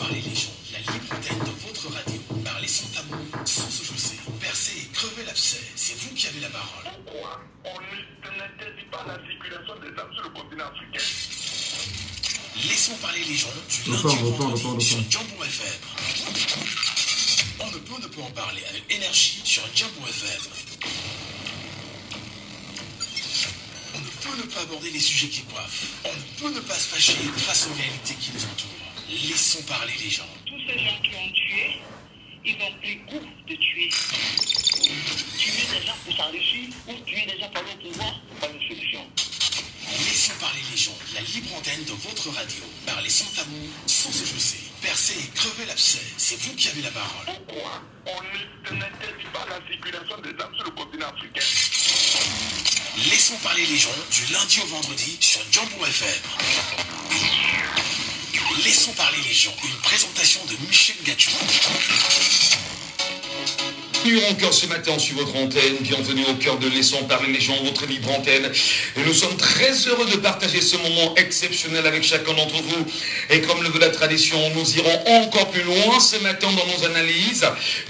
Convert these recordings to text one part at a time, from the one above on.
parler les gens. La libre antenne de votre radio. Parlez sans tabou, sans se chausser. Percez et crevez l'abcès. C'est vous qui avez la parole. Pourquoi on ne- n'interdit pas la circulation des armes sur le continent africain Laissons parler les gens du lundi au vendredi sur reprends. Jambo FM. On ne peut, on ne peut en parler avec énergie sur Jambo FM. On ne peut ne pas aborder les sujets qui coiffent. On ne peut ne pas se fâcher face aux réalités qui nous entourent. Laissons parler les gens. tous ces gens qui ont tué, ils n'ont plus goût de tuer. Tuer des gens pour s'enrichir ou tuer des gens pour le pouvoir, c'est pas une solution. Laissons parler les gens. La libre antenne de votre radio. Parlez sans tabou, sans se chausser. Percez et crevez l'abcès. C'est vous qui avez la parole. Pourquoi on ne- n'interdit pas la circulation des armes sur le continent africain? Laissons parler les gens du lundi au vendredi sur Jambo FM. Laissons parler les gens. Une présentation de Michel Gachou. Bienvenue encore ce matin sur votre antenne, bienvenue au cœur de Laissons parler les gens, votre libre antenne. Et nous sommes très heureux de partager ce moment exceptionnel avec chacun d'entre vous. Et comme le veut la tradition, nous irons encore plus loin ce matin dans nos analyses,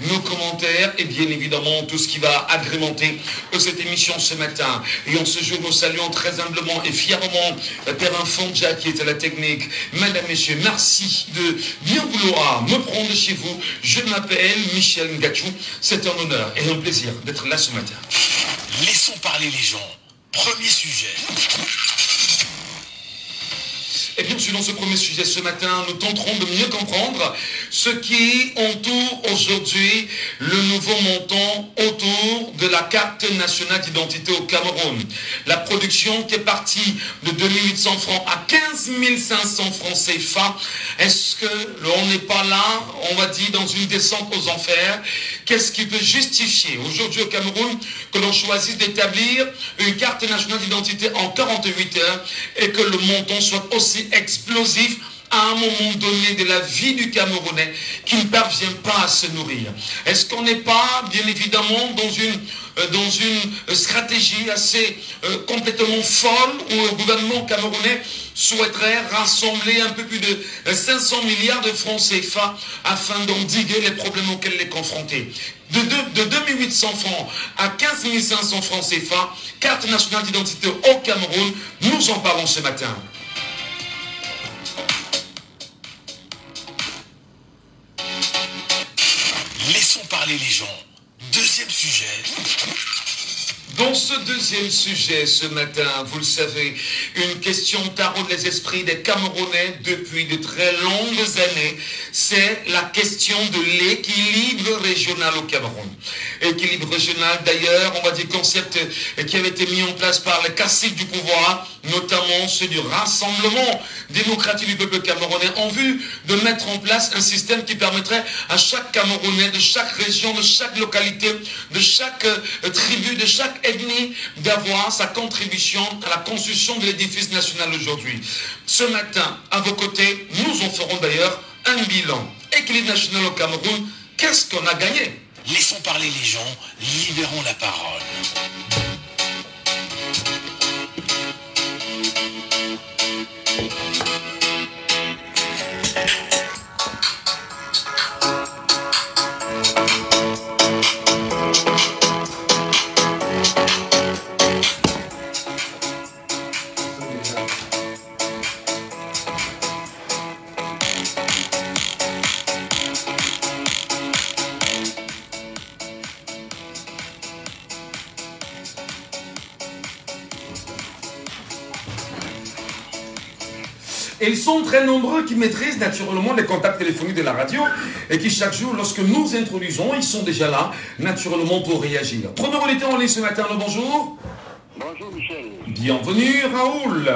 nos commentaires et bien évidemment tout ce qui va agrémenter cette émission ce matin. Et en ce jour, nous saluons très humblement et fièrement Père Infantja qui est à la technique. Madame, Messieurs, merci de bien vouloir me prendre chez vous. Je m'appelle Michel Ngachou. C'est un honneur et un plaisir d'être là ce matin. Laissons parler les gens. Premier sujet. Et dans ce premier sujet ce matin, nous tenterons de mieux comprendre ce qui entoure aujourd'hui le nouveau montant autour de la carte nationale d'identité au Cameroun. La production qui est partie de 2800 francs à 15 500 francs CFA. Est-ce que l'on n'est pas là, on va dire, dans une descente aux enfers? Qu'est-ce qui peut justifier aujourd'hui au Cameroun que l'on choisisse d'établir une carte nationale d'identité en 48 heures et que le montant soit aussi explosif à un moment donné de la vie du Camerounais qui ne parvient pas à se nourrir Est-ce qu'on n'est pas, bien évidemment, dans une, euh, une stratégie assez euh, complètement folle où le gouvernement camerounais souhaiterait rassembler un peu plus de euh, 500 milliards de francs CFA afin d'endiguer les problèmes auxquels il est confronté de, deux- de 2800 francs à 15 500 francs CFA, carte nationale d'identité au Cameroun, nous en parlons ce matin. Les gens. Deuxième sujet. Dans ce deuxième sujet ce matin, vous le savez, une question taraude les esprits des Camerounais depuis de très longues années, c'est la question de l'équilibre régional au Cameroun. Équilibre régional d'ailleurs, on va dire concept qui avait été mis en place par les caciques du pouvoir, notamment ceux du Rassemblement démocratique du peuple camerounais, en vue de mettre en place un système qui permettrait à chaque Camerounais de chaque région, de chaque localité, de chaque euh, tribu, de chaque d'avoir sa contribution à la construction de l'édifice national aujourd'hui. Ce matin, à vos côtés, nous en ferons d'ailleurs un bilan. Équilibre national au Cameroun, qu'est-ce qu'on a gagné? Laissons parler les gens. Libérons la parole. Très nombreux qui maîtrisent naturellement les contacts téléphoniques de la radio et qui chaque jour, lorsque nous introduisons, ils sont déjà là naturellement pour réagir. Premier auditeur en ligne ce matin, le bonjour. Bonjour Michel, Bienvenue Raoul.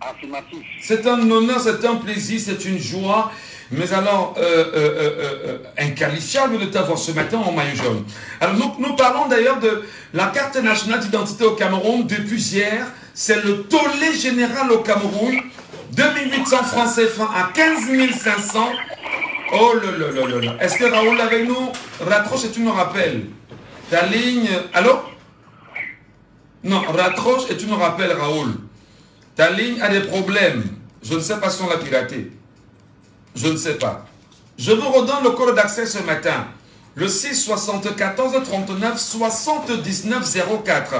affirmatif. C'est un honneur, c'est un plaisir, c'est une joie. Mais alors, euh, euh, euh, euh, inqualifiable de t'avoir ce matin en maillot jaune. Alors, nous, nous parlons d'ailleurs de la carte nationale d'identité au Cameroun depuis hier. C'est le tollé général au Cameroun. 2800 francs CFA à 15 500. Oh là là là là là. Est-ce que Raoul est avec nous? Raccroche et tu nous rappelles. Ta ligne... Allô? Non, raccroche et tu nous rappelles, Raoul. Ta ligne a des problèmes. Je ne sais pas si on l'a piraté. Je ne sais pas. Je vous redonne le code d'accès ce matin. Le 6 74 39 79 04.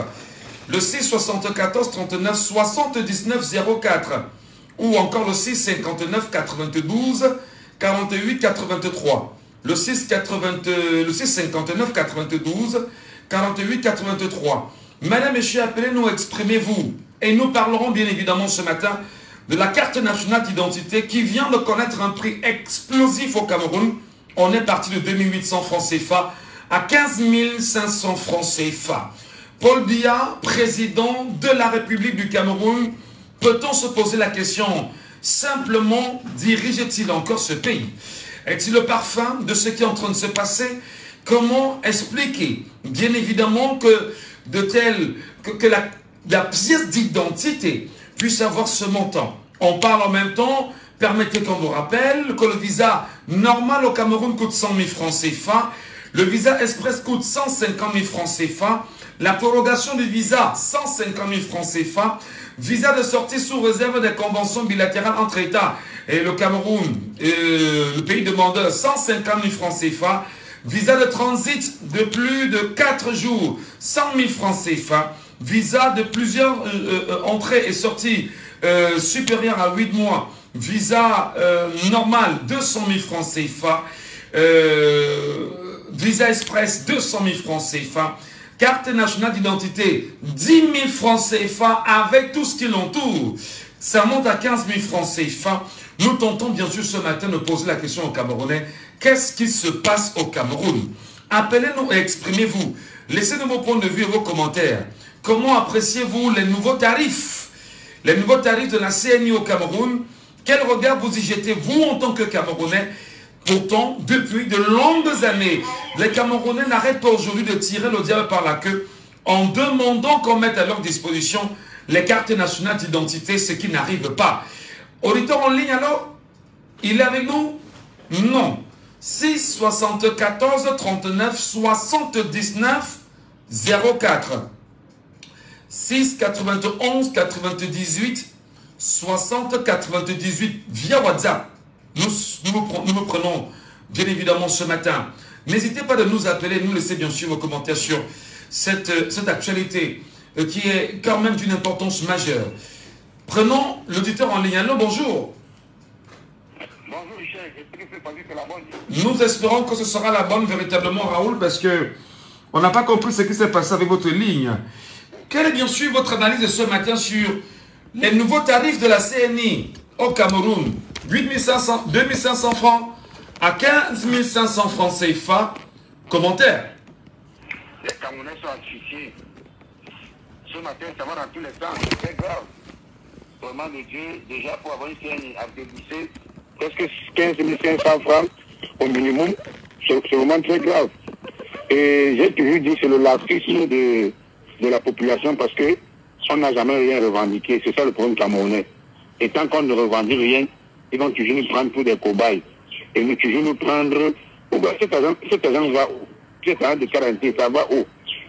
Le 6 74 39 79 04. Ou encore le 6 59 92 48 83. Le 6, 80, le 6 59 92 48 83. Madame, Messieurs, appelez-nous, exprimez-vous. Et nous parlerons bien évidemment ce matin de la carte nationale d'identité qui vient de connaître un prix explosif au Cameroun. On est parti de 2800 francs CFA à 15 500 francs CFA. Paul Biya, président de la République du Cameroun, peut-on se poser la question simplement dirige-t-il encore ce pays? Est-il le parfum de ce qui est en train de se passer? Comment expliquer? Bien évidemment que de tel que, la, la pièce d'identité puisse avoir ce montant. On parle en même temps, permettez qu'on vous rappelle que le visa normal au Cameroun coûte 100 000 francs CFA, le visa express coûte 150 000 francs CFA, la prorogation du visa 150 000 francs CFA, visa de sortie sous réserve des conventions bilatérales entre États. Et le Cameroun, euh, le pays demandeur 150 000 francs CFA, visa de transit de plus de 4 jours 100 000 francs CFA, visa de plusieurs euh, euh, entrées et sorties euh, supérieures à 8 mois, visa normal 200 000 francs CFA, visa express 200 000 francs CFA, carte nationale d'identité 10 000 francs CFA avec tout ce qui l'entoure. Ça monte à 15 000 francs CFA. Nous tentons bien sûr ce matin de poser la question aux Camerounais. Qu'est-ce qui se passe au Cameroun? Appelez-nous et exprimez-vous. Laissez-nous vos points de vue et vos commentaires. Comment appréciez-vous les nouveaux tarifs? Les nouveaux tarifs de la CNI au Cameroun? Quel regard vous y jetez, vous, en tant que Camerounais? Pourtant, depuis de longues années, les Camerounais n'arrêtent pas aujourd'hui de tirer le diable par la queue en demandant qu'on mette à leur disposition les cartes nationales d'identité, ce qui n'arrive pas. Auditeur en ligne alors Il est avec nous? Non. 6 74 39 79 04. 6 91 98 60 98 via WhatsApp. Nous, nous, prenons bien évidemment ce matin. N'hésitez pas de nous appeler, nous laisser bien sûr vos commentaires sur cette, cette actualité euh, qui est quand même d'une importance majeure. Prenons l'auditeur en ligne. Allô, bonjour. Bonjour Michel, que la bonne? Nous espérons que ce sera la bonne véritablement Raoul parce que on n'a pas compris ce qui s'est passé avec votre ligne. Quelle est bien sûr votre analyse de ce matin sur les nouveaux tarifs de la CNI au Cameroun? 8500, 2500 francs à 15 500 francs CFA. Commentaire Les Camerounais sont asphyxiés. Ce matin, ça va dans tous les temps. C'est très grave. Vraiment de Dieu, déjà pour avoir une CNI à débousser presque 15 500 francs au minimum, c'est vraiment très grave. Et j'ai toujours dit c'est le laxisme de de la population parce que on n'a jamais rien revendiqué. C'est ça le problème camerounais. Et tant qu'on ne revendique rien, ils vont toujours nous prendre pour des cobayes. Et nous toujours nous prendre. Oh ben, cet agent, cet agent va où? Cet agent de quarantaine, ça va où?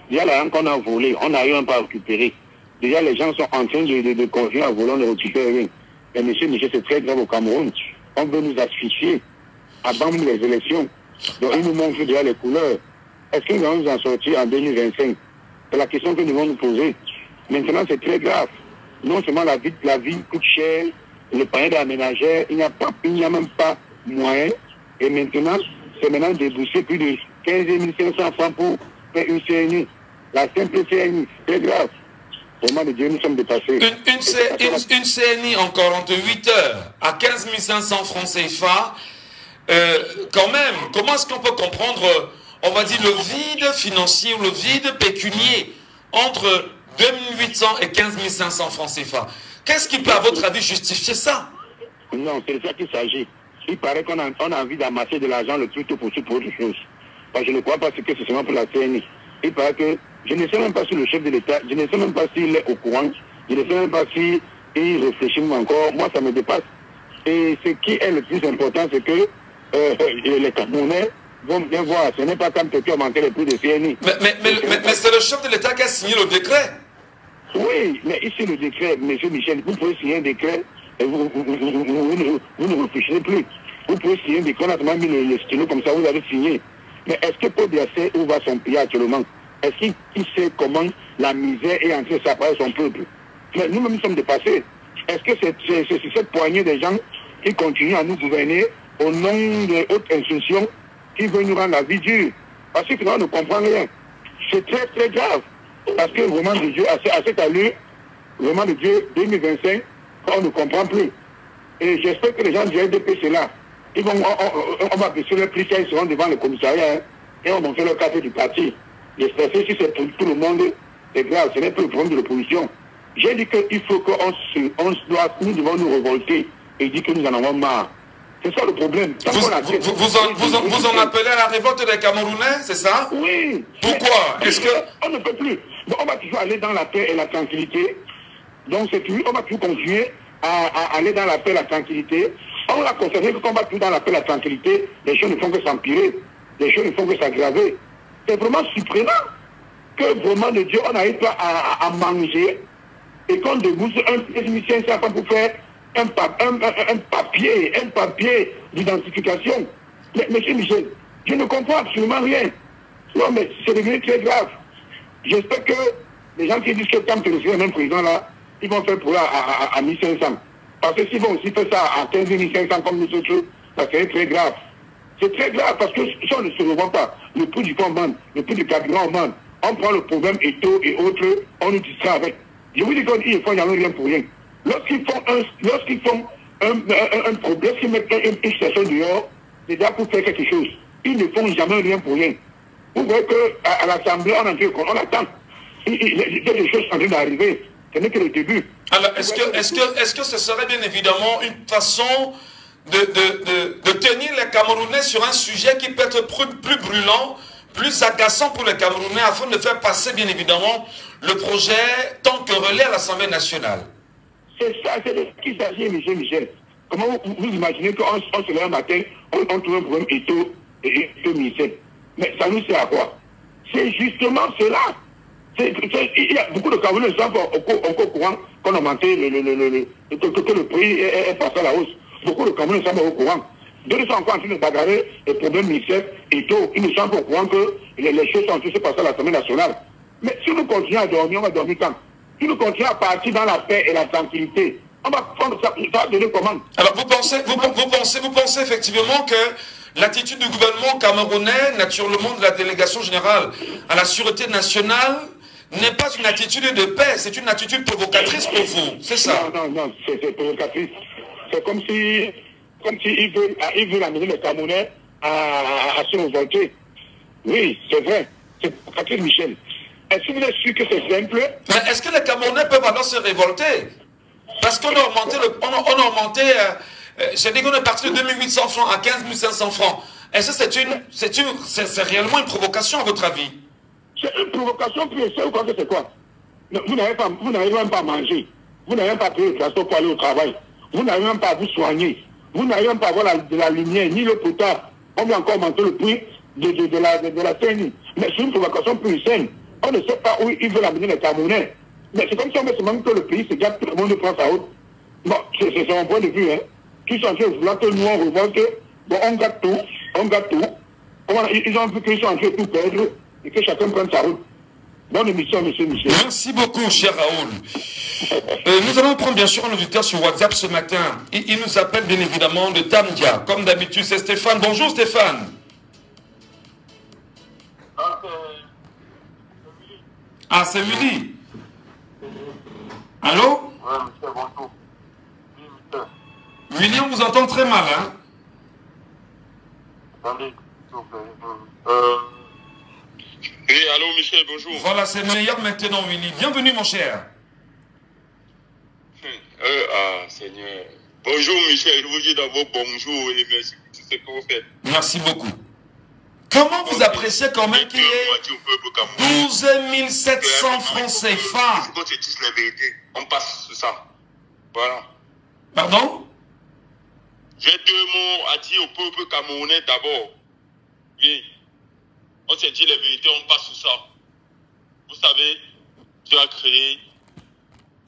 Déjà, l'argent qu'on a volé, on n'a rien pas récupéré. Déjà, les gens sont en train de, de, de confier en volant, de récupérer rien. Mais monsieur, monsieur, c'est très grave au Cameroun. On veut nous asphyxier avant les élections. Donc, ils nous montrent déjà les couleurs. Est-ce qu'ils vont nous en sortir en 2025 c'est la question que nous devons nous poser. Maintenant, c'est très grave. Non seulement la vie, la vie coûte cher, le panier d'aménageur, il n'y a, pas, il n'y a même pas moyen. Et maintenant, c'est maintenant débourser plus de 15 500 francs pour faire une CNI. La simple CNI, c'est très grave. Vraiment, de Dieu, nous sommes dépassés. Une, une, une, CNI en 48 heures à 15 500 francs CFA, euh, quand même, comment est-ce qu'on peut comprendre on va dire, le vide financier ou le vide pécunier entre 2800 et 15 500 francs CFA. Qu'est-ce qui peut, à votre avis, justifier ça? Non, c'est de ça qu'il s'agit. Il paraît qu'on a, envie d'amasser de l'argent le plus tôt possible pour autre chose. Parce que je ne crois pas que c'est seulement pour la CNI. Il paraît que je ne sais même pas si le chef de l'État, je ne sais même pas s'il est au courant, je ne sais même pas s'il réfléchit encore. Moi, ça me dépasse. Et ce qui est le plus important, c'est que euh, les Camerounais vont bien voir. Ce n'est pas comme tu as manqué les prix de CNI. Mais, mais, mais, mais, c'est le chef de l'État qui a signé le décret. Oui, mais ici le décret, M. Michel, vous pouvez signer un décret et vous, vous, vous, ne réfléchissez plus. Vous pouvez signer des qu'on a seulement mis le, stylo comme ça, vous avez signé. Mais est-ce que Paul Biassé, où va son pays actuellement? Est-ce qu'il sait comment la misère est en train de s'apparer son peuple? Mais nous-mêmes nous sommes dépassés. Est-ce que c'est cette poignée de gens qui continuent à nous gouverner au nom de hautes institutions qui veulent nous rendre la vie dure? Parce que finalement, on ne comprend rien. C'est très très grave. Parce que vraiment de Dieu, à, ce- à cette allure, vraiment de Dieu, 2025, on ne comprend plus. Et j'espère que les gens du RDP, c'est là. Ils vont, on, on- on va baisser leur prix ils seront devant le commissariat hein, et on va faire le café du parti. J'espère que si c'est pour tout le monde, c'est grave, ce n'est pas le problème de l'opposition. J'ai dit qu'il faut qu'on on doit, nous devons nous révolter et dire que nous en avons marre. C'est ça le problème. Vous, vous- vous- en, vous en- vous en appelez à la révolte des Camerounais, c'est ça? Oui. Pourquoi? Est-ce que- On ne peut plus. Bon, on va toujours aller dans la paix et la tranquillité. Donc, c'est on va toujours continuer à, à aller dans la paix et la tranquillité. On a constaté que quand on va toujours dans la paix et la tranquillité, les choses ne font que s'empirer. Les choses ne font que s'aggraver. C'est vraiment surprenant que vraiment de Dieu, on n'arrive pas à, manger et qu'on débouche un musicien francs pour faire un, pa- un, un- un papier, un papier d'identification. Mais, monsieur Michel, je ne comprends absolument rien. Non, mais c'est devenu très grave. J'espère que les gens qui disent que quand tu le même président là, ils vont faire pour là à, à, à 1500. Parce que s'ils vont aussi faire ça à 15 500 comme nous autres, ça serait très grave. C'est très grave parce que si on ne se revoit pas, le prix du pain augmente, le prix du carburant augmente, on prend le problème étau et autres, on nous distrait avec. Je vous dis qu'ils font jamais rien pour rien. Lorsqu'ils font un, lorsqu'ils font un, un, problème, lorsqu'ils mettent une, station dehors, c'est déjà pour faire quelque chose. Ils ne font jamais rien pour rien. Vous voyez qu'à à, l'Assemblée, on, on attend. Il, y a des choses en train d'arriver. Ce n'est que le début. Alors, est-ce que, est que, est que ce serait bien évidemment une façon de, de, de, de tenir les Camerounais sur un sujet qui peut être plus, plus brûlant, plus agaçant pour les Camerounais, afin de faire passer bien évidemment le projet tant que relais à l'Assemblée nationale? C'est ça, c'est de ce qu'il s'agit, Michel Michel. Comment vous, imaginez qu'on on se lève un matin, on, trouve un problème et étau ministère Mais ça nous sert à quoi? C'est justement cela. Il y a beaucoup de Camerounais qui sont au, courant qu'on a augmenté le, le, le, le, le- que, le prix est, passé à la hausse. Beaucoup de Camerounais sont au courant. D'autres sont encore en train de bagarrer les problèmes ministères et tout. Ils ne sont pas au courant que les, les choses sont en train de se passer à l'Assemblée nationale. Mais si nous continuons à dormir, on va dormir quand? Si nous continuons à partir dans la paix et la tranquillité, on va prendre ça, ça va donner comment Alors, vous pensez, vous, vous pensez, vous pensez effectivement que l'attitude du gouvernement camerounais, naturellement de la délégation générale à la sûreté nationale, n'est pas une attitude de paix, c'est une attitude provocatrice pour vous, c'est ça? Non, non, non, c'est c'est provocatrice. C'est comme si, comme si ils veulent, ils veulent amener les Camerounais à, à, à se révolter. Oui, c'est vrai. C'est provocatrice, Michel. Est-ce que vous êtes sûr que c'est simple Mais est-ce que les Camerounais peuvent alors se révolter Parce qu'on a augmenté, le, on a, on a augmenté euh, euh, j'ai dit qu'on est parti de 2800 francs à 15 500 francs. Est-ce que c'est une, c'est une, c'est réellement une provocation à votre avis C'est une provocation puis quoi que c'est quoi Vous n'avez pas, vous n'avez même pas à manger. Vous n'avez même pas payer le transport pour aller au travail. Vous n'avez même pas à vous soigner. Vous n'avez même pas à avoir la, de la lumière, ni le potable. On vient encore augmenter le prix de, de, de la, de, de la TNI. Mais c'est une provocation plus saine. On ne sait pas où ils veulent amener les Camerounais. Mais c'est comme si on met seulement que le pays se garde, tout le monde prend sa route. Bon, c'est mon point de vue, hein. Train de vouloir que nous on revolte. Bon, on gâte tout, on gâte tout. Ils ont vu qu'ils sont en train de tout perdre et que chacun prenne sa route. Bonne émission, monsieur Michel. Merci beaucoup, cher Raoul. Euh, nous allons prendre bien sûr un auditeur sur WhatsApp ce matin. Il, il nous appelle bien évidemment de Tamdia. Comme d'habitude, c'est Stéphane. Bonjour Stéphane. Ah, c'est Willy. Allô? Ouais, monsieur, bonjour. Oui, monsieur. Willy, on vous entend très mal, hein? Attendez, s'il vous plaît. Euh... Oui, allô, Michel, bonjour. Voilà, c'est meilleur maintenant, Willy. Bienvenue, mon cher. Euh, ah, Seigneur. Bonjour, Michel. Je vous dis d'abord bonjour et merci pour tout ce que vous faites. Merci beaucoup. Comment vous appréciez quand même qu'il y ait Moitié au peuple camerounais. 12 700 francs CFA qu'on se dise la vérité. On passe sur ça. Voilà. Pardon? J'ai deux mots à dire au peuple camerounais d'abord. Oui. On s'est dit la vérité, on passe sur ça. Vous savez, Dieu a créé.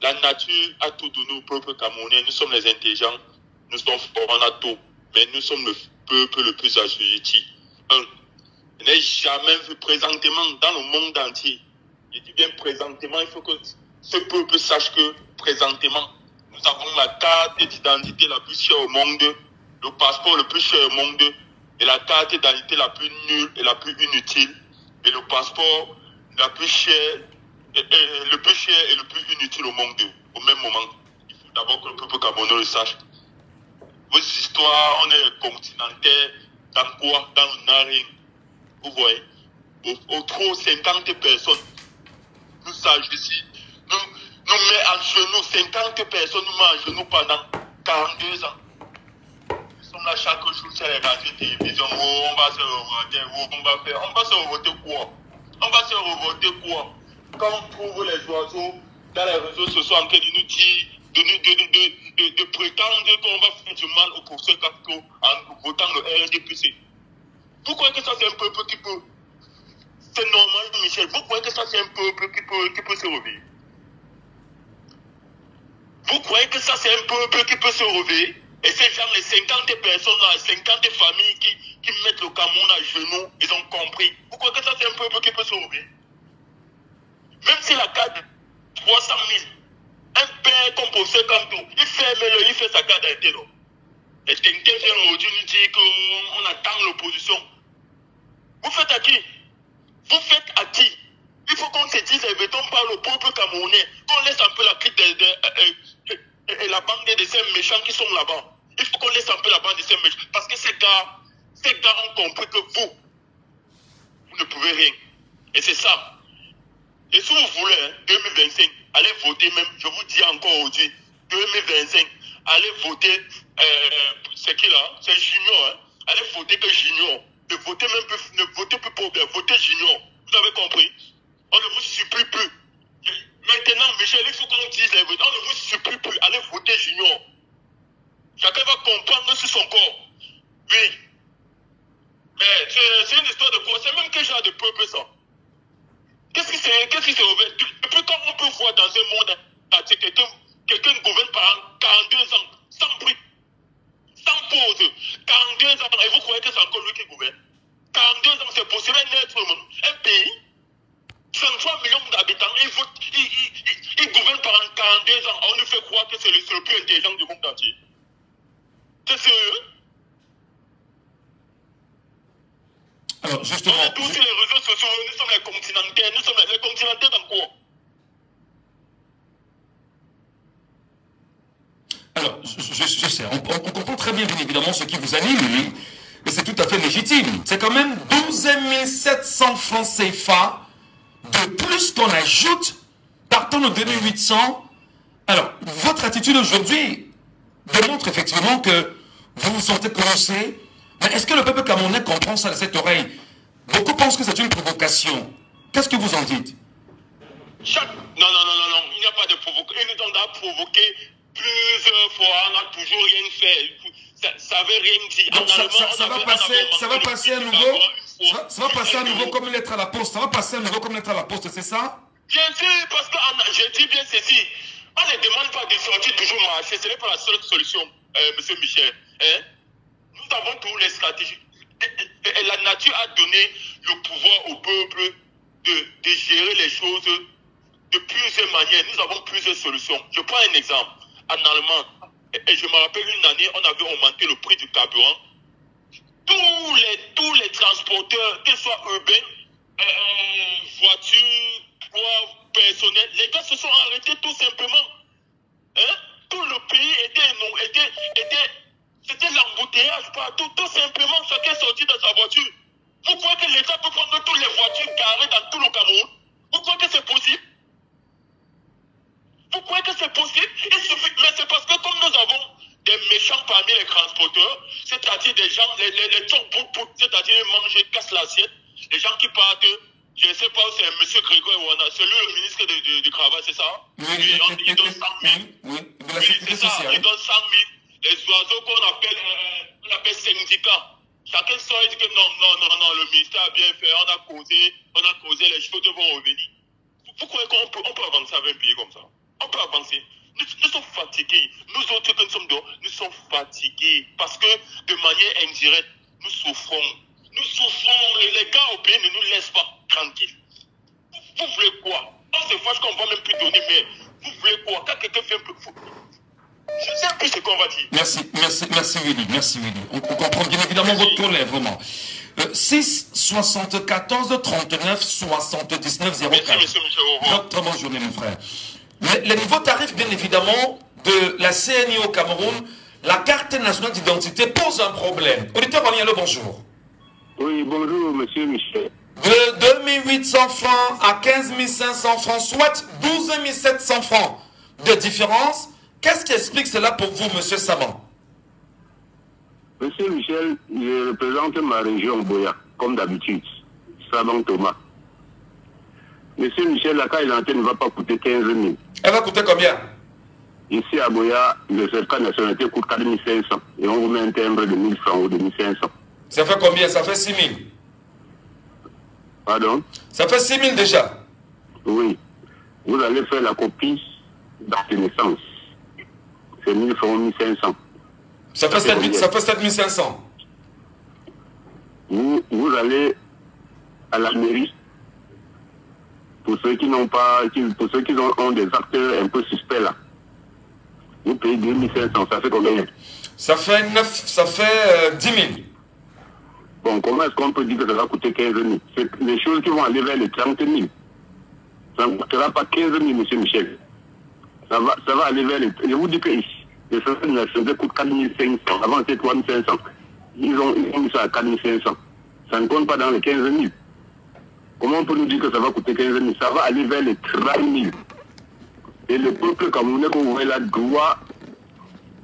La nature a tout donné au peuple camerounais. Nous sommes les intelligents. Nous sommes forts, on a tout. mais nous sommes le peuple le plus assujetti. Un, n'ai jamais vu présentement dans le monde entier, je dis bien présentement, il faut que ce peuple sache que présentement, nous avons la carte d'identité la plus chère au monde, le passeport le plus cher au monde, et la carte d'identité la plus nulle et la plus inutile, et le passeport la plus chère, et, le plus cher et le plus inutile au monde, au même moment. Il faut d'abord que le peuple camerounais le sache. Vos histoires, on est continentaire, dans quoi? Dans narine. Vous voyez au, trop 50 personnes nous s'agissent, nous, nous met à genoux, 50 personnes nous mettent à genoux pendant 42 ans. Nous sommes là chaque jour sur les radios télévision, oh, on va se revoter, oh, on va faire, on va se revoter quoi? On va se revoter quoi? Quand on trouve les oiseaux dans les réseaux sociaux en train de nous dire, de, de, de, de prétendre qu'on va faire du mal aux professeurs capitaux en votant le RDPC. Vous croyez que ça c'est un peuple qui peut c'est normal, Michel. Vous croyez que ça, c'est un peuple qui peut, qui peut se réveiller Vous croyez que ça, c'est un peuple qui peut se réveiller Et ces gens, les 50 personnes, là, 50 familles qui, qui mettent le Cameroun à genoux, ils ont compris. Vous croyez que ça, c'est un peuple qui peut se réveiller Même si la carte de 300 000, un père comme professeur Kanto, il fait, mais il fait sa carte non? Et quelqu'un vient aujourd'hui nous dire qu'on attend l'opposition. Vous faites à qui? Vous faites à qui? Il faut qu'on se dise, mettons par le peuple camerounais, qu'on laisse un peu la clique de, de, de, la bande de ces méchants qui sont là-bas. Il faut qu'on laisse un peu la bande de ces méchants. Parce que ces gars, ces gars ont compris que vous, vous ne pouvez rien. Et c'est ça. Et si vous voulez, hein, 2025, allez voter même, je vous dis encore aujourd'hui, 2025, allez voter, euh, c'est qui là? C'est Junior. Hein? Allez voter que Junior ne votez même plus, ne votez plus pour bien, votez Junior. Vous avez compris? On ne vous supplie plus. Maintenant, Michel, il faut qu'on dise, on ne vous supplie plus. Allez voter Junior. Chacun va comprendre sur son corps. Oui. Mais c'est une histoire de quoi? C'est même quel genre de peuple ça? Qu'est-ce qui s'est qu ouvert? Depuis quand on peut voir dans un monde entier quelqu'un quelqu'un gouverne par 42 ans, sans bruit sans pause. 42 ans, et vous croyez que c'est encore lui qui gouverne 42 ans, c'est possible, un être humain, un pays, 33 millions d'habitants, il, il, il, il, gouverne pendant 42 ans. On nous fait croire que c'est le, le, plus intelligent du monde entier. C'est sérieux Alors, justement. On est tous sur les réseaux sociaux, nous sommes les continentaires, nous sommes les continentaires dans quoi Alors, je, je, je sais, on, on, comprend très ce qui vous anime, oui, et c'est tout à fait légitime. C'est quand même 12 700 francs CFA de plus qu'on ajoute partant de 2800. Alors, votre attitude aujourd'hui démontre effectivement que vous vous sentez coincé. Mais est-ce que le peuple camerounais comprend ça de cette oreille? Beaucoup pensent que c'est une provocation. Qu'est-ce que vous en dites? Non, non, non, non, non, il n'y a pas de provocation. Nous ont provoqué plusieurs fois, on n'a toujours rien fait. Ça, ça veut rien dire. Donc ça, ça, ça va passer, ça va passer à nouveau. Ça va, ça va passer à nouveau comme une lettre à la poste. Ça va passer à nouveau comme une lettre à la poste, c'est ça? Bien sûr, parce que je dis bien ceci. On ne demande pas de sortir toujours marcher. Ce n'est pas la seule solution, euh, Monsieur Michel. Hein? Nous avons tous les stratégies. Et, et, et la nature a donné le pouvoir au peuple de, de gérer les choses de plusieurs manières. Nous avons plusieurs solutions. Je prends un exemple en Allemagne. Et, je me rappelle une année, on avait augmenté le prix du carburant. Tous les, tous les transporteurs, qu'ils soient urbains, euh, voitures, poids personnels, les gars se sont arrêtés tout simplement. Hein? Tout le pays était, était, était, c'était l'embouteillage partout. Tout simplement, chacun sorti de sa voiture. Vous croyez que l'État peut prendre toutes les voitures garées dans tout le Cameroun? Vous croyez que c'est possible? Vous croyez que c'est possible? Il suffit, mais c'est parce que comme nous avons des méchants parmi les transporteurs, c'est-à-dire des gens, les, les, les c'est-à-dire ils mangent, ils cassent l'assiette, les gens qui partent, je ne sais pas, c'est M. Grégoire Ouana, c'est lui le ministre du de, de, de travail, c'est ça? Oui, il, donne, il donne 100 000. Oui, c'est ça, il donne 100 000. Les oiseaux qu'on appelle, euh, on appelle syndicats. Chacun sort et dit que non, non, non, non, le ministère a bien fait, on a causé, on a causé, les choses vont revenir. Vous, vous croyez qu'on peut, on peut avancer avec un pays comme ça? On peut avancer. Nous, nous sommes fatigués. Nous autres que nous sommes dehors, nous sommes fatigués. Parce que de manière indirecte, nous souffrons. Nous souffrons. Les, les gars au pays ne nous laissent pas tranquilles. Vous, vous voulez quoi? On se fâche qu'on va même plus donner, mais vous voulez quoi? Quand quelqu'un fait un peu... vous- Je sais plus ce qu'on va dire. Merci, merci, merci Willy, merci Willy. On, on comprend bien évidemment votre colère, vraiment. Euh, 6 74 39 79 04. Merci, monsieur Michel. Au revoir. Très, très bonne journée, mon frère. Les, les nouveaux tarifs, bien évidemment, de la CNI au Cameroun, la carte nationale d'identité pose un problème. Auditeur Wanialo, bonjour. Oui, bonjour, monsieur Michel. De 2800 francs à 15 500 francs, soit 12 700 francs de différence. Qu'est-ce qui explique cela pour vous, monsieur Saban? Monsieur Michel, je représente ma région Boya, comme d'habitude. Saban Thomas. Monsieur Michel, la carte d'identité ne va pas coûter 15 000. Elle va coûter combien? Ici à Boya, le certificat de nationalité coûte 4 500. Et on vous met un timbre de 1000 francs ou de 1500. Ça fait combien? Ça fait 6 000. Pardon? Ça fait 6 000 déjà. Oui. Vous allez faire la copie d'acte de naissance. C'est 1000 francs, 1500. Ça fait, 7 000 ça fait 7 500. Vous, vous allez à la mairie. Pour ceux qui n'ont pas, pour ceux qui ont, ont des acteurs un peu suspects là. Vous payez 2500, ça fait combien? Ça fait 9, ça fait euh, 10 000. Bon, comment est-ce qu'on peut dire que ça va coûter 15 000 C'est les choses qui vont aller vers les 30 000. Ça ne coûtera pas 15 000, monsieur Michel. Ça va, ça va aller vers les... Je vous dis que ici, les nationalité coûtent 4 500. Avant, c'était 3 500. Ils ont, ils ont mis ça à 4 500. Ça ne compte pas dans les 15 000. Comment on peut nous dire que ça va coûter 15 000 Ça va aller vers les 30 000. Et le peuple camerounais qu'on voit là doit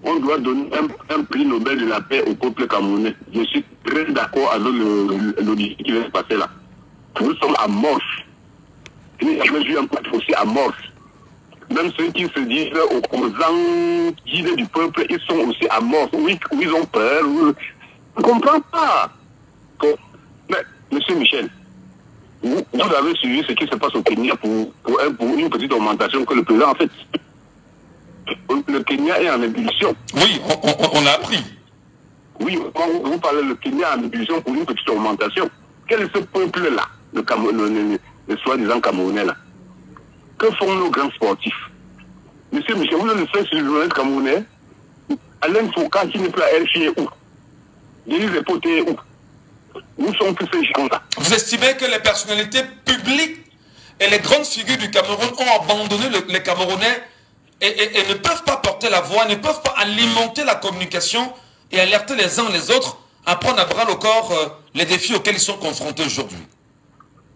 on doit donner un, prix Nobel de la paix au peuple camerounais. Je suis très d'accord avec l'audit qui vient se passer là. Nous sommes à mort. Je n'ai jamais un peuple aussi. Même ceux qui se disent opposants, guides du peuple, ils sont aussi à mort. Oui, ils ont peur. Je ne comprends pas. Mais, monsieur Michel, vous, vous avez suivi ce qui se passe au Kenya pour, pour, un- pour une petite augmentation que le président a faite. Le Kenya est en ébullition. Oui, on, on- on l'a appris. Oui, quand vous, vous parlez le Kenya en ébullition pour une petite augmentation, quel est ce peuple-là, le, Camo- le, le- le soi-disant Camerounais-là Que font nos grands sportifs? Monsieur Michel, vous le faites sur le journaliste camerounais? Alain Foucault qui n'est plus à est où? Epoté est où? Où sont tous ces gens-là Vous estimez que les personnalités publiques et les grandes figures du Cameroun ont abandonné le- les Camerounais et, et- et ne peuvent pas porter la voix, ne peuvent pas alimenter la communication et alerter les uns les autres à prendre à bras le corps euh, les défis auxquels ils sont confrontés aujourd'hui.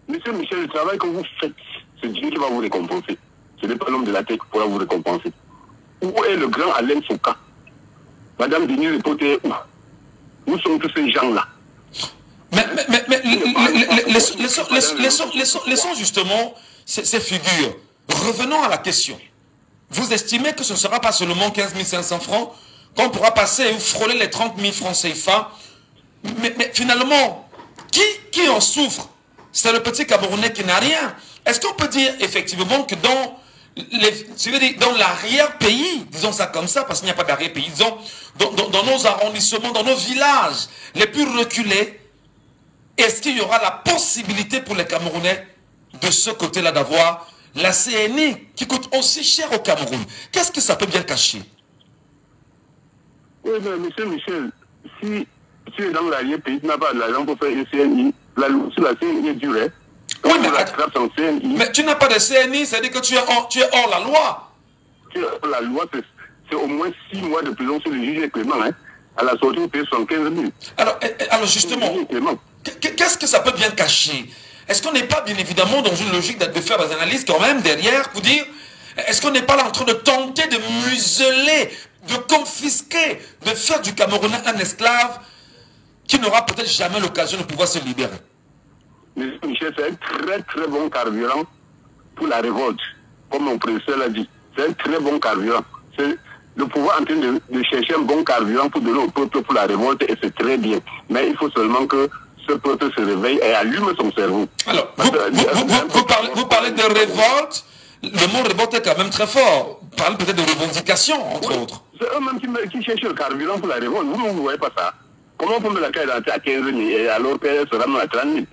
Monsieur Michel, le travail que vous faites, c'est Dieu qui va vous récompenser. Ce n'est pas l'homme de la tête qui pourra vous récompenser. Où est le grand Alain Foucault? Madame Denise Epoté est où? Où sont tous ces gens-là Mais, mais, mais, laissons- justement ces, figures. Revenons à la question. Vous estimez que ce ne sera pas seulement 15 500 francs, qu'on pourra passer et frôler les 30 000 francs CFA mais, finalement, qui, qui en souffre? C'est le petit Camerounais qui n'a rien. Est-ce qu'on peut dire effectivement que dans dire, dans l'arrière-pays, disons ça comme ça, parce qu'il n'y a pas d'arrière-pays, disons, dans nos arrondissements, dans nos villages les plus reculés, est-ce qu'il y aura la possibilité pour les Camerounais de ce côté-là d'avoir la CNI qui coûte aussi cher au Cameroun? Qu'est-ce que ça peut bien cacher? Oui, mais monsieur Michel, si tu es dans l'arrière-pays, tu n'as pas l'argent pour faire une CNI, la loi sur la CNI est dure. hein. Oui, mais CNI, Mais tu n'as pas de CNI, c'est-à-dire que tu es hors, tu es hors la loi. tu as la loi, c'est- au moins 6 mois de prison sur le juge Clément. Hein. À la sortie, vous payez 75 000. Alors, eh, eh, alors justement, Qu'est-ce que ça peut bien cacher? Est-ce qu'on n'est pas bien évidemment dans une logique de de faire des analyses quand même derrière pour dire est-ce qu'on n'est pas là en train de tenter de museler, de confisquer, de faire du Camerounais un esclave qui n'aura peut-être jamais l'occasion de pouvoir se libérer? Monsieur Michel, c'est un très très bon carburant pour la révolte, comme mon professeur l'a dit. C'est un très bon carburant. C'est le pouvoir en train de, de chercher un bon carburant pour donner au peuple pour la révolte et c'est très bien. Mais il faut seulement que ce peuple se réveille et allume son cerveau. Alors, vous, vous- vous- vous- vous parlez, vous parlez de révolte, le mot révolte est quand même très fort. Parle peut-être de revendication, entre autres. C'est eux-mêmes qui, cherchent le carburant pour la révolte. Vous ne vous voyez pas ça. Comment on peut mettre la carte à 15 000 et alors qu'elle se ramène à 30 000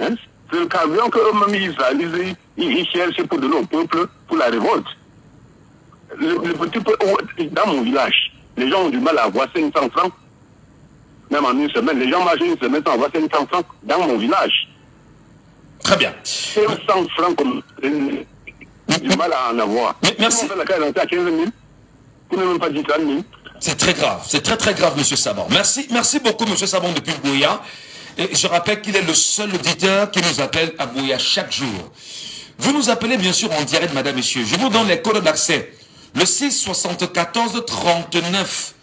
hein? C'est le carburant qu'eux-mêmes ils, ils, ils, ils cherchent pour donner au peuple pour la révolte. Le, le petit peuple, dans mon village, les gens ont du mal à avoir 500 francs. Même en une semaine, les gens marchent une semaine sans avoir 500 francs dans mon village. Très bien. 500 francs comme du mal à en avoir. Mais merci. Si on fait la carte d'identité à 15 000, vous n'avez même pas dit 30 000. C'est très grave, c'est très très grave, Monsieur Sabon. Merci, merci beaucoup, Monsieur Sabon, depuis Bouya. Et je rappelle qu'il est le seul auditeur qui nous appelle à Bouya chaque jour. Vous nous appelez bien sûr en direct, Madame, Messieurs. Je vous donne les codes d'accès. Le 6 74 39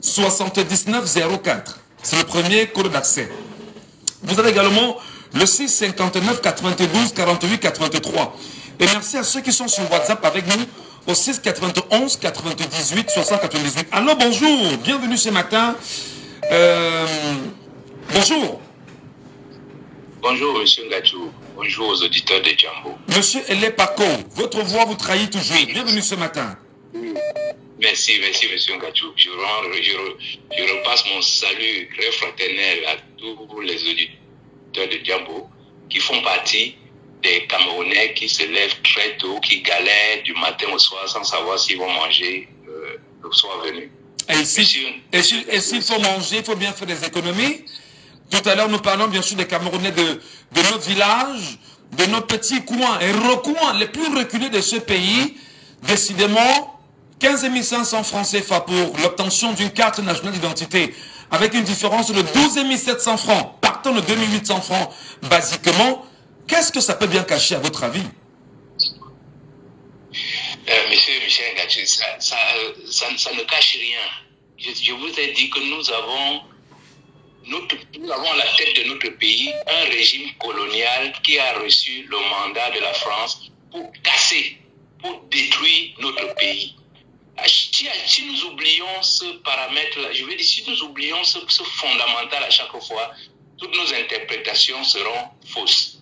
sou- 79 04. C'est le premier code d'accès. Vous avez également le 6 59 92 48 83. Et merci à ceux qui sont sur WhatsApp avec nous au 6 91 98 60 98. Alors bonjour, bienvenue ce matin. Euh, bonjour, Bonjour, monsieur Ngadjou. Bonjour aux auditeurs de Djambo. monsieur Elé Paco, votre voix vous trahit toujours. Bienvenue ce matin. Merci, merci, monsieur Ngadjou. Je, rends- je, je repasse mon salut très fraternel à tous les auditeurs de Djambo qui font partie des Camerounais qui se lèvent très tôt, qui galèrent du matin au soir sans savoir s'ils vont manger euh, le soir venu. Et et si- et s'il faut manger, il faut bien faire des économies. Tout à l'heure, nous parlons bien sûr des Camerounais de, de nos villages, de nos petits coins et recoins les plus reculés de ce pays. Décidément, 15 500 francs CFA pour l'obtention d'une carte nationale d'identité, avec une différence de 12 700 francs, partant de 2800 francs, basiquement. Qu'est-ce que ça peut bien cacher à votre avis? Euh, monsieur Michel euh, ça, ne cache rien. Je, vous ai dit que nous avons, nous avons à la tête de notre pays un régime colonial qui a reçu le mandat de la France pour casser, pour détruire notre pays. Si, nous oublions ce paramètre-là, je veux dire, si nous oublions ce, fondamental à chaque fois, toutes nos interprétations seront fausses.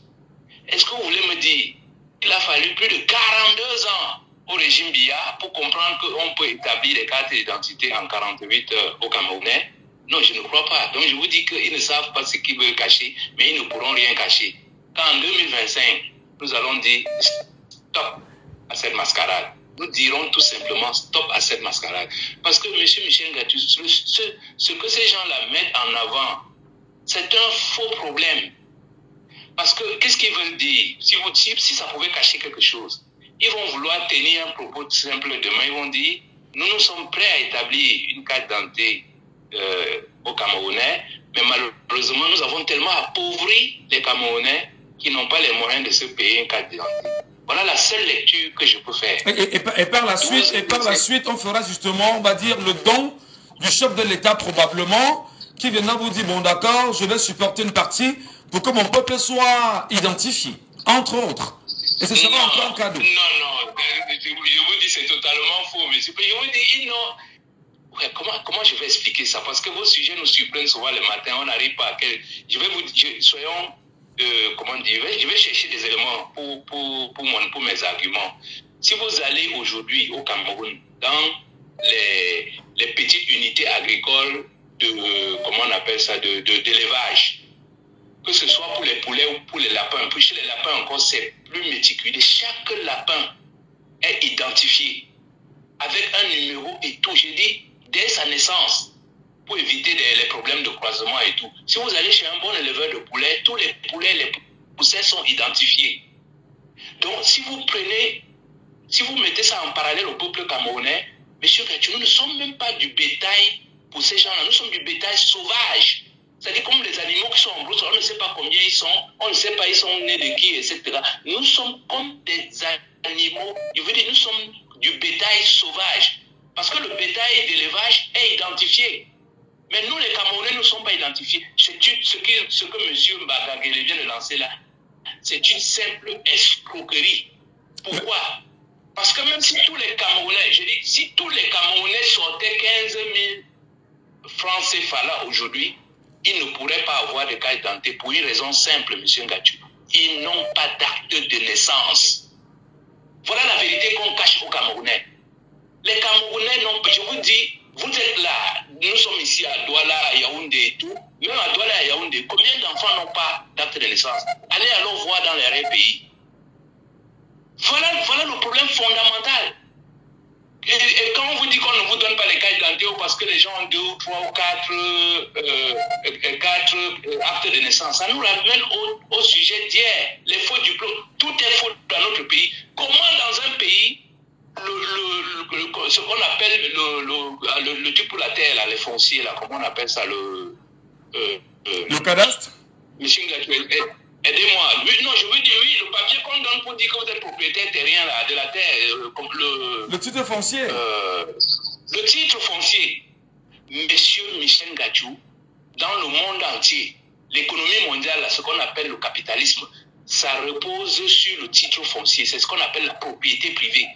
Est-ce que vous voulez me dire qu'il a fallu plus de 42 ans au régime Biya pour comprendre qu'on peut établir les cartes d'identité en 48 heures au Camerounais? Non, je ne crois pas. Donc je vous dis qu'ils ne savent pas ce qu'ils veulent cacher, mais ils ne pourront rien cacher. Quand en 2025, nous allons dire stop à cette mascarade. Nous dirons tout simplement stop à cette mascarade. Parce que, monsieur Michel Gatus, ce, que ces gens-là mettent en avant, c'est un faux problème. Parce que qu'est-ce qu'ils veulent dire? Si, vous, si, si ça pouvait cacher quelque chose, ils vont vouloir tenir un propos simple demain. Ils vont dire nous, nous sommes prêts à établir une carte d'identité euh, aux Camerounais, mais malheureusement, nous avons tellement appauvri les Camerounais qui n'ont pas les moyens de se payer une carte d'identité. Voilà la seule lecture que je peux faire. Et, et- et par- et par la suite, et par la suite, on fera justement, on va dire, le don du chef de l'État probablement, qui viendra vous dire, bon d'accord, je vais supporter une partie pour que mon peuple soit identifié, entre autres. Et ce sera encore un cadeau. Non, non, je vous dis c'est totalement faux, monsieur. Je vous dis, Ouais, comment, comment je vais expliquer ça? Parce que vos sujets nous surprennent souvent le matin, on n'arrive pas à quel... Je vais vous je- soyons, euh, comment dire, je vais- chercher des éléments pour, pour, pour, mes arguments. Si vous allez aujourd'hui au Cameroun, dans les, les petites unités agricoles de, comment on appelle ça, d'élevage, que ce soit pour les poulets ou pour les lapins. Pour chez les lapins encore, c'est plus méticuleux. Chaque lapin est identifié avec un numéro et tout. Je dis, dès sa naissance, pour éviter les problèmes de croisement et tout. Si vous allez chez un bon éleveur de poulets, tous les poulets, les poussets sont identifiés. Donc, si vous prenez, si vous mettez ça en parallèle au peuple camerounais, monsieur Gatchou, nous ne sommes même pas du bétail pour ces gens-là. Nous sommes du bétail sauvage. C'est-à-dire comme les animaux qui sont en brousse, on ne sait pas combien ils sont, on ne sait pas ils sont nés de qui, etc. Nous sommes comme des animaux, je veux dire, nous sommes du bétail sauvage. Parce que le bétail d'élevage est identifié. Mais nous, les Camerounais, ne sommes pas identifiés. C'est ce que, ce que M. Mbagagele vient de lancer là, c'est une simple escroquerie. Pourquoi? Parce que même si tous les Camerounais, je dis, si tous les Camerounais sortaient 15 000 francs CFA aujourd'hui, ils ne pourraient pas avoir de carte d'identité pour une raison simple, M. Ngatchou. Ils n'ont pas d'acte de naissance. Voilà la vérité qu'on cache aux Camerounais. Les Camerounais n'ont pas, je vous dis, vous êtes là, nous sommes ici à Douala, à Yaoundé et tout. Même à Douala à Yaoundé, combien d'enfants n'ont pas d'acte de naissance? Allez alors voir dans les autres pays. Voilà, voilà le problème fondamental. Et, quand on vous dit qu'on ne vous donne pas les cartes d'identité parce que les gens ont deux, trois ou quatre, euh, euh, euh, actes de naissance, ça nous ramène au, au sujet d'hier, les faux diplômes. Tout est faux dans notre pays. Comment dans un pays, le, le, ce qu'on appelle le, le, truc pour la terre, là, les fonciers, là, comment on appelle ça, le... euh, euh, Le cadastre Monsieur aide- aidez-moi. Non, je veux dire, oui, le papier qu'on donne pour dire que vous êtes propriétaire terrien là, de la terre, euh, comme le, Le titre foncier euh, le titre foncier. Monsieur Michel Gachou, dans le monde entier, l'économie mondiale, là, ce qu'on appelle le capitalisme, ça repose sur le titre foncier. C'est ce qu'on appelle la propriété privée.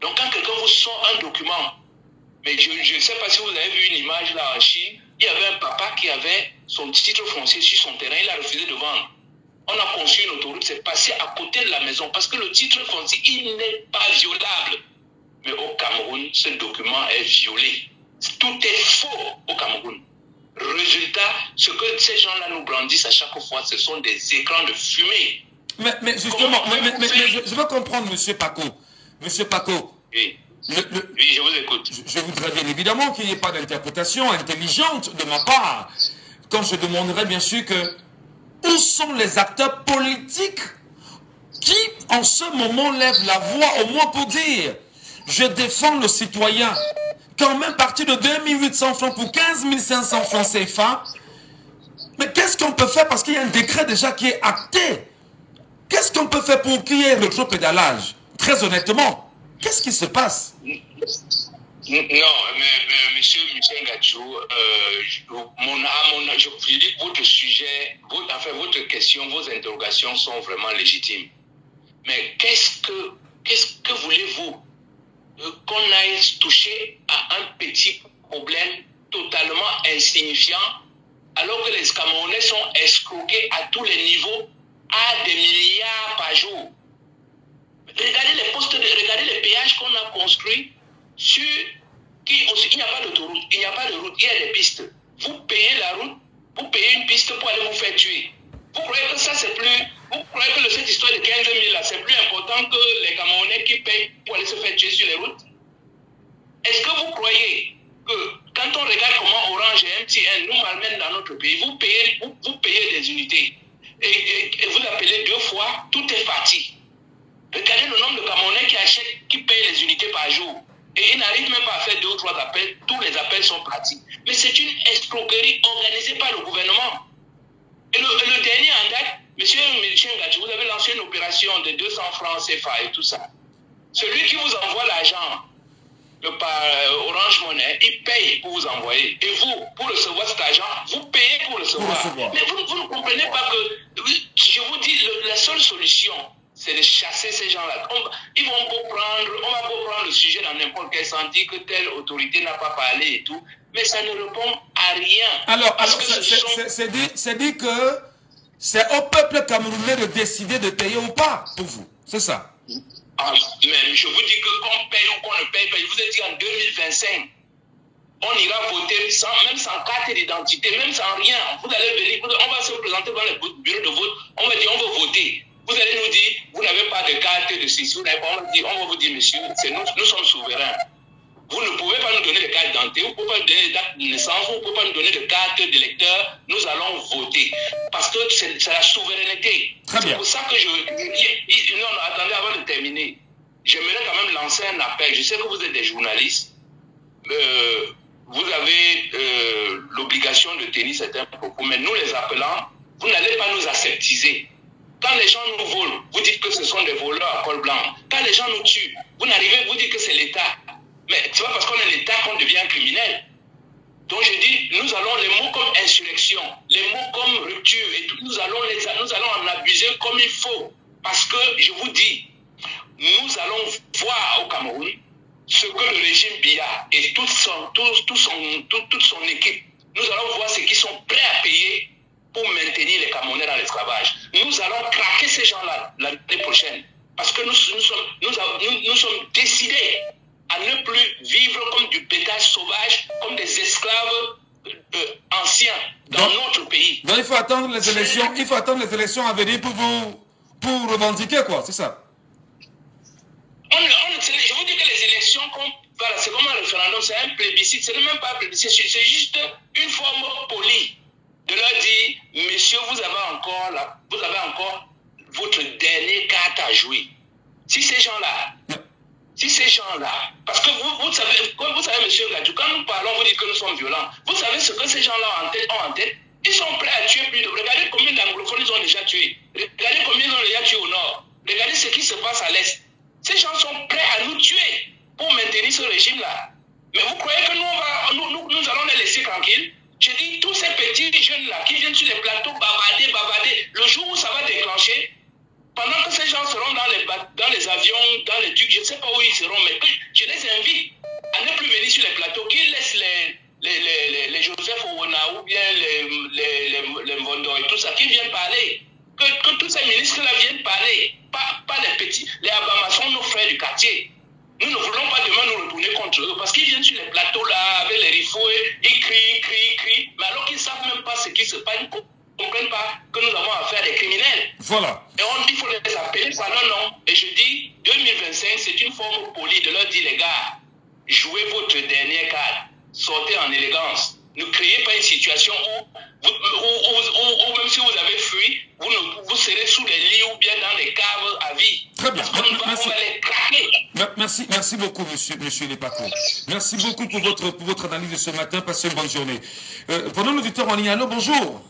Donc quand quelqu'un vous sort un document, mais je ne sais pas si vous avez vu une image là en Chine, il y avait un papa qui avait son titre foncier sur son terrain, il a refusé de vendre. On a conçu une autoroute, c'est passé à côté de la maison parce que le titre foncier, il n'est pas violable. Mais au Cameroun, ce document est violé. Tout est faux au Cameroun. Résultat, ce que ces gens-là nous brandissent à chaque fois, ce sont des écrans de fumée. Mais, mais justement, mais, mais- je, je veux comprendre, monsieur Paco. Monsieur Paco, Oui, le- le- oui je vous écoute. je voudrais bien évidemment qu'il n'y ait pas d'interprétation intelligente de ma part, quand je demanderais bien sûr que où sont les acteurs politiques qui en ce moment lèvent la voix au moins pour dire je défends le citoyen quand même parti de 2800 francs pour 15 500 francs CFA mais qu'est-ce qu'on peut faire parce qu'il y a un décret déjà qui est acté? Qu'est-ce qu'on peut faire pour qu'il y ait le trop pédalage très honnêtement qu'est-ce qui se passe? Non, mais, monsieur Michel Gachou, euh, mon, je, je dis votre sujet, votre, enfin, votre question, vos interrogations sont vraiment légitimes. Mais qu'est-ce que, qu'est-ce que voulez-vous Euh, qu'on aille toucher à un petit problème totalement insignifiant alors que les Camerounais sont escroqués à tous les niveaux à des milliards par jour? Regardez les postes, de, regardez les péages qu'on a construits sur qui aussi, il n'y a pas d'autoroute, il n'y a pas de route, il y a des pistes. Vous payez la route, vous payez une piste pour aller vous faire tuer. Vous croyez que ça c'est plus, vous croyez que cette histoire de 15 000 là c'est plus important que les Camerounais qui payent pour aller se faire tuer sur les routes? Est-ce que vous croyez que quand on regarde comment Orange et MTN nous malmènent dans notre pays, vous payez, vous, payez des unités et vous appelez deux fois, tout est parti. Regardez le nombre de Camerounais qui achètent, qui payent les unités par jour. Et ils n'arrivent même pas à faire deux ou trois appels. Tous les appels sont partis. Mais c'est une escroquerie organisée par le gouvernement. Et le, dernier en date, monsieur Michel Gatti, vous avez lancé une opération de 200 francs CFA et tout ça. Celui qui vous envoie l'argent par euh, Orange Money, il paye pour vous envoyer. Et vous, pour recevoir cet argent, vous payez pour recevoir. recevoir. Mais vous, vous ne comprenez pas que, je vous dis, le- la seule solution, c'est de chasser ces gens-là. Ils vont prendre, on va prendre le sujet dans n'importe quel sens, dire que telle autorité n'a pas parlé et tout, mais ça ne répond à rien. Alors, alors c'est- ce sont- dit, dit que c'est au peuple camerounais de décider de payer ou pas pour vous. C'est ça. Ah, mais je vous dis que qu'on paye ou qu'on ne paye pas, je vous ai dit en 2025, on ira voter sans, même sans carte d'identité, même sans rien. Vous allez venir, on va se présenter dans les bu- bureaux de vote, on va dire on veut voter. Vous allez nous dire, vous n'avez pas de carte de ceci, vous n'avez pas, on va, dire, on va vous dire, monsieur, nous, nous sommes souverains. Vous ne pouvez pas nous donner de carte d'identité, vous ne pouvez pas nous donner de date de naissance, vous ne pouvez pas nous donner de carte d'électeur, nous allons voter. Parce que c'est la souveraineté. C'est pour ça que je. non, attendez, avant de terminer, j'aimerais quand même lancer un appel. Je sais que vous êtes des journalistes. Euh, vous avez euh, l'obligation de tenir certains propos, mais nous les appelants, vous n'allez pas nous aseptiser. Quand les gens nous volent, vous dites que ce sont des voleurs à col blanc. Quand les gens nous tuent, vous n'arrivez, vous dites que c'est l'État. Mais c'est pas parce qu'on est l'État qu'on devient criminel. Donc je dis, nous allons les mots comme insurrection, les mots comme rupture, et nous allons, les, nous allons en abuser comme il faut. Parce que, je vous dis, nous allons voir au Cameroun ce que le régime Biya et toute son, tout, tout son, tout- toute son équipe, nous allons voir ce qu'ils sont prêts à payer pour maintenir les Camerounais dans l'esclavage. Nous allons craquer ces gens-là l'année prochaine. Parce que nous, nous, sommes, nous, avons- nous- nous sommes décidés à ne plus vivre comme du bétail sauvage, comme des esclaves euh, anciens dans Donc- notre pays. Donc il faut attendre les élections, il faut attendre les élections à venir pour vous pour revendiquer quoi, c'est ça. On, on- je vous dis que les élections, voilà, c'est comme un référendum, c'est un plébiscite, ce n'est même pas un plébiscite, c'est juste une forme polie de leur dire, messieurs, vous avez encore, la, vous avez encore votre dernière carte à jouer. Si ces gens-là, si ces gens-là, parce que vous, vous savez, comme vous savez, monsieur Gadjou, quand nous parlons, vous dites que nous sommes violents, vous savez ce que ces gens-là ont en tête, Ils sont prêts à tuer plus de... Regardez combien d'anglophones ils ont déjà tués. Regardez combien ils ont déjà tués au nord. Regardez ce qui se passe à l'est. Ces gens sont prêts à nous tuer pour maintenir ce régime-là. Mais vous croyez que nous, on va, nous, nous, nous allons les laisser tranquilles? Je dis, tous ces petits jeunes-là qui viennent sur les plateaux bavarder, bavarder, le jour où ça va déclencher, pendant que ces gens seront dans les, dans les avions, dans les ducs, je ne sais pas où ils seront, mais que je les invite à ne plus venir sur les plateaux, qu'ils laissent les, les, les, les, Joseph Owona ou bien les, les, et tout ça, qui viennent parler. Que, que tous ces ministres-là viennent parler, pas, pas les petits. Les Abamas sont nos frères du quartier. Nous ne voulons pas demain nous retourner contre eux parce qu'ils viennent sur les plateaux là avec les rifles, ils crient, ils crient, ils crient, mais alors qu'ils ne savent même pas ce qui se passe, ils ne comprennent pas que nous avons affaire à des criminels. Voilà. Et on dit qu'il faut les appeler, ça non, non. Et je dis, 2025, c'est une forme polie de leur dire, les gars, jouez votre dernière carte, sortez en élégance. Ne créez pas une situation où, vous, où, où, où, où même si vous avez fui, vous, ne, vous serez sous les lits ou bien dans les caves à vie. Très bien. Parce qu'on va, Merci. on va les craquer. Merci, merci beaucoup, monsieur, monsieur Lepaco. Merci beaucoup pour votre, pour votre analyse de ce matin. Passez une bonne journée. Euh, prenons l'auditeur en ligne. Allô, bonjour.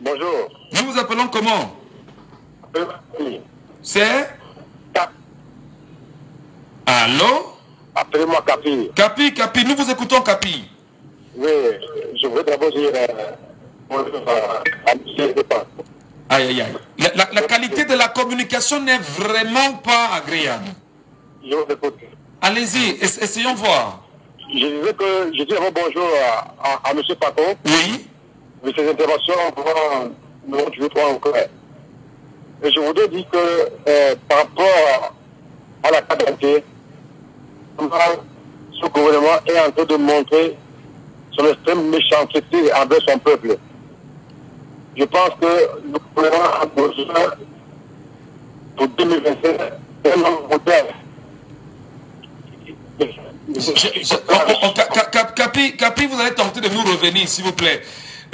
Bonjour. Nous vous appelons comment? Euh, C'est? Allô? Appelez-moi Capi. Capi, Capi, nous vous écoutons, Capi. Oui, je voudrais d'abord dire euh, bonjour à Lepaco. Aïe, aïe, aïe. La, la- la qualité de la communication n'est vraiment pas agréable. Je vous écoute. Allez-y, ess- essayons voir. Je disais que je dis d'abord bonjour à, à, à monsieur Paco. Oui de ses interventions vraiment nous trois encore. Et je voudrais dire que euh, par rapport à la capacité, ce gouvernement est en train de montrer son extrême méchanceté envers son peuple. Je pense que le gouvernement a besoin pour 2025 d'un Ca- Capi, Capi, vous allez tenter de nous revenir, s'il vous plaît.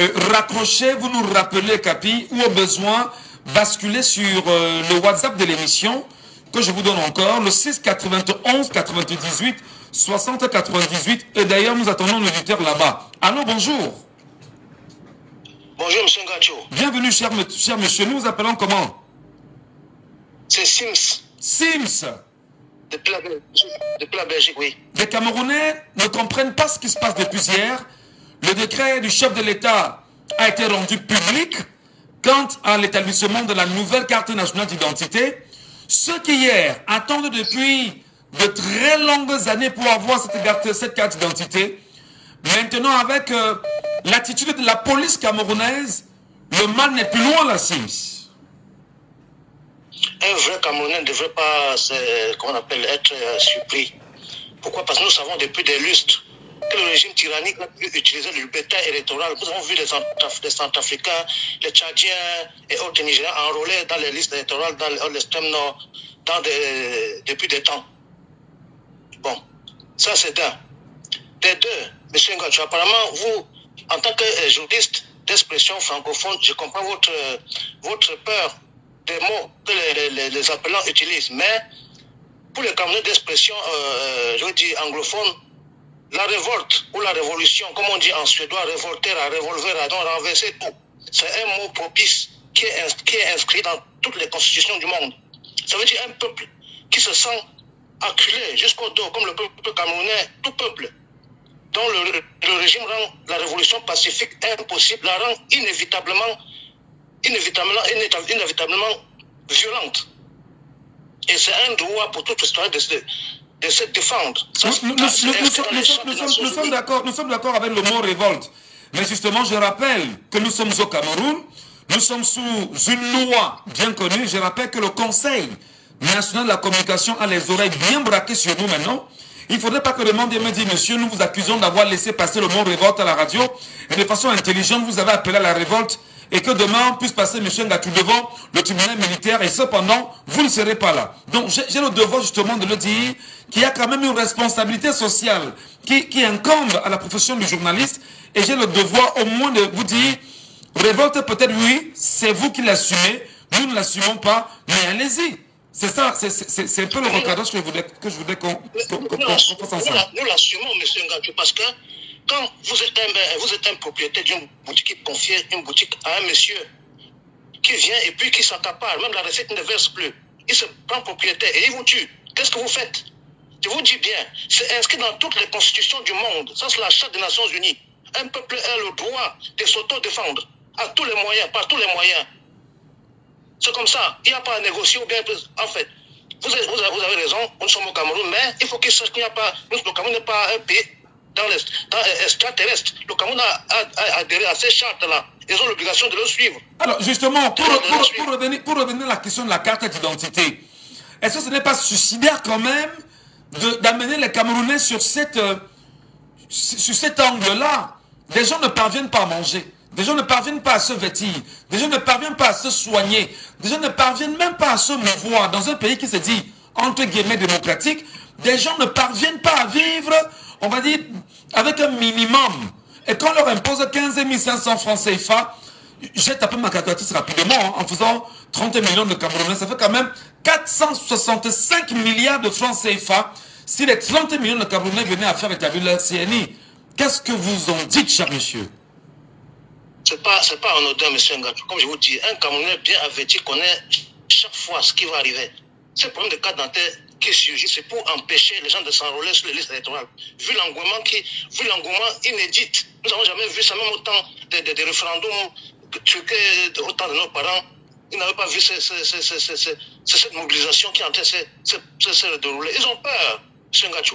Euh, raccrochez, vous nous rappelez, Capi, ou au besoin, basculez sur euh, le WhatsApp de l'émission, que je vous donne encore, le 6 91 98 60 98. Et d'ailleurs, nous attendons l'auditeur là-bas. Allô, bonjour. Bonjour, monsieur Ngacho. Bienvenue, cher, monsieur. Nous vous appelons comment? C'est Sims, Sims. depuis la, Belgique- depuis la Belgique, oui. Les Camerounais ne comprennent pas ce qui se passe depuis hier. Le décret du chef de l'État a été rendu public quant à l'établissement de la nouvelle carte nationale d'identité. Ceux qui hier attendent depuis de très longues années pour avoir cette carte, d'identité, maintenant avec euh, l'attitude de la police camerounaise, le mal n'est plus loin la Sims. un vrai Camerounais ne devrait pas, se- comment on appelle, être euh, surpris. Pourquoi? Parce que nous savons depuis des lustres que le régime tyrannique a pu utiliser le bétail électoral. Nous avons vu les, les Centrafricains, les Tchadiens et autres Nigériens enrôlés dans les listes électorales dans le- l'extrême nord depuis des temps. Ça c'est d'un. Des deux, M. Ngacho, apparemment, vous, en tant que euh, juriste d'expression francophone, je comprends votre, euh, votre peur des mots que les, les- appelants utilisent. Mais pour les Camerounais d'expression, euh, je veux dire anglophone, la révolte ou la révolution, comme on dit en suédois, révolter, à revolver, à donc renverser tout, c'est un mot propice qui est inscrit dans toutes les constitutions du monde. Ça veut dire un peuple qui se sent acculé jusqu'au dos, comme le peuple camerounais, tout peuple dont le, le régime rend la révolution pacifique impossible, la rend inévitablement, inévitablement, inévitablement violente. Et c'est un droit pour toute histoire de se, de se défendre. Ça, sommes- d'accord, nous sommes d'accord avec le mot révolte. Mais justement, je rappelle que nous sommes au Cameroun, nous sommes sous une loi bien connue. Je rappelle que le Conseil national de la communication a les oreilles bien braquées sur nous maintenant. Il ne faudrait pas que le monde me dise, monsieur, nous vous accusons d'avoir laissé passer le mot révolte à la radio. Et de façon intelligente, vous avez appelé à la révolte. Et que demain, on puisse passer M. Ngatou devant le tribunal militaire. Et cependant, vous ne serez pas là. Donc, j'ai le devoir justement de le dire qu'il y a quand même une responsabilité sociale qui, qui incombe à la profession du journaliste. Et j'ai le devoir au moins de vous dire, révolte peut-être oui, c'est vous qui l'assumez. Nous ne l'assumons pas, mais allez-y. C'est ça, c'est un peu le recadrage que je voudrais, qu'on qu fasse ensemble. Nous l'assumons, M. Ngadjou, parce que quand vous êtes un, vous êtes un propriétaire d'une boutique qui confie une boutique à un monsieur qui vient et puis qui s'accapare, même la recette ne verse plus, il se prend propriétaire et il vous tue. Qu'est-ce que vous faites? Je vous dis bien, c'est inscrit dans toutes les constitutions du monde. Ça, c'est la charte des Nations Unies. Un peuple a le droit de s'auto-défendre à tous les moyens, par tous les moyens. C'est comme ça. Il n'y a pas à négocier ou bien. En fait, vous avez, vous avez, raison, nous sommes au Cameroun, mais il faut qu'il sache qu'il n'y a pas. Le Cameroun n'est pas un pays dans l'extraterrestre. Le Cameroun a, adhéré à ces chartes-là. Ils ont l'obligation de le suivre. Alors, justement, pour, pour, pour, revenir, pour revenir à la question de la carte d'identité, est-ce que ce n'est pas suicidaire quand même d'amener les Camerounais sur, cette, sur cet angle-là? Des gens ne parviennent pas à manger. Des gens ne parviennent pas à se vêtir. Des gens ne parviennent pas à se soigner. Des gens ne parviennent même pas à se mouvoir. Dans un pays qui se dit, entre guillemets, démocratique, des gens ne parviennent pas à vivre, on va dire, avec un minimum. Et quand on leur impose 15 500 francs CFA, j'ai tapé ma calculatrice rapidement, hein, en faisant 30 millions de Camerounais, ça fait quand même 465 milliards de francs CFA si les 30 millions de Camerounais venaient à faire établir leur CNI. Qu'est-ce que vous en dites, cher monsieur c'est pas, c'est pas anodin, monsieur Ngatou. Comme je vous dis, un Camerounais bien averti connaît chaque fois ce qui va arriver. Ce problème de cas dentaire qui surgit, c'est pour empêcher les gens de s'enrôler sur les listes électorales. Vu l'engouement qui, vu l'engouement inédit, nous n'avons jamais vu ça, même autant de, de, référendums que autant de nos parents, ils n'avaient pas vu cette mobilisation qui est en train de se dérouler. Ils ont peur.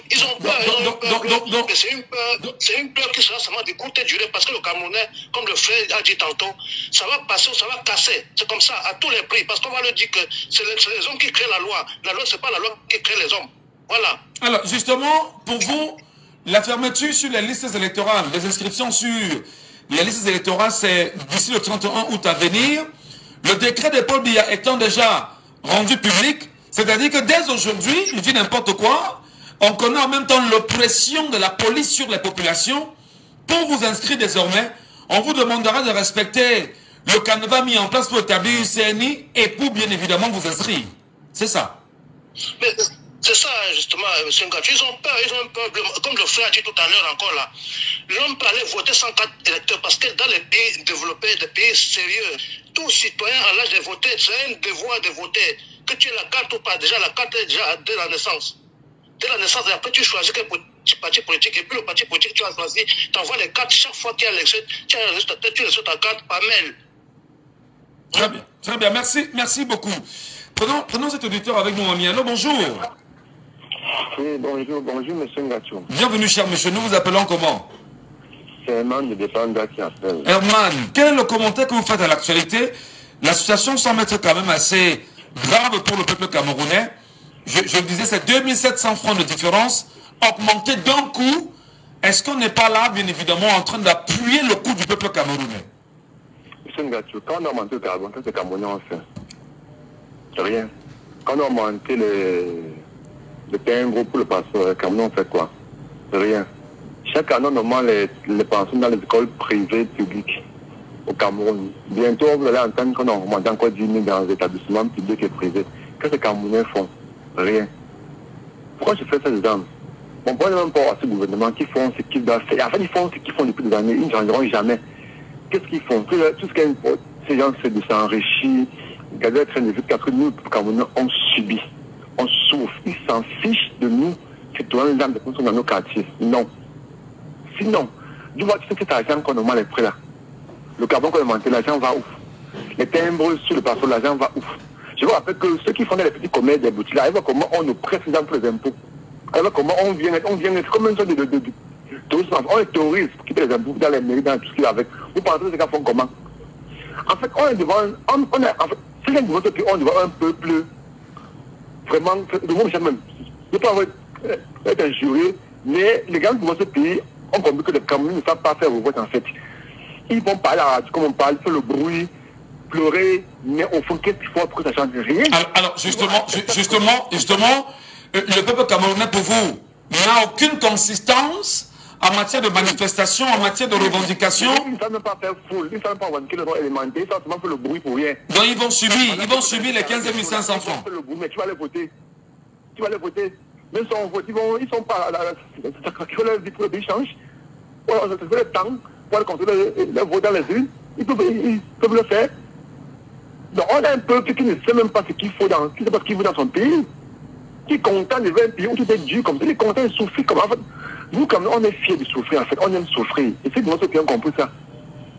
Ils ont peur, ils ont peur. C'est une peur, c'est une peur qui sera seulement de courte durée parce que le Camerounais, comme le frère a dit tantôt, ça va passer ou ça va casser. C'est comme ça, à tous les prix. Parce qu'on va le dire que c'est les, les, hommes qui créent la loi. La loi, c'est pas la loi qui crée les hommes. Voilà. Alors, justement, pour vous, la fermeture sur les listes électorales, les inscriptions sur les listes électorales, c'est d'ici le 31 août à venir. Le décret de Paul Biya étant déjà rendu public, c'est-à-dire que dès aujourd'hui, je dis n'importe quoi, on connaît en même temps l'oppression de la police sur les populations. Pour vous inscrire désormais, on vous demandera de respecter le canevas mis en place pour établir une CNI et pour bien évidemment vous inscrire. C'est ça. Mais c'est ça justement, M. Ngatou. Ils ont peur, ils ont peur, comme le frère a dit tout à l'heure encore là. L'homme peut aller voter sans carte électeur parce que dans les pays développés, des pays sérieux, tout citoyen à l'âge de voter, c'est un devoir de voter. Que tu aies la carte ou pas, déjà la carte est déjà dès la naissance dès la naissance, et après tu choisis quel parti politique, et puis le parti politique tu as choisi, tu envoies les cartes chaque fois qu'il y a l'élection, tu as résultat, tu reçois ta carte par mail. Très bien, très bien, merci, merci beaucoup. Prenons, prenons cet auditeur avec nous, ami. Allô, bonjour. Oui, bonjour, bonjour, monsieur Ngacho. Bienvenue, cher monsieur. Nous vous appelons comment? C'est Herman de Dépenda qui appelle. Herman, quel est le commentaire que vous faites à l'actualité? La situation semble être quand même assez grave pour le peuple camerounais je, je disais, c'est 2700 francs de différence, augmenté d'un coup. Est-ce qu'on n'est pas là, bien évidemment, en train d'appuyer le coût du peuple camerounais? Quand on a augmenté le que les Camerounais ont fait Rien. Quand on a augmenté le, le timbre pour le passeport, les Camerounais ont fait quoi? Rien. Chaque année, normalement, les, les pensions dans les écoles privées publiques au Cameroun. Bientôt, vous allez entendre qu'on a augmenté encore 10 000 dans les établissements publics et privés. Qu'est-ce que les Camerounais font? Rien. Pourquoi je fais ça dedans? Bon, point même pas à ce gouvernement qui font ce qu'ils doivent faire. En fait, ils font ce qu'ils font depuis des années, ils ne changeront jamais. Qu'est-ce qu'ils font? Tout ce qu'ils ces gens, c'est de s'enrichir. Regardez le train de vie, parce que nous, Camerounais, on subit, on souffre. Ils s'en fichent de nous, citoyens d'âme, de sont dans nos quartiers. Non. Sinon, du vois, tu sais cet argent qu'on demande les prêts là. Le carbone qu'on demande, l'argent va ouf. Les timbres sur le passeport, l'argent va ouf. Je vous rappelle que ceux qui font des petits commerces, des boutiques, là, comment on nous presse les impôts. Voient comment on vient, on vient comme une sorte de, de, de, de on est touriste pour quitter les impôts dans les mairies, dans tout ce qu'il y a avec. Vous pensez que ces gars font comment? En fait, on est devant, on, on est, en fait, c'est un gouvernement on est devant un peuple vraiment, le monde même. Je ne peux pas être injurié, mais les gars qui vont ce pays ont compris que les Camerounais ne savent pas faire vos votes en fait. Ils vont parler à comme on parle, faire le bruit, pleurer, mais au fond, qu'est-ce qu'il faut pour que ça change rien? Alors, justement, justement, justement, euh, le peuple camerounais pour vous n'a aucune consistance en matière de manifestation, en matière de revendication. Ils ne savent même pas faire foule, ils ne savent pas revendiquer le droit élémentaire, ils savent seulement faire le bruit pour rien. Donc ils vont subir, ils vont subir les 15 500 francs. Le bruit, mais tu vas aller voter. Tu vas aller voter. Même si on vote, ils ne sont pas, il faut leur dire pour le pays change. Voilà, le temps pour aller contrôler le vote dans les urnes. Ils peuvent, ils peuvent le faire. Donc on a un peuple qui ne sait même pas ce qu'il faut dans, qui sait pas ce qu'il veut dans son pays. Qui est content de voir un pays où tout est dur comme ça, qui est content de souffrir comme en fait. Nous, comme on est fiers de souffrir, en fait, on aime souffrir. Et c'est de ceux qui ont compris ça.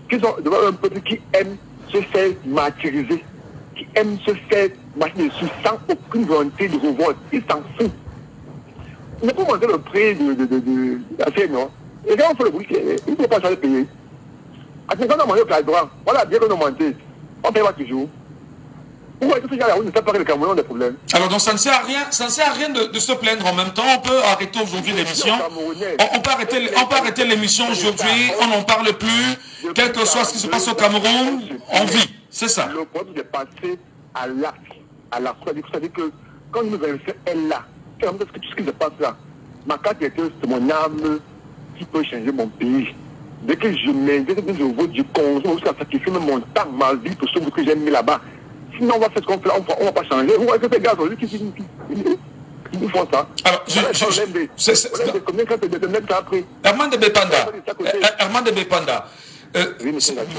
Qu'ils ont devant un peuple qui aime se faire martyriser, qui aime se faire martyriser sans aucune volonté de revolte. Ils s'en foutent. On n'a pas le prix de, de, de, de la scène, non Les gens ont fait le bruit, ils ne peuvent pas changer payer. À 50 ans, on a au droit. Voilà, bien qu'on a monté. On ne paye pas toujours. Alors donc ça ne sert à rien, ça ne sert à rien de, se plaindre en même temps. On peut arrêter aujourd'hui l'émission. On, peut arrêter, on peut arrêter l'émission aujourd'hui. On n'en parle plus. Quel que soit ce qui se passe au Cameroun, on vit. C'est ça. Le problème de passer à l'acte, à la C'est-à-dire que quand nous avons fait elle là, tout ce qui se passe là, ma carte était c'est mon âme qui peut changer mon pays. Dès que je mets, dès que je vote du conjoint, je sacrifier mon temps, ma vie pour ce que j'ai mis là-bas. Sinon, on va faire ce qu'on fait, on ne va pas changer. Vous voyez que ces gars, aujourd'hui, qui, ils font ça. Alors, je, je, c'est Herman de Bepanda. Herman de Bepanda. Euh,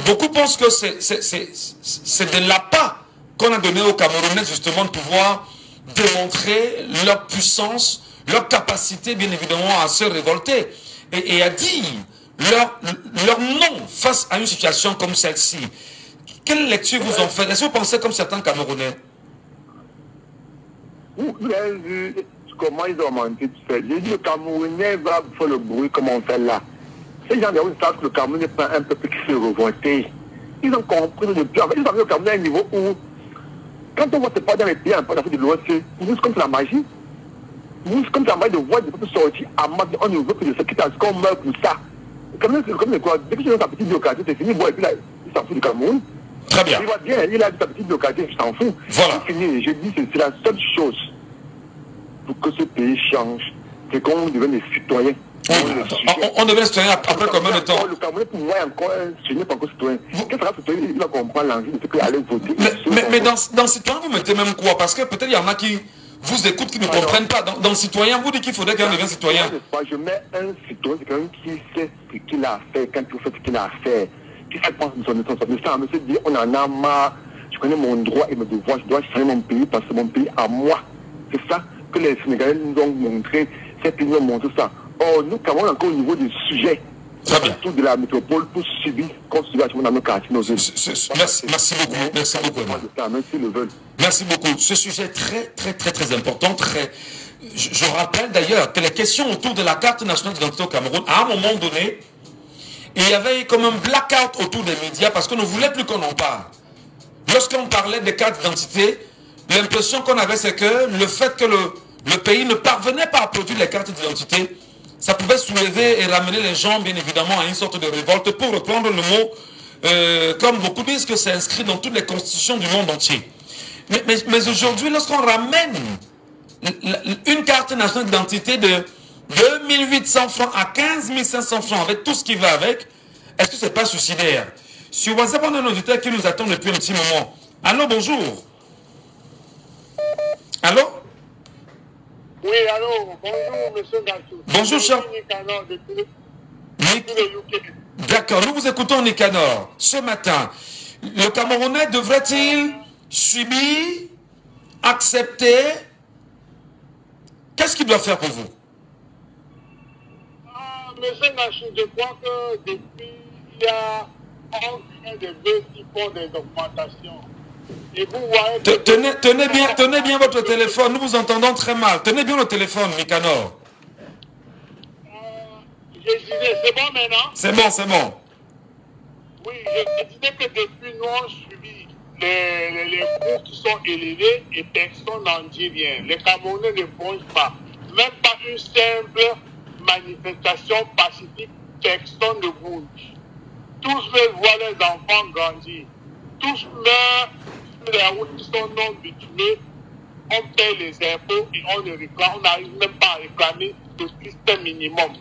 beaucoup pensent que c'est de l'appât qu'on a donné aux Camerounais justement de pouvoir démontrer leur puissance, leur capacité bien évidemment à se révolter et, et à dire leur, leur non face à une situation comme celle-ci. Quelle lecture vous en faites? Est-ce que vous pensez comme certains Camerounais? Vous avez vu comment ils ont menti tout ça. J'ai dit le Camerounais va faire le bruit comme on fait là. Ces gens ils savent que le Cameroun n'est pas un peuple qui se révolter. Ils ont compris depuis. Ils ont vu le Cameroun à un niveau où, quand on voit ce pas dans les pays un peu d'Afrique de l'Ouest, c'est comme la magie. Nous, comme la magie de voir des peuples sortir à masse, on ne veut que de ce qui qu'on meurt pour ça. Comme c'est comme quoi, depuis que j'ai sa petite occasion, c'est fini, bon, et puis là, il s'en fout du Cameroun. Très bien. Il va bien, il a sa petite localité, je s'en fous. Voilà. fini. Je dis c'est la seule chose pour que ce pays change, c'est qu'on devienne des citoyens. On, on, devient citoyen après combien de temps Le Camerounais, pour moi, encore un n'est pas encore citoyen. Qu'est-ce que citoyen? Il va comprendre l'enjeu de ce voter. Mais, mais, dans, dans citoyen, vous mettez même quoi? Parce que peut-être il y en a qui vous écoutent, qui ne comprennent pas. Dans, dans citoyen, vous dites qu'il faudrait qu'un devienne citoyen. Je mets un citoyen, c'est quelqu'un qui sait ce qu'il a fait, quand il fait ce qu'il a fait qui fait pense de son responsabilité, me dit on en a marre, je connais mon droit et mes devoirs, je dois changer mon pays parce que mon pays à moi. C'est ça que les Sénégalais nous ont montré, ces pays nous ont montré ça. Or, nous, quand on encore au niveau du sujet, surtout de la métropole, pour subir, subit dans nos quartiers, nos villes. Merci, merci beaucoup. Merci beaucoup. Merci, le veulent. Merci beaucoup. Ce sujet est très, très, très, très important. Très... Je, je rappelle d'ailleurs que les questions autour de la carte nationale d'identité au Cameroun, à un moment donné, il y avait comme un blackout autour des médias parce qu'on ne voulait plus qu'on en parle. Lorsqu'on parlait des cartes d'identité, l'impression qu'on avait, c'est que le fait que le, le, pays ne parvenait pas à produire les cartes d'identité, ça pouvait soulever et ramener les gens, bien évidemment, à une sorte de révolte. Pour reprendre le mot, euh, comme beaucoup disent que c'est inscrit dans toutes les constitutions du monde entier. Mais, mais, mais aujourd'hui, lorsqu'on ramène une carte nationale d'identité de 2800 francs à 15 500 francs avec tout ce qui va avec, est-ce que c'est pas suicidaire? Sur WhatsApp, on a un auditeur qui nous attend depuis un petit moment. Allô, bonjour. Allô? Oui, allô, bonjour, monsieur Gatou. Bonjour, cher. D'accord, nous vous écoutons, Nicanor. Ce matin, le Camerounais devrait-il subir, accepter? Qu'est-ce qu'il doit faire pour vous? Je crois que depuis, il y a un de deux qui font des augmentations. Et vous voyez tenez, tenez, bien, tenez bien votre téléphone, nous vous entendons très mal. Tenez bien le téléphone, Mikanor. Euh, je disais, c'est bon maintenant? C'est bon, c'est bon. Oui, je disais que depuis nous on subit les, les coûts qui sont élevés et personne n'en dit rien. Les Camerounais ne bronchent pas. Même pas une simple manifestation pacifique, personne ne bouge. Tous veulent voir les enfants grandir. Tous meurent sur les routes qui sont non bituées. On paye les impôts et on ne réclame, on n'arrive même pas à réclamer le système minimum.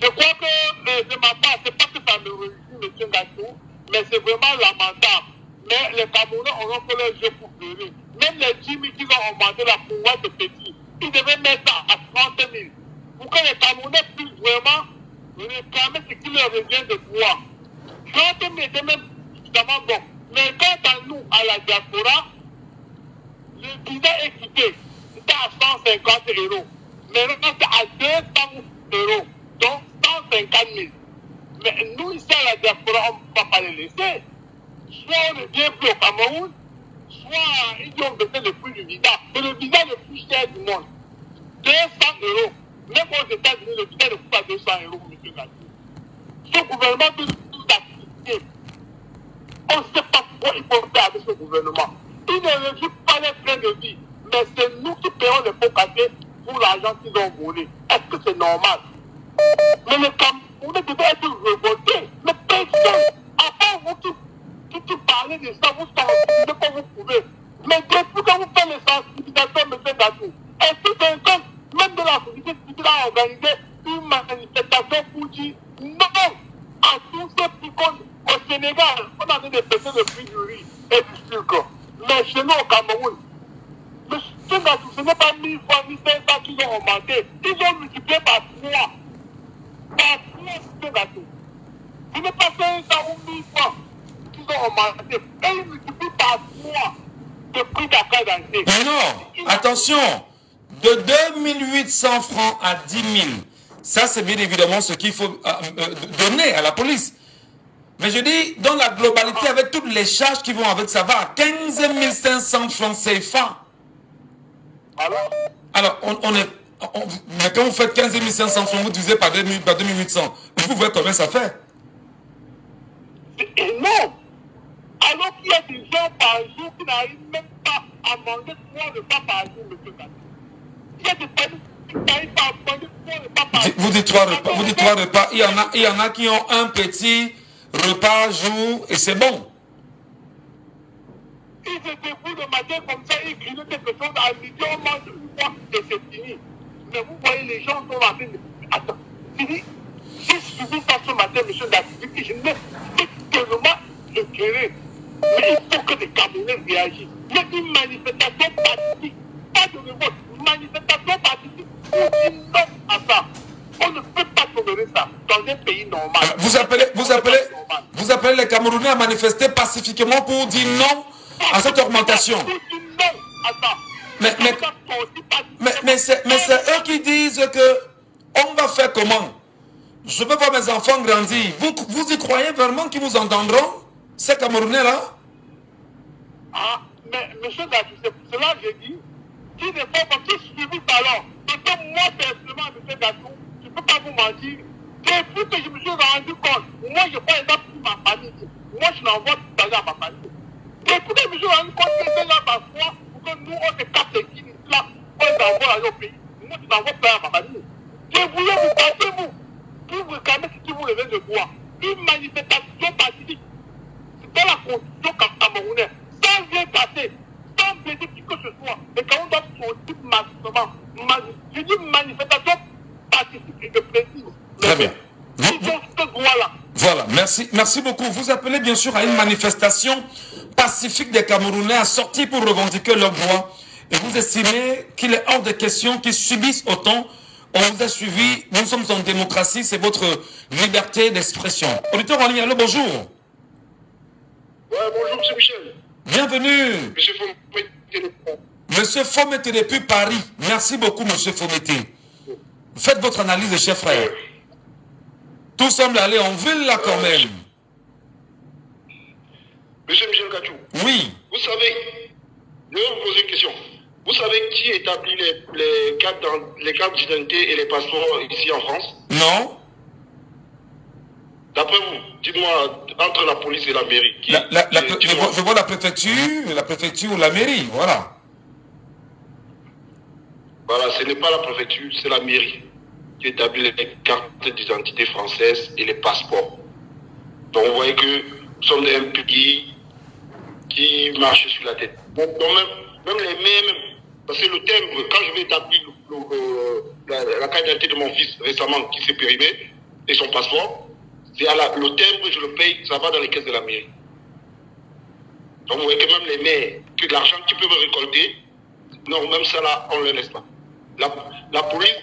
Je crois que euh, de ma part, c'est pas que ça me réjouit, M. Gatou, mais c'est vraiment lamentable. Mais les Camerounais auront fait leur jeu pour pleurer. Même les 10 000 qui ont augmenté la pouvoir de petit, ils devaient mettre ça à 30 000. Pour que les Camerounais puissent vraiment réclamer ce qui leur revient de pouvoir. 30 000 était même suffisamment bon. Mais quant à nous, à la diaspora, le visa est quitté. C'était à 150 euros. Maintenant, c'est à 200 euros. Donc, 150 000. Mais nous, ici à la diaspora, on ne va pas les laisser. Soit on ne vient plus au Cameroun, soit ils ont baissé le prix du visa. C'est le visa le plus cher du monde. 200 euros. Même aux États-Unis, le visa ne coûte pas 200 euros, M. Gatou. Ce gouvernement de nous activité. On ne sait pas quoi il faut faire avec ce gouvernement. Il ne résout pas les trains de vie. Mais c'est nous qui payons les pots cassés pour l'argent qu'ils ont volé. Est-ce que c'est normal? Mais le Camerounais devait être révolté. Mais personne, à part vous qui, qui, qui parlez de ça, vous sensibilisez comme vous pouvez. Mais depuis que vous faites les sensibilisations, M. Gatou, est-ce que quelqu'un, même de la société civile, a organisé une manifestation pour dire non à tous ces petits comptes au Sénégal, on a des prix du riz et du sucre. Mais chez nous au Cameroun, ce n'est pas 1000 fois, 1500 qu'ils ont augmenté. Ils ont multiplié par 3. Par 3, ce n'est pas 500 ou 1000 fois qu'ils ont augmenté. Et ils multiplient par 3 le prix. Mais non, attention, de 2800 francs à 10 000, ça c'est bien évidemment ce qu'il faut euh, euh, donner à la police. Mais je dis, dans la globalité, avec toutes les charges qui vont avec ça, va à 15 500 francs CFA. Alors, Alors, on, on est. on- mais quand vous faites 15 500 francs, vous divisez par 2000 par 2800. Vous voyez combien ça fait? C'est énorme. Alors qu'il y a des gens par jour qui n'arrivent même pas à manger trois repas par jour, M. Vous dites trois repas. Vous dites trois repas. Il y en a, il y en a qui ont un petit repas jour et c'est bon. Ils se débrouillent le matin comme ça, ils grillent quelque chose à midi, on mange une fois c'est fini. Mais vous voyez, les gens sont en train de... Attends, Sidi, j'ai suivi ça ce matin, M. Gatou, que je n'ai tellement éclairé. Mais il faut que les Camerounais réagissent. Il y a une manifestation pacifique, pas de révolte, Vous appelez, vous appelez, vous appelez les Camerounais à manifester pacifiquement pour dire non à cette augmentation. Mais- mais- Mais, c'est eux qui disent que on va faire comment? Je veux voir mes enfants grandir. Vous, vous y croyez vraiment qu'ils vous entendront Ces Camerounais-là? Ah, mais monsieur Gatou, c'est pour cela que j'ai dit, qui ne faut pas qui suivi talent. Parce que moi, personnellement, monsieur Gatou, je ne peux pas vous mentir. Depuis que je me suis rendu compte, moi, je prends exemple pour ma famille. Moi, je n'envoie pas d'argent à ma famille. Depuis que je me suis rendu compte que c'est là ma foi, pour que nous, on se capte les guides là, on les envoie au pays. Moi, je n'envoie pas à ma famille. Je voulais vous passer, vous, pour vous ce qui vous revient de droit. Une manifestation pacifique dans la constitution camerounaise, sans rien casser, blesser qui que ce soit, les Camerounais doivent sortir massivement. Ma- Je dis manifestation pacifique et de précise. Très bien. Ce droit-là. Voilà, merci, merci beaucoup. Vous appelez bien sûr à une manifestation pacifique des Camerounais à sortir pour revendiquer leurs droits. Et vous estimez qu'il est hors de question qu'ils subissent autant. On vous a suivi, nous sommes en démocratie, c'est votre liberté d'expression. Auditeur en ligne, allô, bonjour. Ouais, bonjour, M. Michel. Bienvenue. Monsieur Fometé depuis Paris. Merci beaucoup, Monsieur Fometé. Faites votre analyse, chef frère. Tout semble aller en ville là quand même. Monsieur Michel Kachou, Oui. vous savez, je vais vous poser une question. Vous savez qui établit les, les cartes d'identité et les passeports ici en France? Non D'après vous, dites-moi entre la police et la mairie. qui- La- la- la- qui- je, vois, je vois la préfecture, la préfecture ou la mairie, voilà. Voilà, ce n'est pas la préfecture, c'est la mairie qui établit les cartes d'identité françaises et les passeports. Donc vous voyez que nous sommes un pays qui marche sur la tête. Donc, même, même les maires, même, parce que le timbre, quand je vais établir le- le- la, la carte d'identité de mon fils récemment qui s'est périmé et son passeport, c'est à la, le timbre, je le paye, ça va dans les caisses de la mairie. Donc vous voyez que même les maires, que l'argent qu'ils peuvent récolter, non, même ça là, on ne le laisse pas. La, la police,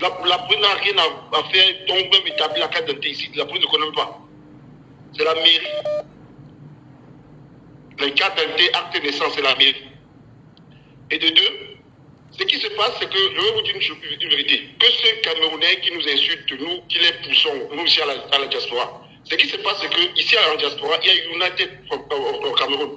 la, la police n'a rien à, faire, donc même établir la carte d'identité ici, la police ne connaît pas. C'est la mairie. Les cartes d'identité, acte de naissance, c'est la mairie. Et de deux, ce qui se passe, c'est que, je vais vous dire une, vérité, que ces Camerounais qui nous insultent, nous qui les poussons, nous ici à la, à la diaspora, ce qui se passe, c'est que ici en diaspora, il y a United au, Cameroun.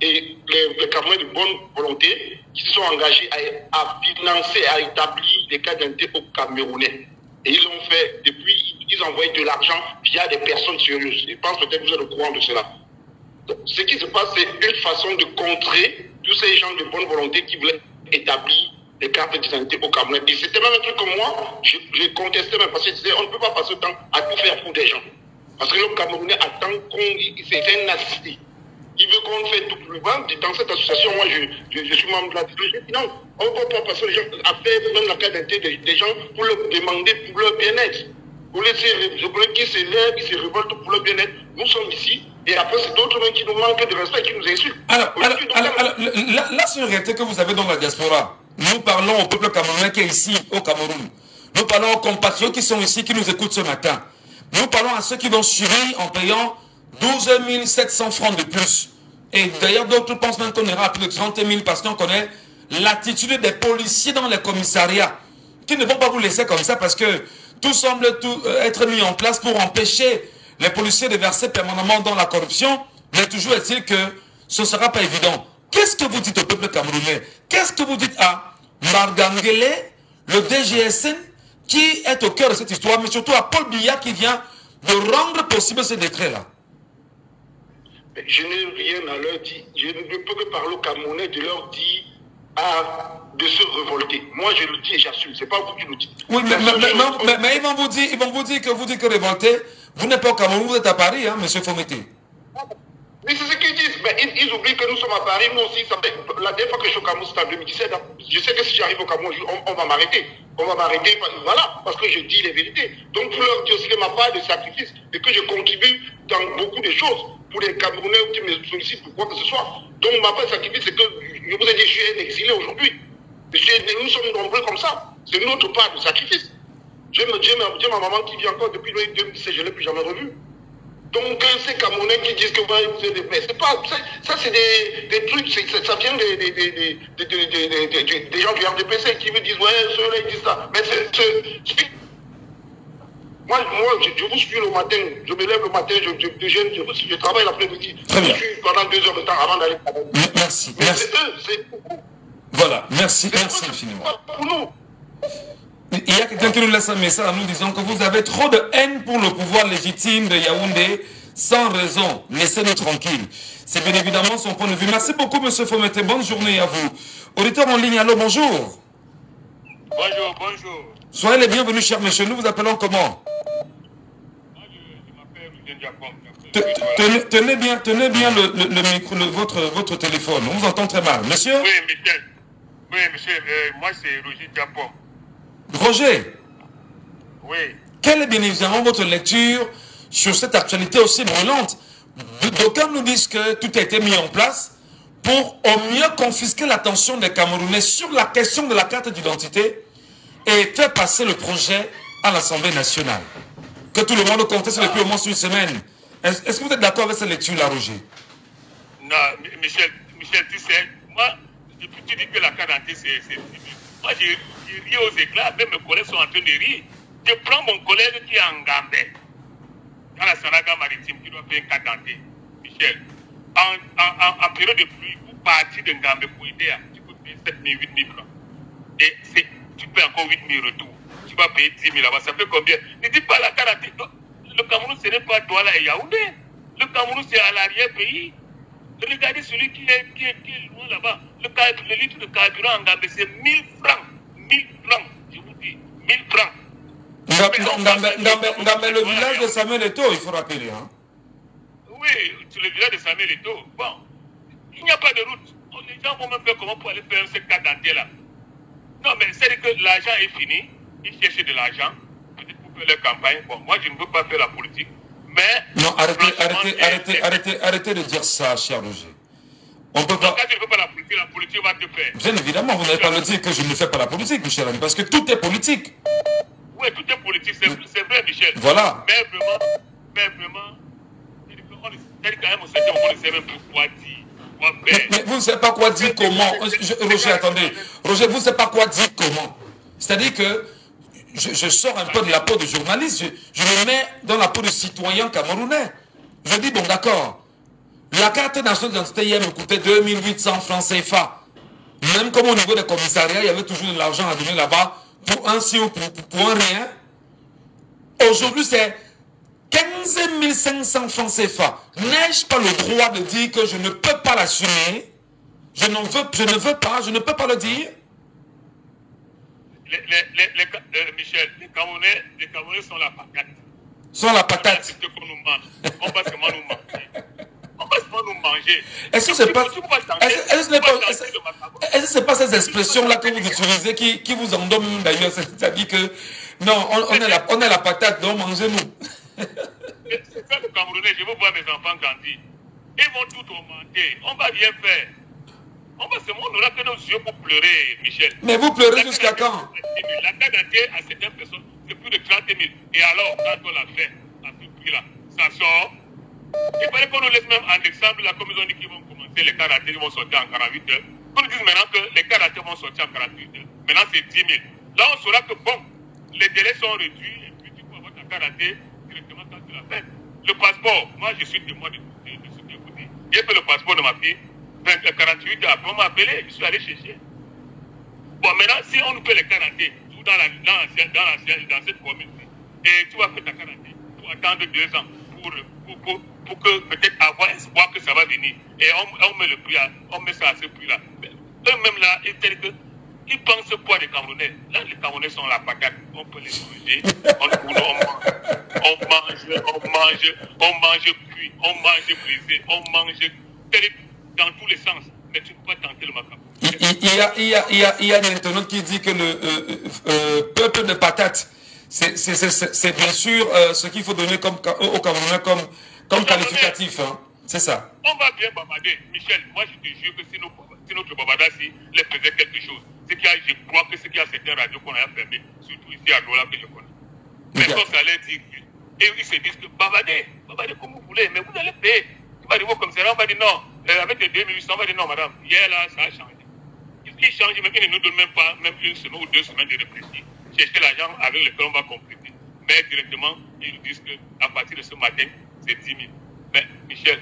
Et les, Camerounais de bonne volonté qui se sont engagés à, à financer, à établir des cas d'identité aux Camerounais. Et ils ont fait, depuis, ils envoient de l'argent via des personnes sérieuses. Je pense peut-être que vous êtes au courant de cela. Ce qui se passe, c'est une façon de contrer tous ces gens de bonne volonté qui voulaient établir des cartes d'identité au Cameroun. Et c'était même un truc que moi, je, je contestais même parce que je disais, on ne peut pas passer le temps à tout faire pour des gens. Parce que le Camerounais attend qu'on. C'est un assisté. Il veut qu'on fait tout plus bas. Dans cette association, moi, je, je, suis membre de la dis non, on ne peut pas passer les gens à faire même la carte d'identité des, gens pour leur demander pour leur bien-être. Pour laisser, je voulais qu'ils se lèvent, qu'ils se révoltent pour leur bien-être. Nous sommes ici, et après, c'est d'autres qui nous manquent de respect, qui nous insultent. Alors, alors, alors, c'est une réalité que vous avez dans la diaspora. Nous parlons au peuple camerounais qui est ici, au Cameroun. Nous parlons aux compatriotes qui sont ici, qui nous écoutent ce matin. Nous parlons à ceux qui vont suivre en payant 12 700 francs de plus. Et d'ailleurs, d'autres pensent même qu'on ira à plus de 30 000 parce qu'on connaît l'attitude des policiers dans les commissariats qui ne vont pas vous laisser comme ça parce que tout semble tout, euh, être mis en place pour empêcher les policiers de verser permanemment dans la corruption. Mais toujours est-il que ce ne sera pas évident. Qu'est-ce que vous dites au peuple camerounais? Qu'est-ce que vous dites à Margangele, le DGSN, qui est au cœur de cette histoire, mais surtout à Paul Biya qui vient de rendre possible ce décret-là Je n'ai rien à leur dire. Je ne peux que parler aux Camerounais de leur dire à- de se révolter. Moi, je le dis et j'assume. C'est pas vous qui le dites. Oui, mais, mais- ils, vont vous dire, ils vont vous dire que vous dites que révolté, vous n'êtes pas au Cameroun, vous êtes à Paris, hein, monsieur Fometé. Mais c'est ce qu'ils disent. Mais ils, oublient que nous sommes à Paris. Nous aussi, ça la dernière fois que je suis au Cameroun, c'était en 2017. hein. Je sais que si j'arrive au Cameroun, on, va m'arrêter. On va m'arrêter. Voilà, parce que je dis les vérités. Donc, pour leur dire ma part de sacrifice et que je contribue dans beaucoup de choses pour les Camerounais qui me sollicitent pour quoi que ce soit. Donc, ma part de sacrifice, c'est que je vous ai dit, je suis un exilé aujourd'hui. Nous sommes nombreux comme ça. C'est notre part de sacrifice. J'ai ma, ma- maman qui vit encore depuis 2017, je ne l'ai plus jamais revue. Donc, euh, ces Camerounais qui disent que vous êtes des c'est pas, ça c'est des, des trucs, ça vient des, des, des, gens du RDPC qui me disent, ouais, ceux-là ils disent ça. Mais c'est. Moi, moi je, je vous suis le matin, je me lève le matin, je, je, je, je, je vous suis, je travaille l'après-midi. Très Je suis pendant deux heures de temps avant d'aller travailler. Merci, Mais merci. c'est eux, c'est vous. Voilà, merci, merci infiniment. pas pour nous. Il y a quelqu'un qui nous laisse un message en nous disant que vous avez trop de haine pour le pouvoir légitime de Yaoundé, sans raison. Laissez-nous tranquilles. C'est bien évidemment son point de vue. Merci beaucoup, monsieur Fomete. Bonne journée à vous. Auditeur en ligne, allô, bonjour. Bonjour, bonjour. Soyez les bienvenus, cher monsieur. Nous vous appelons comment? Moi, je. Te- tenez, tenez bien, tenez bien le, le- le micro, le- votre, votre téléphone. On vous entend très mal. Monsieur? Oui, Michel. Oui, monsieur, euh, moi c'est Roger Diacom. Roger, Oui. quelle est bien évidemment votre lecture sur cette actualité aussi brûlante? D'aucuns nous disent que tout a été mis en place pour au mieux confisquer l'attention des Camerounais sur la question de la carte d'identité et faire passer le projet à l'Assemblée nationale. Que tout le monde conteste depuis au moins une semaine. Est-ce que vous êtes d'accord avec cette lecture-là, Roger? Non, Mi- Michel, Michel, tu sais, moi, depuis que tu dis que la carte d'identité, c'est. Moi, je, ris aux éclats, même mes collègues sont en train de rire. Je prends mon collègue qui est en Gambais, dans la Sanaga maritime, qui doit faire une carte d'identité. Michel, en, période de pluie, pour partir de Gambais pour aider, tu peux payer 7 000, 8 000 francs. Et tu payes encore 8 000 retours. Tu vas payer 10 000 là-bas. Ça fait combien? Ne dis pas la. Non, Le Cameroun, ce n'est pas Douala et Yaoundé. Le Cameroun, c'est à l'arrière-pays. Regardez celui qui est, qui est, qui est loin là-bas. Le, litre de carburant en Gambie, c'est 1000 francs. 1000 francs, je vous dis. 1000 francs. Ngam- le village de Samuel Eto'o, il faut rappeler. Hein. Oui, sur le village de Samuel Eto'o. Bon, il n'y a pas de route. Oh, Les gens vont même faire comment pour aller faire ce cas dentaire là. Non, mais c'est que l'argent est fini. Ils cherchent de l'argent. Peut-être pour faire leur campagne. Bon, moi, je ne veux pas faire la politique. Mais. Non, arrêtez, arrêtez, arrêtez, arrêtez, arrêtez de dire ça, cher Roger. On peut Donc, pas. quand tu ne fais pas la politique, la politique va te faire. Bien évidemment, vous n'allez pas me dire que je ne fais pas la politique, Michel ami, parce que tout est politique. Oui, tout est politique, c'est vrai, Michel. Voilà. Mais vraiment, mais vraiment, ne- on ne sait même quoi dire, vous ne savez pas quoi dire comment. Je- Roger, attendez. Roger, vous ne savez pas quoi dire comment. C'est-à-dire que je, sors un peu de la peau de journaliste, je, je me mets dans la peau de citoyen camerounais. Je dis, bon, d'accord. La carte nationale d'identité hier me coûtait 2800 francs CFA. Même comme au niveau des commissariats, il y avait toujours de l'argent à donner là-bas pour un si ou pour, pour- un rien. Aujourd'hui, c'est 15 500 francs CFA. N'ai-je pas le droit de dire que je ne peux pas l'assumer? Je, je ne veux pas, je ne peux pas le dire Les, les, les, Michel, les Camerounais, les Camerounais sont la patate. Sans la On patate. accepter qu'on nous mange. On va seulement nous manger. On nous. Est-ce que c'est pas, que ce pas- ces expressions-là que vous utilisez qui, qui vous endorment d'ailleurs? C'est-à-dire que, non, on, on est la, on est la patate, donc mangez-nous. C'est c'est ça le Camerounais, je veux voir mes enfants grandir. Ils vont tout augmenter. On va rien faire. On va seulement, on n'aura que nos yeux pour pleurer, Michel. Mais vous pleurez jusqu'à quand? La d'identité à certaines personnes, c'est plus de 30 000. Et alors, quand on l'a fait, à ce prix-là, ça sort. Il fallait qu'on nous laisse même en décembre, là, comme ils ont dit qu'ils vont commencer, les d'identité vont sortir en 48 heures. Qu'on nous dise maintenant que les d'identité vont sortir en 48 heures. Maintenant, c'est 10 000. Là, on saura que, bon, les délais sont réduits et puis tu peux avoir ta d'identité directement quand tu la fais. Le passeport, moi, je suis témoin de, de, de ce que vous dites. J'ai fait le passeport de ma fille, 20, 48 heures après, on m'a appelé, je suis allé chercher. Bon, maintenant, si on nous les quarantaines, ou dans, la, dans, cette commune, et tu vas faire ta quarantaine pour attendre deux ans, pour, pour, pour, pour que peut-être avoir espoir que ça va venir. Et on, met le prix, à, on met ça à ce prix-là. Eux-mêmes là, ils, que, ils pensent quoi des Camerounais Là, les Camerounais sont la patate, on peut les manger, on, on, on mange, on mange, on mange, on mange cuit, on mange brisé, on mange, dans tous les sens. Mais tu ne peux pas tenter le macabre. Il, il- il y a, il, y a, il, y a, il y a un internaute qui dit que le euh, euh, euh, peuple de patates, c'est bien sûr euh, ce qu'il faut donner comme, au Camerounais comme, comme qualificatif. hein. C'est ça. On va bien babader. Michel, moi je te jure que si, notre babada si les faisait quelque chose, c'est qu'il y a, je crois que c'est qu'il y a certaines radios qu'on a fermées, surtout ici à Douala que je connais. Mais quand ça allait dire, et ils se disent que babadez, babadez comme vous voulez, mais vous allez payer. Tu vas arriver au commissariat, on va dire non, avec les 2800, on va dire non madame, hier là ça a changé. Ils changent, même ils ne nous donnent même pas même une semaine ou deux semaines de réfléchir. Chercher l'argent avec lequel on va compléter. Mais directement, ils nous disent qu'à partir de ce matin, c'est 10 000. Mais Michel,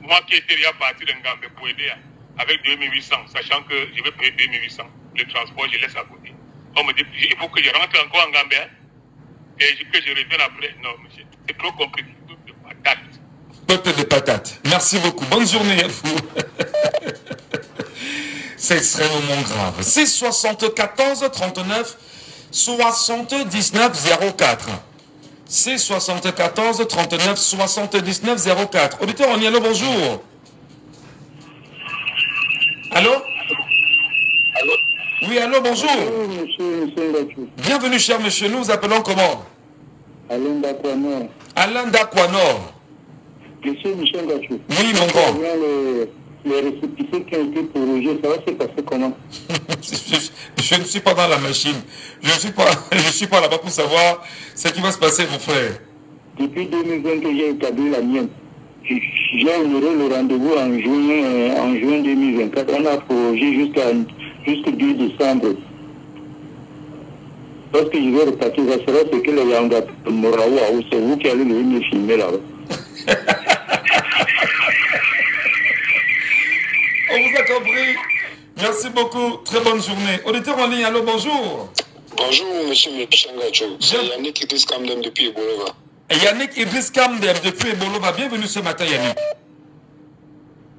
moi qui étais déjà parti de Ngambe pour aider hein, avec 2800, sachant que je vais payer 2800, le transport, je laisse à côté. On me dit, il faut que je rentre encore en Gambie hein, et que je revienne après. Non, monsieur, c'est trop compliqué. Peuple de patates. Merci beaucoup. Bonne journée à vous. C'est extrêmement grave. C'est 74 39 79 04. C'est 74 39 79 04. Auditeur, on y allô, bonjour. Allô? Allô? Oui, allô, bonjour. Bonjour, monsieur, monsieur Ngachou. Bienvenue, cher monsieur. Nous vous appelons comment? Alain Dakwano. Alain Monsieur Michel Ngachou. Oui, mon grand. Les, les qui ont été prorogés, ça va se passer comment je, je ne suis pas dans la machine. Je ne suis pas, je suis pas là-bas pour savoir ce qui va se passer, mon frère. Depuis 2020 que j'ai établi la mienne, j'ai honoré le rendez-vous en juin, euh, en juin 2024. On a prorogé jusqu'à jusqu'au 2 décembre. Lorsque je vais repartir, ça sera ce que les Yanga Morawa, c'est vous qui allez venir me filmer là-bas. On vous a compris. Merci beaucoup. Très bonne journée. Auditeur en ligne, allô, bonjour. Bonjour, monsieur Michel Gacho. C'est. Yannick Idriss Kamdem depuis Bouleva. Yannick Idriss Kamdem depuis Eboloba. Bienvenue ce matin, Yannick.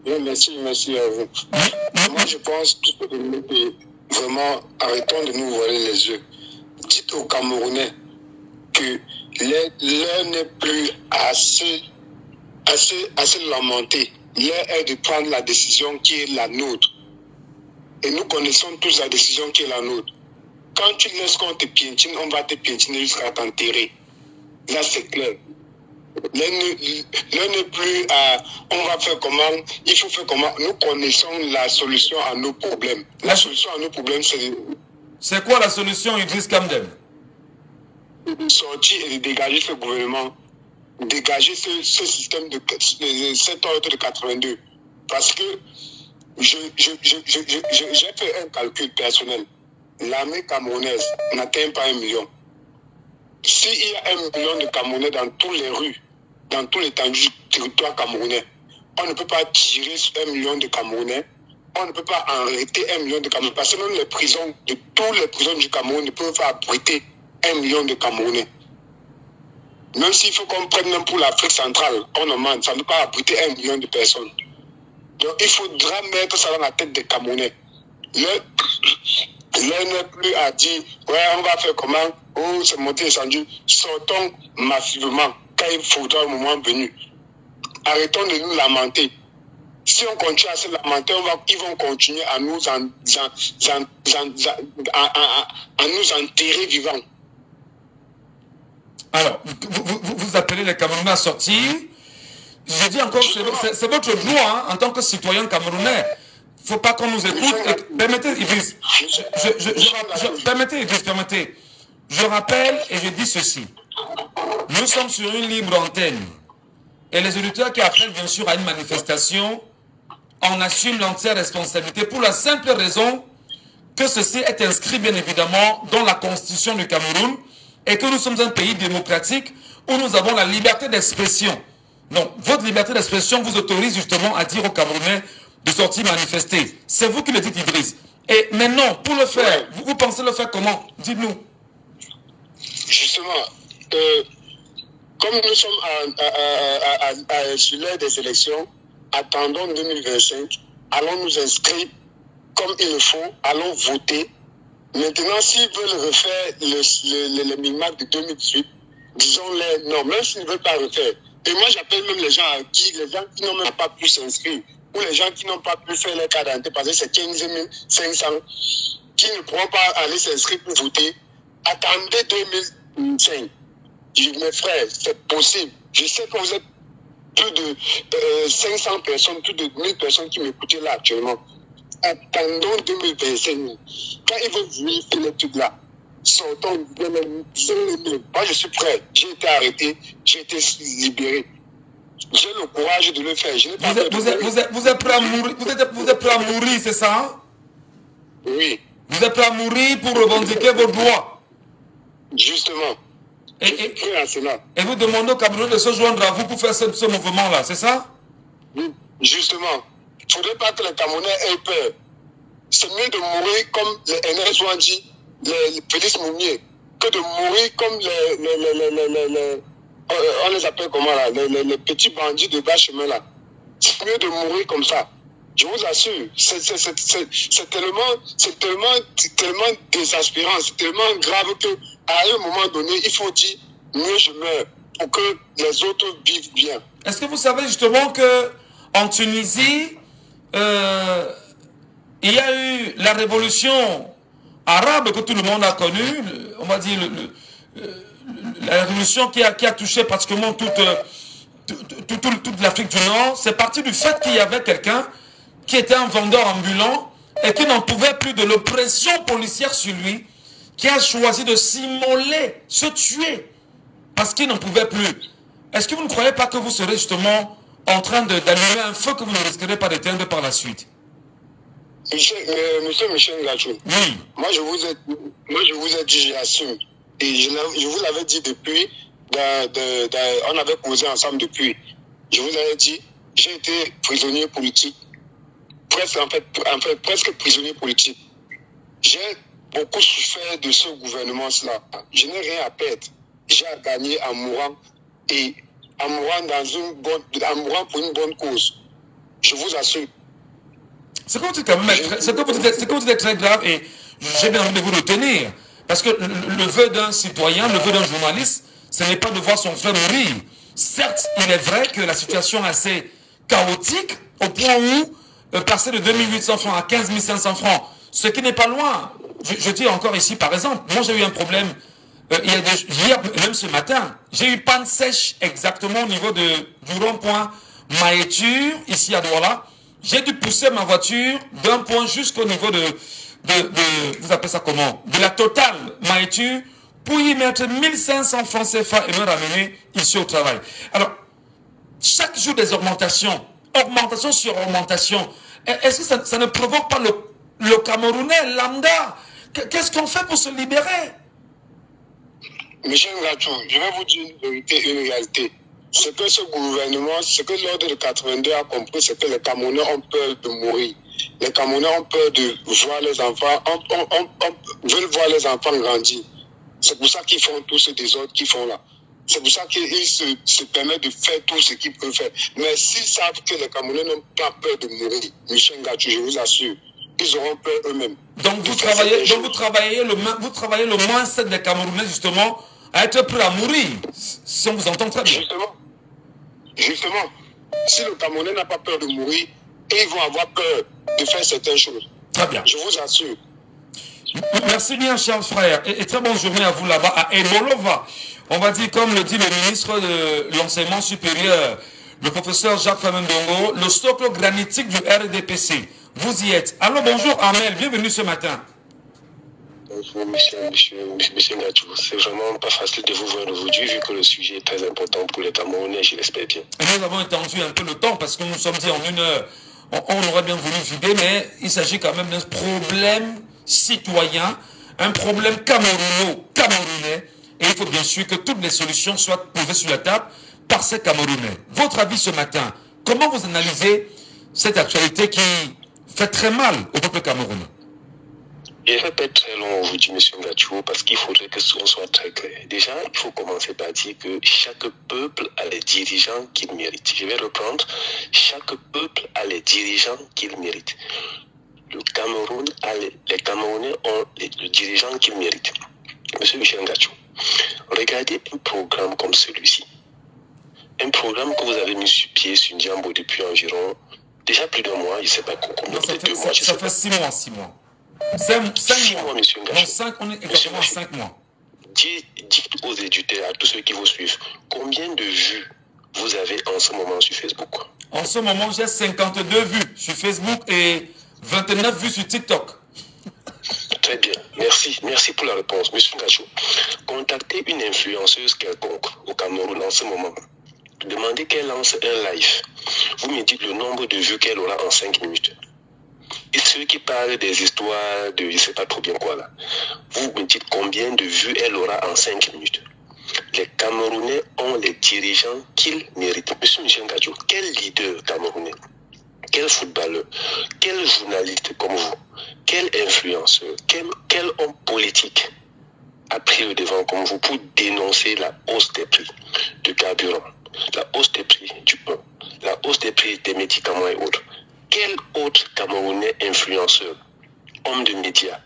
Oui, merci, merci à vous. Moi, je pense que vraiment, arrêtons de nous voiler les yeux. Dites aux Camerounais que l'heure n'est plus assez, assez, assez lamentée. L'heure est de prendre la décision qui est la nôtre. Et nous connaissons tous la décision qui est la nôtre. Quand tu laisses qu'on te piétine, on va te piétiner jusqu'à t'enterrer. Là, c'est clair. L'un n'est plus à on va faire comment, il faut faire comment. Nous connaissons la solution à nos problèmes. La solution à nos problèmes, c'est. C'est quoi la solution, Idriss Kamdem? Sortir et dégager ce gouvernement, dégager ce, système de, cet ordre de 82. Parce que j'ai fait un calcul personnel. L'armée camerounaise n'atteint pas un million. S'il y a un million de Camerounais dans toutes les rues, dans tout l'étendue du territoire camerounais, on ne peut pas tirer sur un million de Camerounais, on ne peut pas arrêter un million de Camerounais, parce que même les prisons de toutes les prisons du Cameroun ne peuvent pas abriter un million de Camerounais. Même s'il faut qu'on prenne même pour l'Afrique centrale, on demande, ça ne peut pas abriter un million de personnes. Donc il faudra mettre ça dans la tête des Camerounais. L'un n'est plus à dire, ouais, on va faire comment Oh, c'est monté descendu. Sortons massivement quand il faudra un moment venu. Arrêtons de nous lamenter. Si on continue à se lamenter, ils vont continuer en, à, nous enterrer vivants. Alors, vous, vous, appelez les Camerounais à sortir. Je dis encore, c'est votre droit hein, en tant que citoyen camerounais faut pas qu'on nous écoute. Permettez, Idriss, je, permettez, Idriss, permettez. Je rappelle et je dis ceci. Nous sommes sur une libre antenne. Et les auditeurs qui appellent bien sûr à une manifestation, on assume l'entière responsabilité pour la simple raison que ceci est inscrit bien évidemment dans la constitution du Cameroun et que nous sommes un pays démocratique où nous avons la liberté d'expression. Donc, votre liberté d'expression vous autorise justement à dire aux Camerounais de sortir manifester. C'est vous qui le dites, Idriss. Et maintenant, pour le faire, vous, pensez le faire comment? Dites-nous. Justement, euh, comme nous sommes à, sur l'heure des élections, attendons 2025, allons nous inscrire comme il le faut, allons voter. Maintenant, s'ils veulent refaire le, le, le, de 2018, disons-les non, même s'ils ne veulent pas refaire. Et moi, j'appelle même les gens à qui, les gens qui n'ont même pas pu s'inscrire ou les gens qui n'ont pas pu faire leur carte d'identité parce que c'est 15 500 qui ne pourront pas aller s'inscrire pour voter, attendez 2005. mes frères, c'est possible. Je sais que vous êtes plus de 500 euh, personnes, plus de 1000 personnes qui m'écoutent là actuellement. Attendons 2025. Quand ils vont venir faire les trucs-là, sortons Moi, je suis prêt. J'ai été arrêté, j'ai été libéré. J'ai le courage de le faire. Je vous, êtes, vous, êtes, vous, êtes, vous, êtes, prêt à mourir, vous, êtes, vous êtes prêt à mourir, c'est ça Oui. Vous êtes prêt à mourir pour revendiquer vos droits Justement. Et, vous demandez au Cameroun de se joindre à vous pour faire ce, ce mouvement-là, c'est ça? Oui, justement. Il ne faudrait pas que les Camerounais aient peur. C'est mieux de mourir comme les dit, les, petits moumiers, que de mourir comme les, les, les, les euh, on les appelle comment là, les, petits bandits de bas chemin là. C'est mieux de mourir comme ça. Je vous assure, c'est tellement, c'est tellement, tellement désespérant, c'est tellement grave que à un moment donné, il faut dire mieux je meurs pour que les autres vivent bien. Est-ce que vous savez justement que en Tunisie, euh, il y a eu la révolution arabe que tout le monde a connue, on va dire la révolution qui a, qui a touché pratiquement toute, euh, toute, toute, l'Afrique du Nord, c'est parti du fait qu'il y avait quelqu'un qui était un vendeur ambulant et qui n'en pouvait plus de l'oppression policière sur lui, qui a choisi de s'immoler, se tuer, parce qu'il n'en pouvait plus. Est-ce que vous ne croyez pas que vous serez justement en train d'allumer un feu que vous ne risquerez pas d'éteindre par la suite Monsieur, euh, monsieur Michel oui. moi je vous ai, moi je vous ai dit, j'assume. Et je, vous l'avais dit depuis, on avait causé ensemble depuis. Je vous avais dit, j'ai été prisonnier politique, presque, en fait, en fait, presque prisonnier politique. J'ai beaucoup souffert de ce gouvernement-là. Je n'ai rien à perdre. J'ai à gagner en mourant et en mourant, dans une bonne, en mourant pour une bonne cause. Je vous assure. C'est comme vous dites, très grave et j'ai bien envie de vous retenir. Parce que le, vœu d'un citoyen, le vœu d'un journaliste, ce n'est pas de voir son frère mourir. Certes, il est vrai que la situation est assez chaotique au point où euh, passer de 2800 francs à 15 500 francs, ce qui n'est pas loin. Je, dis encore ici, par exemple, moi j'ai eu un problème euh, il y a hier, même ce matin, j'ai eu panne sèche exactement au niveau de, du rond-point Maéture, ici à Douala. J'ai dû pousser ma voiture d'un point jusqu'au niveau de, de, de, vous appelez ça comment? De la totale Maéture pour y mettre 1500 francs CFA et me ramener ici au travail. Alors, chaque jour des augmentations, augmentation sur augmentation, est-ce que ça, ça, ne provoque pas le, le Camerounais lambda? Qu'est-ce qu'on fait pour se libérer? Michel Gatou, je vais vous dire une vérité, une réalité. Ce que ce gouvernement, ce que l'ordre de 82 a compris, c'est que les Camerounais ont peur de mourir. Les Camerounais ont peur de voir les enfants, on, on, on, veulent voir les enfants grandir. C'est pour ça qu'ils font tout ce désordre qu'ils font là. C'est pour ça qu'ils se, se, permettent de faire tout ce qu'ils peuvent faire. Mais s'ils savent que les Camerounais n'ont pas peur de mourir, Michel Gatou, je vous assure, ils auront peur eux-mêmes. Donc vous travaillez, donc vous travaillez le, vous travaillez le moins des Camerounais justement à être prêt à mourir, si on vous entend très bien. Justement, justement, si le Camerounais n'a pas peur de mourir, ils vont avoir peur de faire certaines choses. Très bien. Je vous assure. Merci bien, cher frère. Et, très bonne journée à vous là-bas, à Ebolova. On va dire, comme le dit le ministre de l'enseignement supérieur, le professeur Jacques Famendongo, le socle granitique du RDPC. Vous y êtes. Alors bonjour Amel, bienvenue ce matin. Monsieur, Natou. C'est vraiment pas facile de vous voir aujourd'hui vu que le sujet est très important pour les Camerounais, je l'espère bien. Nous avons étendu un peu le temps parce que nous sommes dit en une heure, on, aurait bien voulu vider, mais il s'agit quand même d'un problème citoyen, un problème camerounais, et il faut bien sûr que toutes les solutions soient trouvées sur la table par ces Camerounais. Votre avis ce matin, comment vous analysez cette actualité qui fait très mal au peuple camerounais? Je ne vais pas être très long aujourd'hui, M. Ngachou, parce qu'il faudrait que ce soit très clair. Déjà, il faut commencer par dire que chaque peuple a les dirigeants qu'il mérite. Je vais reprendre. Chaque peuple a les dirigeants qu'il mérite. Le Cameroun a les, Camerounais ont les, dirigeants qu'ils méritent. Monsieur Michel Ngachou, regardez un programme comme celui-ci. Un programme que vous avez mis sur pied sur Ndiambo depuis environ déjà plus d'un mois, je ne sais pas combien, fait, deux mois. Ça, fait six mois, six mois. 5 mois, monsieur Donc 5, on est exactement 5 mois. Dites, aux éditeurs, à tous ceux qui vous suivent, combien de vues vous avez en ce moment sur Facebook? En ce moment, j'ai 52 vues sur Facebook et 29 vues sur TikTok. Très bien, merci. Merci pour la réponse, Monsieur Ngachou. Contactez une influenceuse quelconque au Cameroun en ce moment. Demandez qu'elle lance un live. Vous me dites le nombre de vues qu'elle aura en 5 minutes. Et ceux qui parlent des histoires de je ne sais pas trop bien quoi là, vous me dites combien de vues elle aura en 5 minutes. Les Camerounais ont les dirigeants qu'ils méritent. Monsieur Michel Gadjo, quel leader camerounais, quel footballeur, quel journaliste comme vous, quel influenceur, quel, quel homme politique a pris le devant comme vous pour dénoncer la hausse des prix du carburant, la hausse des prix du pain, la hausse des prix des médicaments et autres? Quel autre Camerounais influenceur, homme de médias,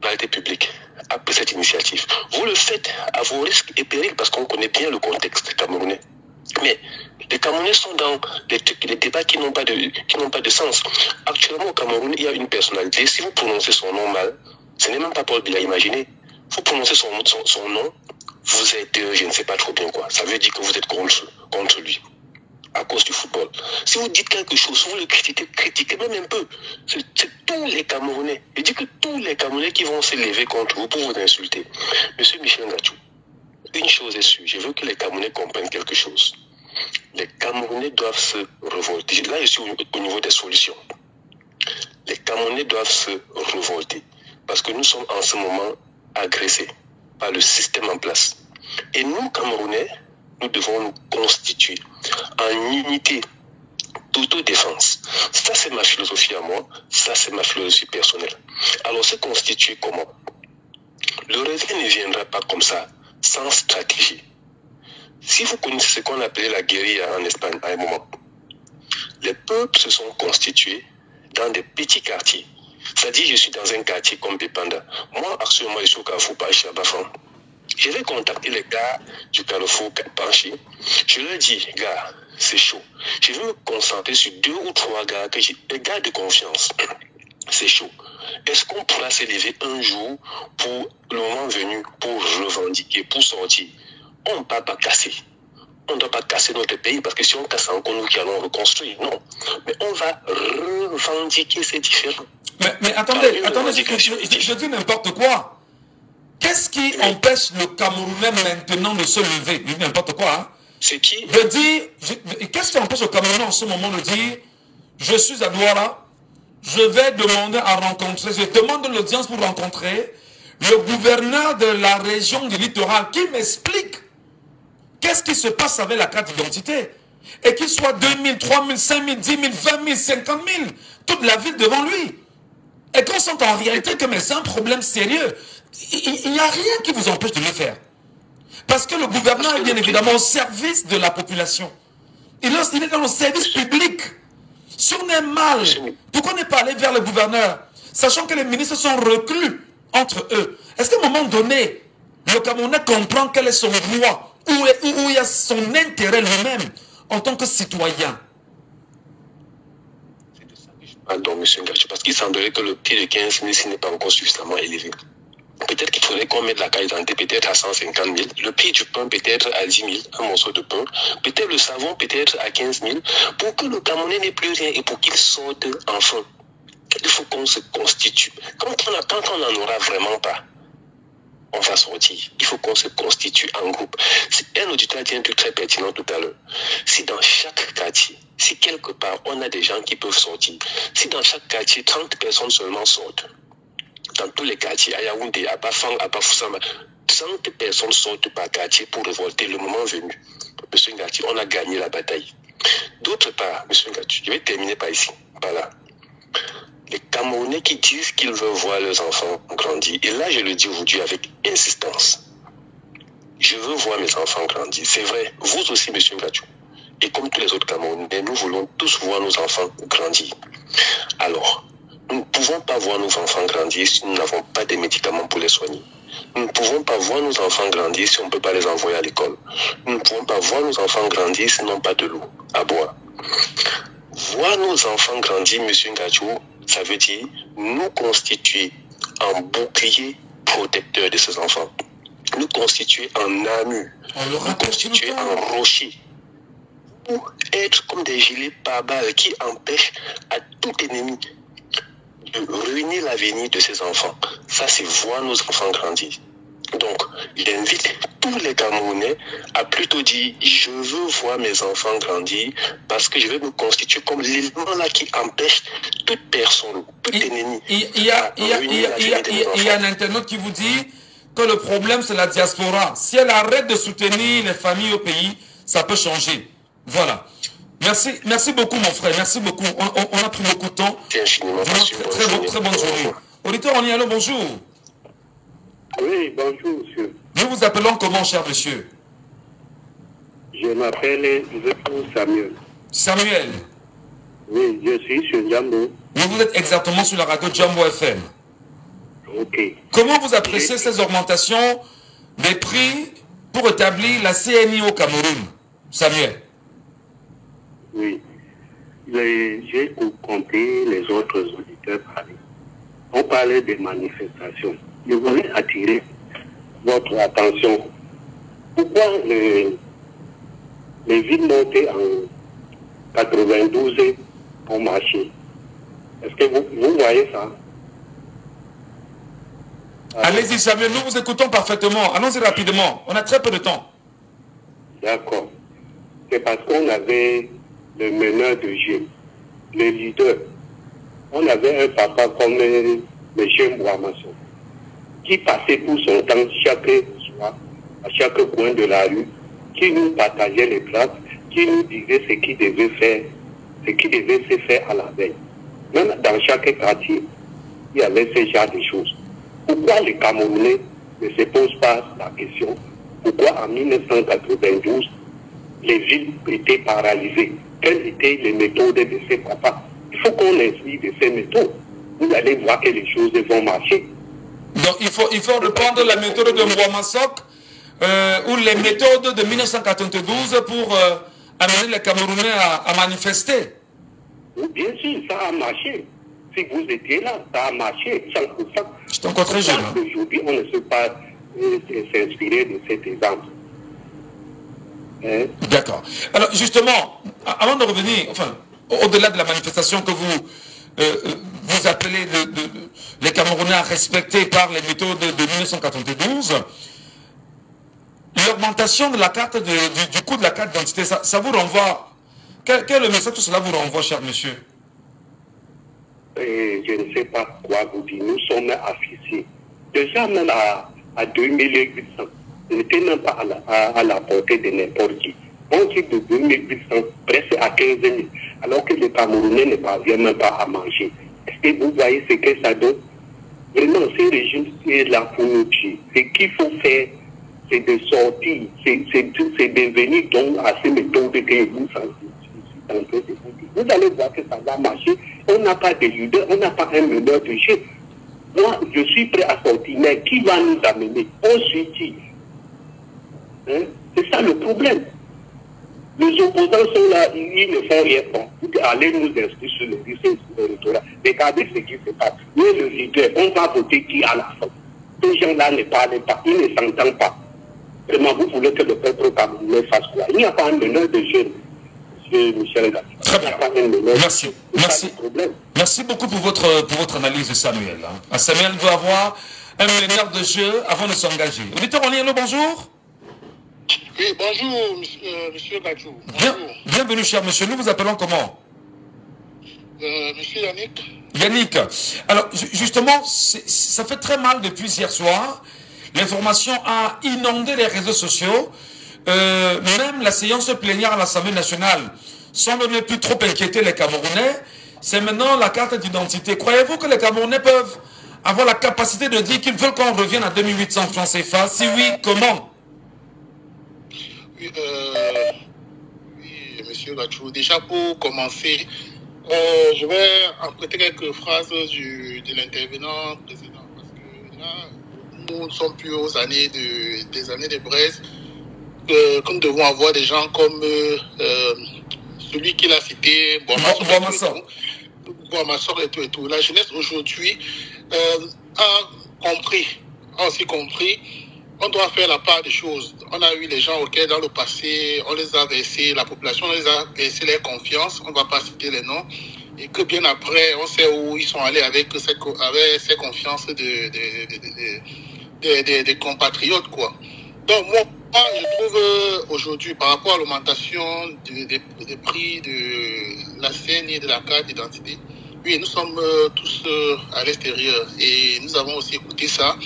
personnalité publique a cette initiative? Vous le faites à vos risques et périls parce qu'on connaît bien le contexte camerounais. Mais les Camerounais sont dans des, débats qui n'ont pas, de, pas de sens. Actuellement au Cameroun, il y a une personnalité. Si vous prononcez son nom mal, ce n'est même pas Paul Bila, imaginez. Vous prononcez son, son, nom, vous êtes, euh, je ne sais pas trop bien quoi. Ça veut dire que vous êtes contre, contre lui à cause du football. Si vous dites quelque chose, vous le critiquez, critiquez même un peu. C'est tous les Camerounais. Je dis que tous les Camerounais qui vont se lever contre vous pour vous insulter. Monsieur Michel Ngachou, une chose est sûre, je veux que les Camerounais comprennent quelque chose. Les Camerounais doivent se révolter. Là, je suis au niveau des solutions. Les Camerounais doivent se révolter. Parce que nous sommes en ce moment agressés par le système en place. Et nous, Camerounais, nous devons nous constituer en unité d'autodéfense. Ça, c'est ma philosophie à moi. Ça, c'est ma philosophie personnelle. Alors, se constituer comment? Le réveil ne viendra pas comme ça, sans stratégie. Si vous connaissez ce qu'on appelait la guérilla en Espagne à un moment, les peuples se sont constitués dans des petits quartiers. C'est-à-dire, je suis dans un quartier comme Bepanda. Moi, actuellement, je suis au Carrefour Pachi à Bafan. Je vais contacter les gars du Carrefour Pachi. Je leur dis, gars, c'est chaud. Je vais me concentrer sur deux ou trois gars que j'ai, des gars de confiance. C'est chaud. Est-ce qu'on pourra s'élever un jour pour le moment venu, pour revendiquer, pour sortir? On ne peut pas casser. On ne doit pas casser notre pays parce que si on casse encore nous qui allons reconstruire, non. Mais on va revendiquer ces différents. Mais, mais attendez, attendez, je, je, je dis n'importe quoi. Qu'est-ce qui empêche le Camerounais maintenant de se lever? N'importe quoi. Hein? C'est qui? Je dis, qu'est-ce qui empêche le Camerounais en ce moment de dire, je suis à Douala, je vais demander à rencontrer, je demande l'audience pour rencontrer le gouverneur de la région du littoral qui m'explique qu'est-ce qui se passe avec la carte d'identité. Et qu'il soit 2000, 3000, 5000, 10 000, 20 000, 50 000, toute la ville devant lui. Et qu'on sent en réalité que c'est un problème sérieux. Il n'y a rien qui vous empêche de le faire. Parce que le gouvernement est bien évidemment au service de la population. Il est dans le service public. Si on est mal, pourquoi ne pas aller vers le gouverneur, sachant que les ministres sont reclus entre eux? Est-ce qu'à un moment donné, le Camerounais comprend quel est son droit, où, où il y a son intérêt lui-même en tant que citoyen? Pardon, M. Ngachi, parce qu'il semblerait que le prix de 15 000 n'est pas encore suffisamment élevé. Peut-être qu'il faudrait qu'on mette la carte d'identité peut-être à 150 000. Le prix du pain peut-être à 10 000, un morceau de pain. Peut-être le savon peut-être à 15 000 pour que le Camerounais n'ait plus rien et pour qu'il sorte enfin. Il faut qu'on se constitue. Quand on n'en aura vraiment pas, on va sortir. Il faut qu'on se constitue en groupe. Un auditeur a dit un truc très pertinent tout à l'heure. Si dans chaque quartier, si quelque part on a des gens qui peuvent sortir, si dans chaque quartier 30 personnes seulement sortent, dans tous les quartiers, à Yaoundé, à Bafang, à Bafoussama, 30 personnes sortent par quartier pour révolter le moment venu. Monsieur Ngati, on a gagné la bataille. D'autre part, Monsieur Ngati, je vais terminer par ici, par là. Les Camerounais qui disent qu'ils veulent voir leurs enfants grandir, et là je le dis aujourd'hui avec insistance. Je veux voir mes enfants grandir. C'est vrai, vous aussi, Monsieur Ngati. Et comme tous les autres Camerounais, nous voulons tous voir nos enfants grandir. Alors, nous ne pouvons pas voir nos enfants grandir si nous n'avons pas de médicaments pour les soigner. Nous ne pouvons pas voir nos enfants grandir si on ne peut pas les envoyer à l'école. Nous ne pouvons pas voir nos enfants grandir si n'ont pas de l'eau à boire. Voir nos enfants grandir, Monsieur Ngachou, ça veut dire nous constituer en bouclier protecteur de ces enfants. Nous constituer en armure. Nous constituer en rocher. Pour être comme des gilets pare-balles qui empêchent à tout ennemi ruiner l'avenir de ses enfants. Ça, c'est voir nos enfants grandir. Donc, il invite tous les Camerounais à plutôt dire je veux voir mes enfants grandir parce que je vais me constituer comme l'élément là qui empêche toute personne, tout ennemi. Il y a, y a un internaute qui vous dit que le problème c'est la diaspora. Si elle arrête de soutenir les familles au pays, ça peut changer. Voilà. Merci, merci beaucoup mon frère, merci beaucoup. On, on, on a pris beaucoup de temps. Très, bon, très bonne journée. Auditeur, on y allô, bonjour. Oui, bonjour, monsieur. Nous vous appelons comment, cher monsieur? Je m'appelle Samuel. Samuel. Oui, je suis sur Jambo. Oui, vous êtes exactement sur la radio Jambo FM. Ok. Comment vous appréciez ces augmentations des prix pour établir la CNI au Cameroun Samuel? Oui. J'ai compris les autres auditeurs parler. On parlait des manifestations. Je voulais attirer votre attention. Pourquoi les, les villes montées en 92 ont marché? Est-ce que vous, vous voyez ça? Allez-y, Samuel, nous vous écoutons parfaitement. Allons-y rapidement. On a très peu de temps. D'accord. C'est parce qu'on avait le meneur de jeu, le leader. On avait un papa comme le jeune qui passait tout son temps chaque soir, à chaque coin de la rue, qui nous partageait les places, qui nous disait ce qui devait faire, ce qui devait se faire à la veille. Même dans chaque quartier, il y avait ce genre de choses. Pourquoi les Camerounais ne se posent pas la question? Pourquoi en 1992, les villes étaient paralysées? Quelles étaient les méthodes de ces papas Il faut qu'on inspire de ces méthodes. Vous allez voir que les choses vont marcher. Donc il faut, il faut reprendre la méthode de Mouamassok euh, ou les méthodes de 1992 pour euh, amener les Camerounais à, manifester. bien sûr, ça a marché. Si vous étiez là, ça a marché 100%. C'est encore très jeune. Hein. Aujourd'hui, on ne peut pas euh, s'inspirer de cet exemple. Hein? D'accord. Alors justement, avant de revenir, enfin, au-delà de la manifestation que vous, euh, vous appelez les Camerounais à respecter par les méthodes de 1992, l'augmentation de la carte du, coût de la carte d'identité, ça, vous renvoie. Quel, est le message que cela vous renvoie, cher monsieur? Je ne sais pas quoi vous dire. Nous sommes affichés. Déjà, même à, à 2800, ce n'était même pas à la, portée de n'importe qui. On dit de 2800 presque à 15 000, alors que les Camerounais ne parviennent même pas à manger. Est-ce que vous voyez ce que ça donne? Vraiment, ce régime, c'est la fourniture. Ce qu'il faut faire, c'est de sortir, c'est de venir donc à ces méthodes que vous vous allez voir que ça va marcher. On n'a pas de leader, on n'a pas un meneur de jeu. Moi, je suis prêt à sortir, mais qui va nous amener? On suit qui hein? C'est ça le problème. Les opposants sont là, ils ne font rien. Bon, allez nous inscrire sur le lycée électoral. Regardez ce qui se passe. Nous, le leader, on va voter qui à la fin? Ces gens-là ne parlent pas, ils ne s'entendent pas. Vraiment, vous voulez que le peuple camerounais fasse quoi? Il n'y a pas un meneur de jeunes. Monsieur Michel Très bien. Merci. Merci. Merci beaucoup pour votre, pour votre analyse, Samuel. Hein. Samuel doit avoir un meneur de jeu avant de s'engager. Auditeur en ligne, bonjour. Oui, bonjour, monsieur, Gachou. bienvenue, cher monsieur. Nous vous appelons comment? Euh, Monsieur Yannick. Yannick. Alors, justement, ça fait très mal depuis hier soir. L'information a inondé les réseaux sociaux. Euh, même la séance plénière à l'Assemblée nationale semble ne plus trop inquiéter les Camerounais. C'est maintenant la carte d'identité. Croyez-vous que les Camerounais peuvent avoir la capacité de dire qu'ils veulent qu'on revienne à 2800 francs CFA? Si oui, comment? Oui, euh, oui, monsieur Gachou. Déjà pour commencer, euh, je vais emprunter quelques phrases du, de l'intervenant président parce que là, nous ne sommes plus aux années de, des années de Brest. Euh, que nous devons avoir des gens comme euh, celui qu'il a cité, Boamassor et, et tout et tout. La jeunesse aujourd'hui a compris, a aussi compris on doit faire la part des choses. On a eu les gens auxquels dans le passé, on les a versé, la population les a versé leur confiance, on ne va pas citer les noms, et que bien après, on sait où ils sont allés avec ces, avec ces confiances de, compatriotes. Quoi. Donc moi, je trouve euh, aujourd'hui, par rapport à l'augmentation des prix de la scène et de la carte d'identité, oui, nous sommes euh, tous euh, à l'extérieur et nous avons aussi écouté ça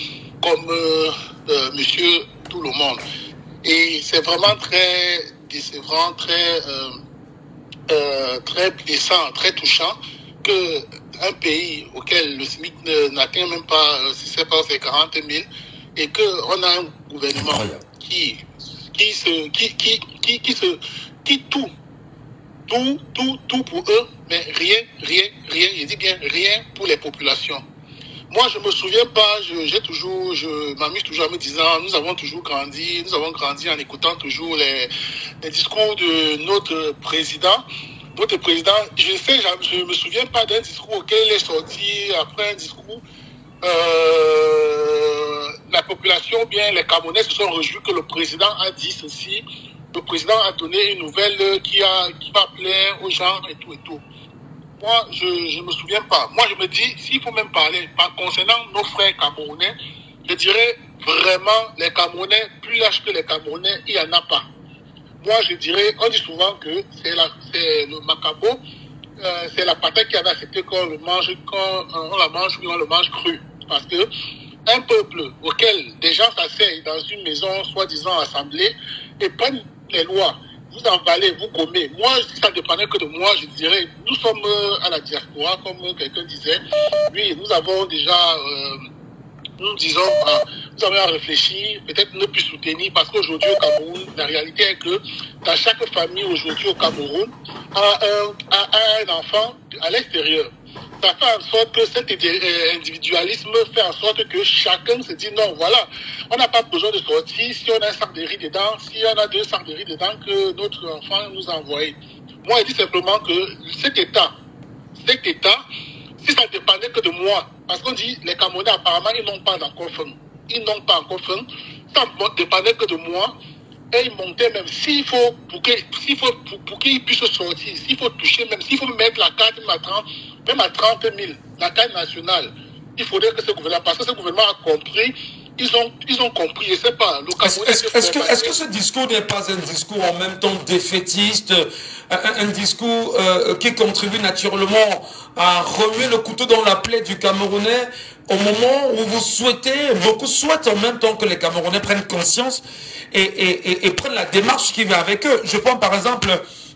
comme monsieur tout le monde. Et c'est vraiment très décevant, très, euh, euh, très blessant, très touchant que un pays auquel le SMIC n'atteint même pas, si c'est pas c'est 40 000, et qu'on a un gouvernement qui, qui se, qui, qui, qui, qui se, qui tout, tout, tout, tout pour eux, mais rien, rien, rien, je dis bien rien pour les populations. Moi, je me souviens pas, j'ai toujours, je m'amuse toujours en me disant, nous avons toujours grandi, nous avons grandi en écoutant toujours les, discours de notre président. Notre président, je sais, je me souviens pas d'un discours auquel il est sorti après un discours. Euh, la population, bien les Camerounais se sont réjouis que le président a dit ceci. Le président a donné une nouvelle qui, a, qui va plaire aux gens et tout et tout moi, je ne me souviens pas. Moi, je me dis, s'il faut même parler concernant nos frères camerounais, je dirais vraiment, les Camerounais, plus lâches que les Camerounais, il n'y en a pas. Moi, je dirais, on dit souvent que c'est le macabo, euh, c'est la patate qui avait accepté qu'on le mange, quand on la mange, on le mange cru. Parce que un peuple auquel des gens s'asseyent dans une maison soi-disant assemblée et prennent les lois vous emballez, vous gommez. Moi, ça dépendait que de moi, je dirais, nous sommes euh, à la diaspora, comme quelqu'un disait. Oui, nous avons déjà euh, nous disons, ah, vous avez à réfléchir, peut-être ne plus soutenir, parce qu'aujourd'hui au Cameroun, la réalité est que dans chaque famille aujourd'hui au Cameroun, a a un enfant à l'extérieur. Ça fait en sorte que cet euh, individualisme fait en sorte que chacun se dit non, voilà, on n'a pas besoin de sortir. Si on a un sac de riz dedans, si on a deux sacs de riz dedans que notre enfant nous a envoyé. Moi, je dis simplement que cet État, cet État, si ça dépendait que de moi, parce qu'on dit les Camerounais apparemment ils n'ont pas encore faim, ils n'ont pas encore faim, ça ne dépendait que de moi, et ils montaient même s'il faut pour qu'ils faut pour, qu'ils puissent sortir, s'il faut toucher même, s'il faut mettre la carte même à 30, même à 30 000, la carte nationale, il faudrait que ce gouvernement, parce que ce gouvernement a compris ils ont, ils ont compris, je sais pas. Est-ce est que, est que, ce discours n'est pas un discours en même temps défaitiste, un, discours euh, qui contribue naturellement à remuer le couteau dans la plaie du Camerounais au moment où vous souhaitez, beaucoup souhaitent en même temps que les Camerounais prennent conscience et, et, et, prennent la démarche qui va avec eux. Je prends par exemple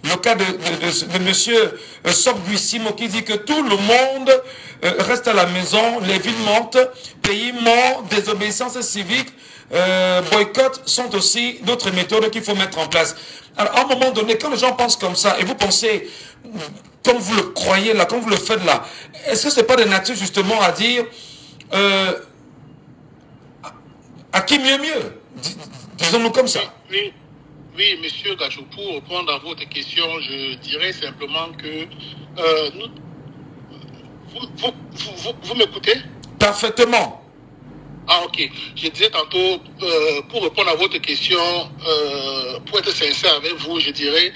le cas de, de, de, monsieur euh, Sorbuissimo qui dit que tout le monde euh, reste à la maison, les villes mentent, pays ment, désobéissance civique, euh, boycott sont aussi d'autres méthodes qu'il faut mettre en place. Alors, à un moment donné, quand les gens pensent comme ça, et vous pensez, comme vous le croyez là, comme vous le faites là, est-ce que c'est pas de nature justement à dire, euh, à qui mieux mieux? Disons-nous comme ça. Oui, oui, monsieur Gachou, pour répondre à votre question, je dirais simplement que euh, nous, vous, vous, vous, m'écoutez? Parfaitement. Ah ok. Je disais tantôt, euh, pour répondre à votre question, euh, pour être sincère avec vous, je dirais,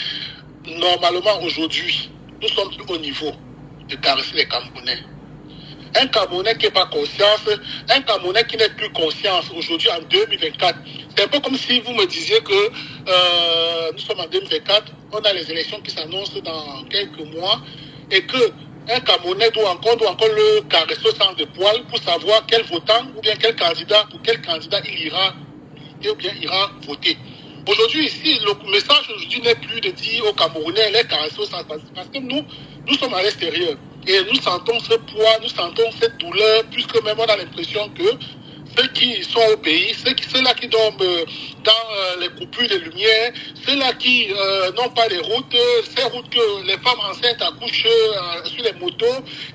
normalement aujourd'hui, nous sommes au niveau de caresser les Camerounais. Un Camerounais qui n'est pas conscience, un Camerounais qui n'est plus conscience aujourd'hui en 2024. C'est un peu comme si vous me disiez que euh, nous sommes en 2024, on a les élections qui s'annoncent dans quelques mois et que un Camerounais doit encore, doit encore le caresser au sens de poil pour savoir quel votant ou bien quel candidat ou quel candidat il ira ou bien ira voter. Aujourd'hui, ici, le message aujourd'hui n'est plus de dire aux Camerounais les caresser au parce que nous, nous sommes à l'extérieur et nous sentons ce poids, nous sentons cette douleur, puisque même on a l'impression que ceux qui sont au pays, ceux-là qui dorment euh, dans euh, les coupures de lumière, ceux-là qui euh, n'ont pas les routes, ces routes que les femmes enceintes accouchent sur les motos,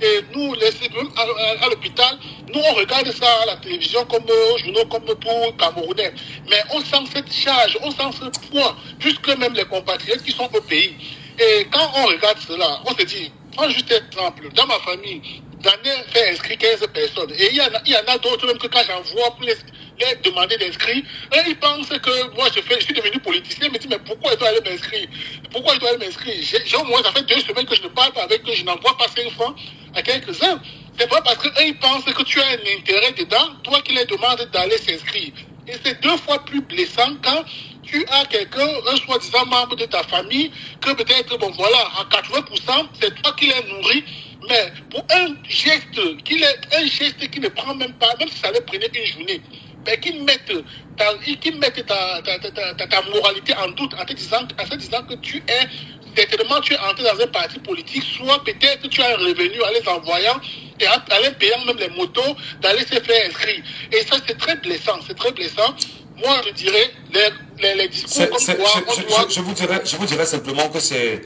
et nous, les, à, à l'hôpital, nous on regarde ça à la télévision comme aux journaux, comme tout Camerounais. Mais on sent cette charge, on sent ce poids, puisque même les compatriotes qui sont au pays. Et quand on regarde cela, on se dit, prends juste exemple, dans ma famille, ai fait inscrire 15 personnes. Et il y en a, d'autres même que quand j'envoie pour les, les demander d'inscrire, ils pensent que moi je, fais, je suis devenu politicien, ils me disent mais pourquoi ils doivent aller m'inscrire? Pourquoi ils doivent aller m'inscrire? J'ai au moins, ça fait deux semaines que je ne parle pas avec eux, je n'envoie pas cinq francs à quelques-uns. C'est pas parce qu'eux ils pensent que tu as un intérêt dedans, toi qui les demandes d'aller s'inscrire. Et c'est deux fois plus blessant quand tu as quelqu'un, un soi-disant membre de ta famille, que peut-être, bon voilà, à 80%, c'est toi qui les nourris mais pour un geste, est un geste qui ne prend même pas, même si ça allait prendre une journée, mais qui mette ta, qui ta, ta, ta, ta, moralité en doute en te disant, en te disant que tu es certainement tu es entré dans un parti politique, soit peut-être tu as un revenu en les envoyant et en les payant même les motos, d'aller se faire inscrire. Et ça, c'est très blessant, c'est très blessant. Moi, je dirais, les, les, discours comme quoi, je, je, vous dirais, je vous dirais simplement que c'est,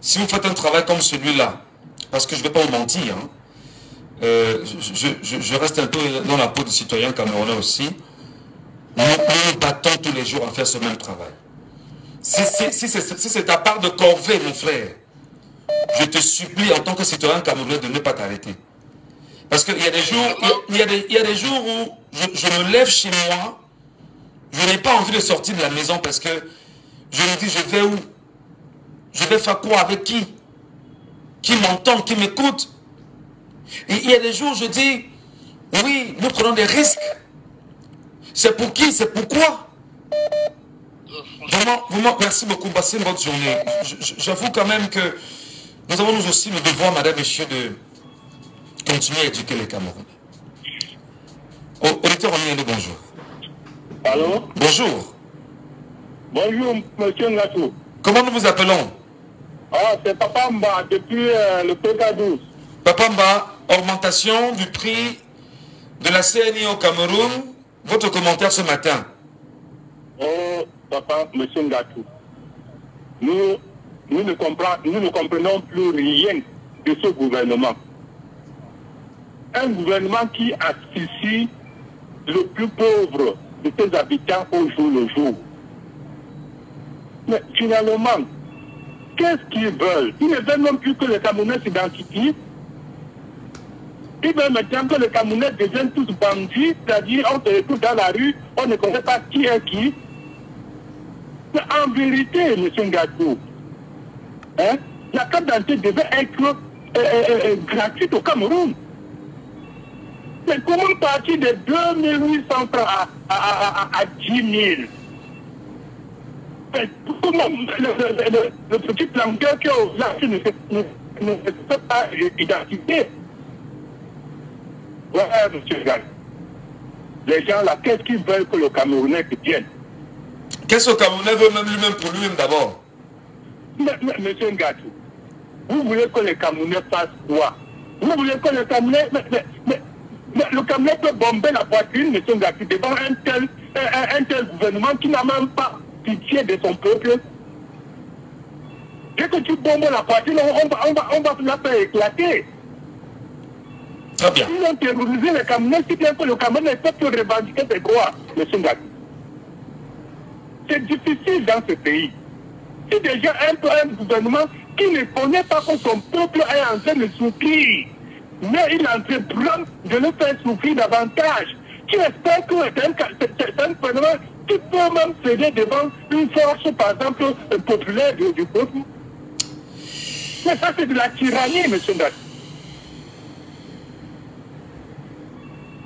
si vous faites un travail comme celui-là, parce que je ne vais pas vous mentir, hein. euh, je, reste un peu dans la peau du citoyen camerounais aussi. Nous, nous battons tous les jours à faire ce même travail. Si, c'est ta part de corvée, mon frère, je te supplie en tant que citoyen camerounais de ne pas t'arrêter. Parce qu'il y, a des jours, il y, a des, il y a des jours où je, me lève chez moi, je n'ai pas envie de sortir de la maison parce que je me dis, je vais où? Je vais faire quoi Avec qui? Qui m'entend, qui m'écoute? Et il y a des jours, je dis, oui, nous prenons des risques. C'est pour qui? C'est pourquoi Vraiment, merci beaucoup. Passez une bonne journée. J'avoue quand même que nous avons nous aussi le devoir, madame, monsieur, de continuer à éduquer les Camerounais. Auditeur, on bonjour. Allô Bonjour. Bonjour, monsieur Ngatou. Comment nous vous appelons ah, c'est Papa Mba depuis euh, le PK12. Papa Mba, augmentation du prix de la CNI au Cameroun. Votre commentaire ce matin Oh, papa, monsieur Ngatou, nous, nous, ne comprenons, nous ne comprenons plus rien de ce gouvernement. Un gouvernement qui asphyxie le plus pauvre de ses habitants au jour le jour. Mais finalement, qu'est-ce qu'ils veulent? Ils ne veulent même plus que les Camerounais s'identifient. Ils veulent maintenant que les Camerounais deviennent tous bandits, c'est-à-dire on se retrouve dans la rue, on ne connaît pas qui est qui. Mais en vérité, M. Ngatou, hein, la carte d'identité devait être euh, euh, euh, gratuite au Cameroun. Mais comment partir de 2800 francs à, à, à, à, à 10 000 Mais comment le, le, le, le petit planqueur qui est là ne se pas identifier Voilà, M. Ngatou. Les gens là, qu'est-ce qu'ils veulent que le Camerounais devienne Qu'est-ce que le Camerounais veut même lui-même pour lui-même d'abord? Monsieur Ngatou, vous voulez que les Camerounais fassent quoi? Vous voulez que les Camerounais... Mais, mais, mais, le Camerounais peut bomber la poitrine, Monsieur Ngatou, devant un tel, un, un tel gouvernement qui n'a même pas pitié de son peuple. Dès que tu bombes la poitrine, on va, on va, on va la faire éclater. Très bien. Ils ont terrorisé les Camerounais si bien que le Cameroun ne peut plus revendiquer ses droits, Monsieur Ngatou. C'est difficile dans ce pays. C'est déjà un peu un gouvernement qui ne connaît pas que son peuple est en train de souffrir. Mais il entreprend de le faire souffrir davantage. Qui espère que c'est un, gouvernement qui peut même céder devant une force, par exemple, populaire du, peuple. Mais ça, c'est de la tyrannie, M. Ndak.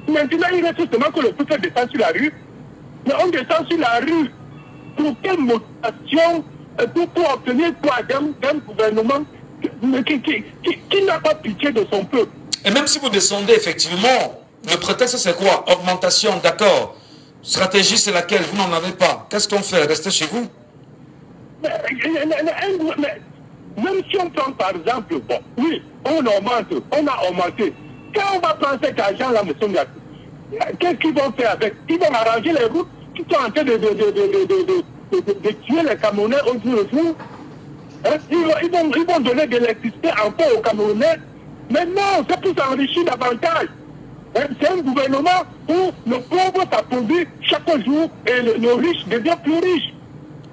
Maintenant, il reste seulement que le peuple descend sur la rue. Mais on descend sur la rue pour quelle motivation pour, pour obtenir quoi d'un gouvernement qui n'a pas pitié de son peuple? Et même si vous descendez, effectivement, le prétexte c'est quoi? Augmentation, d'accord. Stratégie c'est laquelle? Vous n'en avez pas. Qu'est-ce qu'on fait? Restez chez vous Même si on prend par exemple, bon, oui, on augmente, on a augmenté. Quand on va prendre cet argent-là, qu'est-ce qu'ils vont faire avec? Ils vont arranger les routes qui sont en train de, de, de, de tuer les Camerounais au jour le jour. Ils, vont, ils, vont, ils vont donner de l'électricité encore aux Camerounais. Mais non, c'est pour s'enrichir davantage. C'est un gouvernement où le pauvre s'appauvrit chaque jour et le, le riche devient plus riche.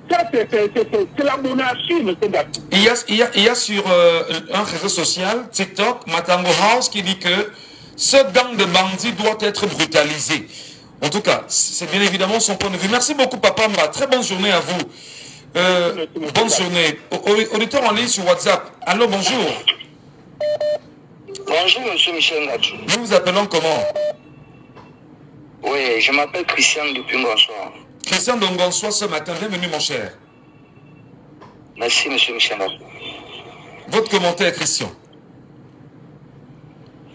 Ça, c'est la monarchie, M. Gatou. Il y a, il y a, il y a sur euh, un réseau social, TikTok, Matango House, qui dit que ce gang de bandits doit être brutalisé. En tout cas, c'est bien évidemment son point de vue. Merci beaucoup, Papa Mra. Très bonne journée à vous. Euh, bonne journée. Auditeur en ligne sur WhatsApp. Allô, bonjour. Bonjour, monsieur Michel Ngatou. Nous vous appelons comment Oui, je m'appelle Christian depuis Bonsoir. Christian Dongonsoir ce matin. Bienvenue, mon cher. Merci, monsieur Michel Ngatou. Votre commentaire, Christian.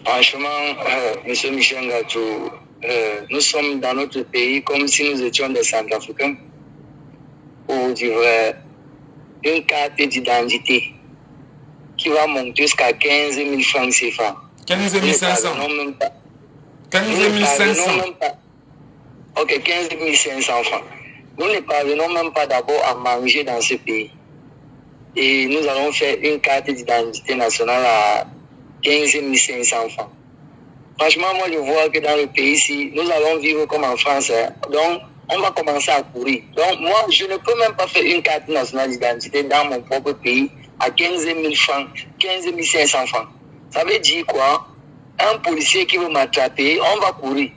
Franchement, euh, monsieur Michel Ngatou, euh, nous sommes dans notre pays comme si nous étions des Centrafricains pour du vrai, une carte d'identité qui va monter jusqu'à 15 000 francs CFA. 15 500. 15 500. Ok, 15 500 francs. Nous ne parvenons même pas d'abord à manger dans ce pays. Et nous allons faire une carte d'identité nationale à 15 500 francs. Franchement, moi, je vois que dans le pays ici, nous allons vivre comme en France. Hein. Donc, on va commencer à courir. Donc, moi, je ne peux même pas faire une carte nationale d'identité dans mon propre pays à 15 000 francs, 15 500 francs. Ça veut dire quoi? Un policier qui veut m'attraper, on va courir.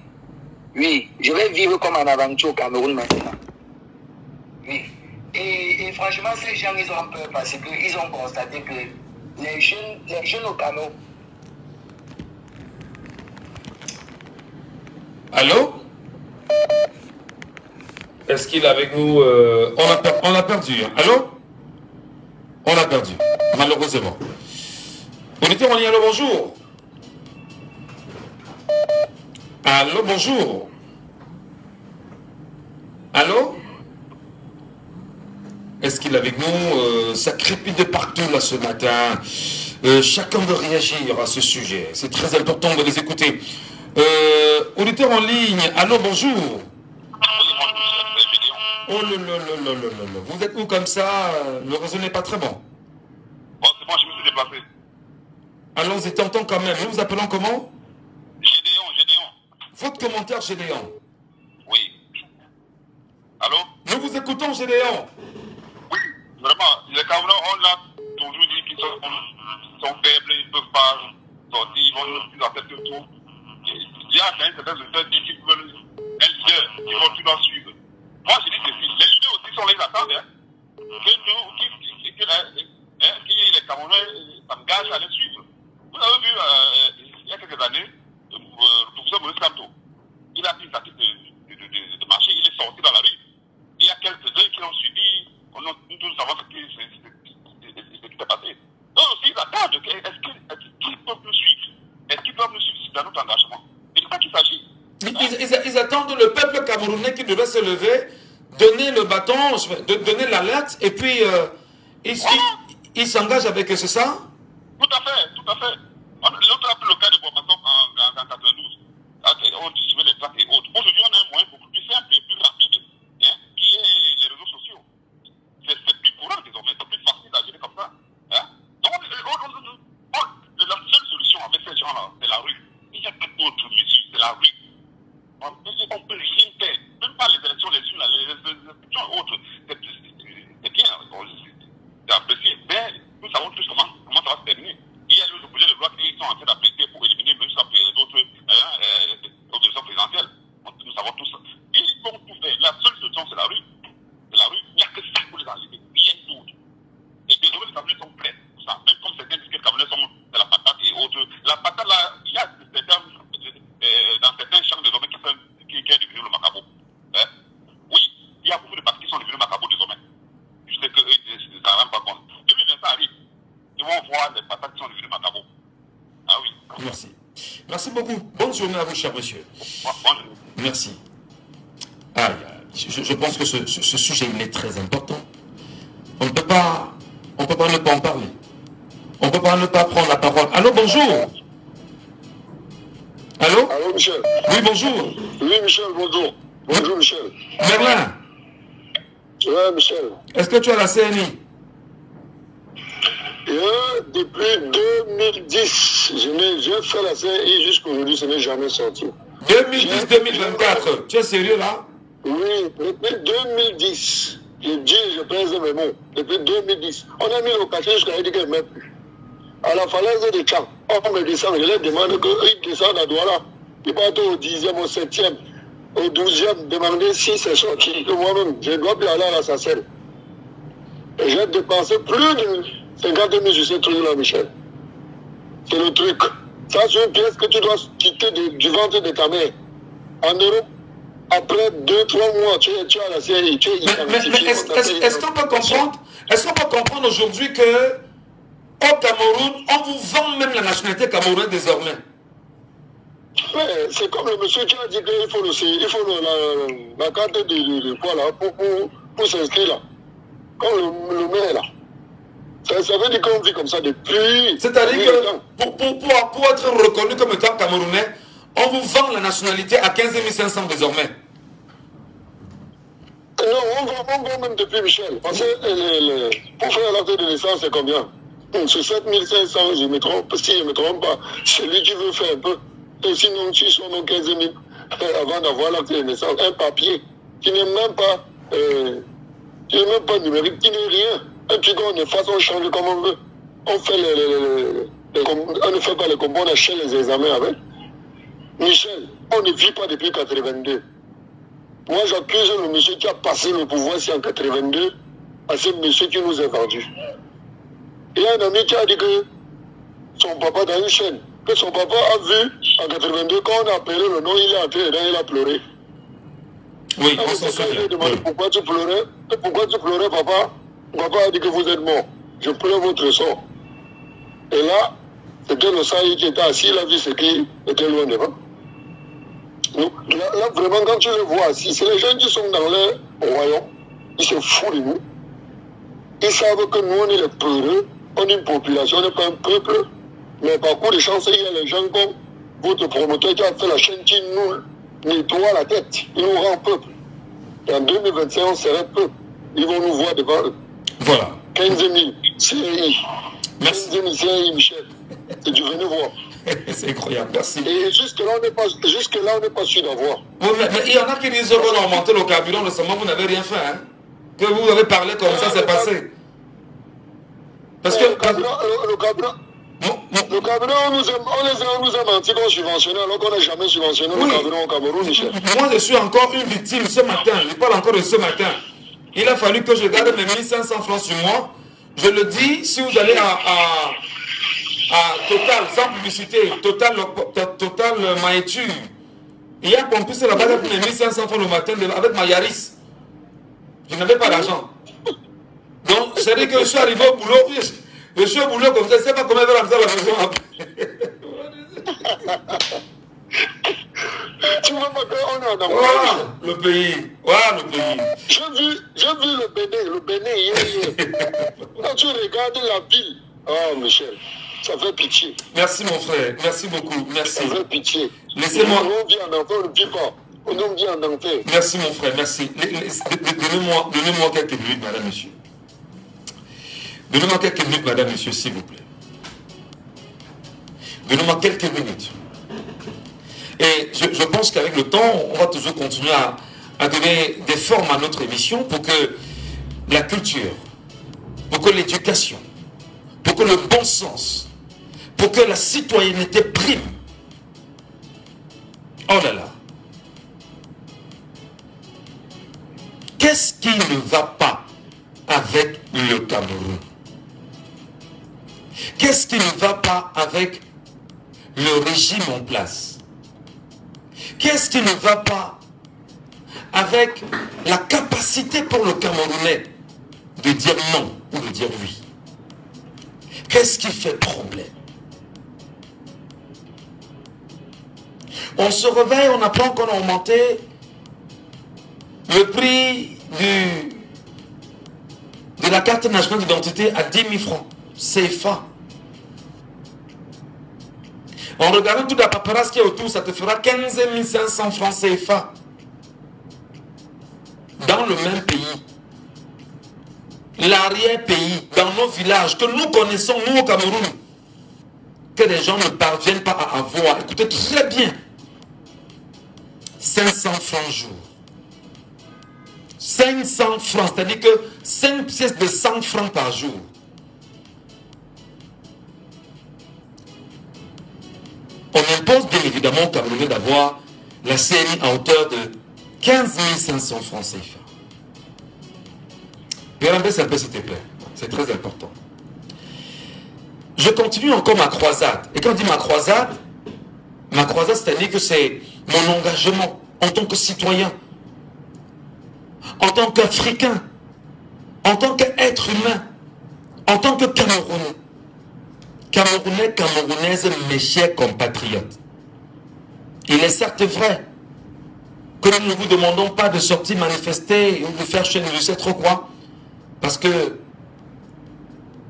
Oui, je vais vivre comme en aventure au Cameroun maintenant. Oui. Et, franchement, ces gens, ils ont peur parce qu'ils ont constaté que les jeunes, les jeunes au Cameroun, Allô? Est-ce qu'il est avec nous euh, on, a on, a perdu. Hein. Allô? On a perdu, malheureusement. Auditeur, on y allô, bonjour. Allô, bonjour. Allô? Est-ce qu'il est avec nous? Euh, Ça crépite de partout là ce matin. Euh, chacun veut réagir à ce sujet. C'est très important de les écouter. Euh, auditeur en ligne, allô, bonjour. Oh là là là là Vous êtes où comme ça Le réseau n'est pas très bon. Bon, c'est bon, je me suis déplacé. Allons-y, t'entends quand même. Nous vous appelons comment? Gédéon, Gédéon. Votre commentaire, Gédéon. Oui. Allô? Nous vous écoutons, Gédéon. Oui, vraiment, les Camerounais, on a toujours dit qu'ils sont, sont, faibles, ils ne peuvent pas sortir, ils vont nous accepter tout. Il y a certains qui veulent un leader, qui vont tout suivre. Moi, je dis ceci, les leaders aussi sont les attentes, hein. Que que, hein, qui les Camerounais s'engagent à les suivre. Vous avez vu, euh, il y a quelques années, le professeur Maurice Camto, il a pris sa tête de, de, marché, il est sorti dans la rue. Il y a quelques-uns qui l'ont suivi, on nous tous savons ce qui s'est passé. Eux aussi, ils attendent, est-ce qu'ils peuvent nous suivre? Est-ce qu'ils doivent nous suivre dans notre engagement C'est de ça qu'il s'agit. Ils, attendent le peuple camerounais qui devait se lever, donner le bâton, donner l'alerte, et puis euh, ils il, s'engagent avec eux, c'est ça? Tout à fait, tout à fait. L'autre a pris le cas de Bourg-Masson en, en, en 92. On distribuait les plaques et autres. Aujourd'hui, on a un moyen beaucoup plus simple et plus rapide, hein, qui est les réseaux sociaux. C'est plus courant désormais, c'est plus facile à gérer comme ça. Hein. Donc, on, on, la seule solution avec ces gens-là, c'est la rue. Il n'y a pas d'autre mesure, c'est la rue. On ne peut rien faire. Même pas les élections, les unes, les élections autres. C'est bien, c'est apprécié. Mais nous savons tous comment, comment ça va se terminer. Il y a le projet de loi qui sont en train d'apprécier pour éliminer même ça, les autres hein, euh, élections présidentielles. Nous savons tous ça. Ils vont tout faire. La seule solution, c'est la rue. C'est la rue. Il n'y a que ça pour les enlever. Rien d'autre. Et désormais, les Camerounais sont prêts pour ça. Même comme certains disent que les Camerounais sont de la patate et autres. La patate, là, il y a certains, euh, dans certains champs désormais qui, sont, qui, qui est devenu le macabo. Hein? Oui, il y a beaucoup de partis qui sont devenus macabo désormais. Je sais qu'eux, ils ne s'en rendent pas compte. 2020 arrive. Ils vont voir les patates qui sont devenus macabo. Ah oui. Merci. Merci beaucoup. Bonne journée à vous, cher monsieur. Merci. Aïe, je, je, pense que ce, ce, ce, sujet il est très important. On ne peut pas, on peut pas ne pas en parler. On ne peut pas ne pas prendre la parole. Allô, bonjour. Allô? Allô, Michel. Oui, bonjour. Oui, Michel, bonjour. Bonjour, Michel. Merlin. Oui, Michel. Est-ce que tu as la CNI et depuis 2010, j'ai fait la CNI jusqu'aujourd'hui, ce n'est jamais sorti. 2010-2024, tu es sérieux là? Oui, depuis 2010. Je dis, je pèse mes mots. Depuis 2010. On a mis le cachet jusqu'à dire qu'elle ne plus. À la falaise de Tchang, on me descend, je leur demande qu'ils descendent à Douala. Ils partent au 10e, au 7e, au 12e, demander si c'est sorti. Que moi-même, je dois plus aller à la SACEL. Et j'ai dépensé plus de 50 000 sur ce truc-là, Michel. C'est le truc. Ça, c'est une pièce que tu dois quitter de, du ventre de ta mère. En Europe, après 2-3 mois, tu es, tu as la série, tu es Mais, mais, mais est-ce est est qu'on peut comprendre, est-ce qu'on peut comprendre aujourd'hui que au Cameroun, on vous vend même la nationalité camerounaise désormais? Ouais, c'est comme le monsieur qui a dit qu'il faut, le, il faut le, la, la, carte de, de, de quoi là, pour, pour, pour s'inscrire là. Comme le, le maire là. Ça, ça veut dire qu'on vit comme ça depuis. C'est-à-dire que pour, pour, pour, pour, être reconnu comme étant camerounais, on vous vend la nationalité à 15 500 désormais. Non, on vend, on vend même depuis Michel. Parce que le, pour faire l'acte de naissance, c'est combien? C'est 7 500, je me trompe, si je ne me trompe pas. Celui qui veut faire un peu. Et sinon, tu sois 15 000 avant d'avoir l'acte de naissance. Un papier qui n'est même pas, euh, qui n'est même pas numérique, qui n'est rien. Et puis quand on est on change comme on veut. On fait les, les, les, les on ne fait pas les combats, on achète les examens avec. Michel, on ne vit pas depuis 82. Moi, j'accuse le monsieur qui a passé le pouvoir ici en 82 à ce monsieur qui nous a vendu. Il y a un ami qui a dit que son papa dans une chaîne, que son papa a vu en 82, quand on a appelé le nom, il est entré dedans, il a pleuré. Oui, on s'en souvient. pourquoi tu pleurais, pourquoi tu pleurais, papa? Papa a dit que vous êtes mort. Je pleure votre sort. Et là, c'était le saïd qui était assis, il a vu ce qui était loin devant. Donc, là, vraiment, quand tu le vois assis, c'est les gens qui sont dans le royaume, ils se foutent de nous. Ils savent que nous, on est les peureux, on est une population, on n'est pas un peuple. Mais par contre, de chance, il y a les gens comme votre promoteur qui a fait la chaîne qui nous nettoie la tête. Il nous rend peuple. Et en 2025, on serait peuple. Ils vont nous voir devant eux. Voilà. 15 000 CRI. 15 000 CRI, Michel. Et tu venais voir. C'est incroyable, merci. Et jusque-là, on n'est pas, jusque là, on n'est pas sûr d'avoir. Mais, mais il y en a qui disent qu'on a augmenté le carburant récemment, vous n'avez rien fait. Hein? Que vous avez parlé comme ça, c'est passé. Parce que. Le carburant, le, le carburant, le carburant, on nous a, on les a, on nous a menti qu'on subventionnait alors qu'on n'a jamais subventionné Oui. le carburant au Cameroun, Michel. Moi, je suis encore une victime ce matin. Je parle encore de ce matin. Il a fallu que je garde mes 1500 francs sur moi. Je le dis, si vous allez à, à, Total, sans publicité, Total, Total Maétu, il y a qu'on puisse là-bas avec mes 1500 francs le matin avec ma Yaris. Je n'avais pas d'argent. Donc, c'est-à-dire que je suis arrivé au boulot, je, suis au boulot comme ça, je ne sais pas comment je vais la maison après. Tu vois, maintenant, on est en Angola. Voilà le pays. Voilà le pays. J'ai vu, j'ai vu le Bénin, le Bénin hier, hier. Quand tu regardes la ville, oh Michel, ça fait pitié. Merci mon frère, merci beaucoup, merci. Ça fait pitié. Laissez-moi- On en enfer, on ne pas. On en vit en enfer. Merci mon frère, merci. Donnez-moi donnez-moi quelques minutes, madame, monsieur. Donnez-moi quelques minutes, madame, monsieur, s'il vous plaît. Donnez-moi quelques minutes. Et je, pense qu'avec le temps, on va toujours continuer à, à donner des formes à notre émission pour que la culture, pour que l'éducation, pour que le bon sens, pour que la citoyenneté prime. Oh là là. Qu'est-ce qui ne va pas avec le Cameroun? Qu'est-ce qui ne va pas avec le régime en place? Qu'est-ce qui ne va pas avec la capacité pour le Camerounais de dire non ou de dire oui? Qu'est-ce qui fait problème? On se réveille, on apprend qu'on a augmenté le prix de la carte nationale d'identité à 10 000 francs CFA. En regardant toute la paperasse qui est autour, ça te fera 15 500 francs CFA. Dans le même pays. L'arrière-pays, dans nos villages, que nous connaissons, nous au Cameroun, que les gens ne parviennent pas à avoir. Écoutez très bien. 500 francs jour. 500 francs, c'est-à-dire que 5 pièces de 100 francs par jour. On impose bien évidemment au Camerounais d'avoir la CNI à hauteur de 15 500 francs CFA. Pierre un peu s'il te plaît. C'est très important. Je continue encore ma croisade. Et quand on dit ma croisade, ma croisade, c'est-à-dire que c'est mon engagement en tant que citoyen, en tant qu'Africain, en tant qu'être humain, en tant que Camerounais. Camerounais, Camerounaises, mes chers compatriotes. Il est certes vrai que nous ne vous demandons pas de sortir manifester ou de faire chaîne je sais trop quoi, parce que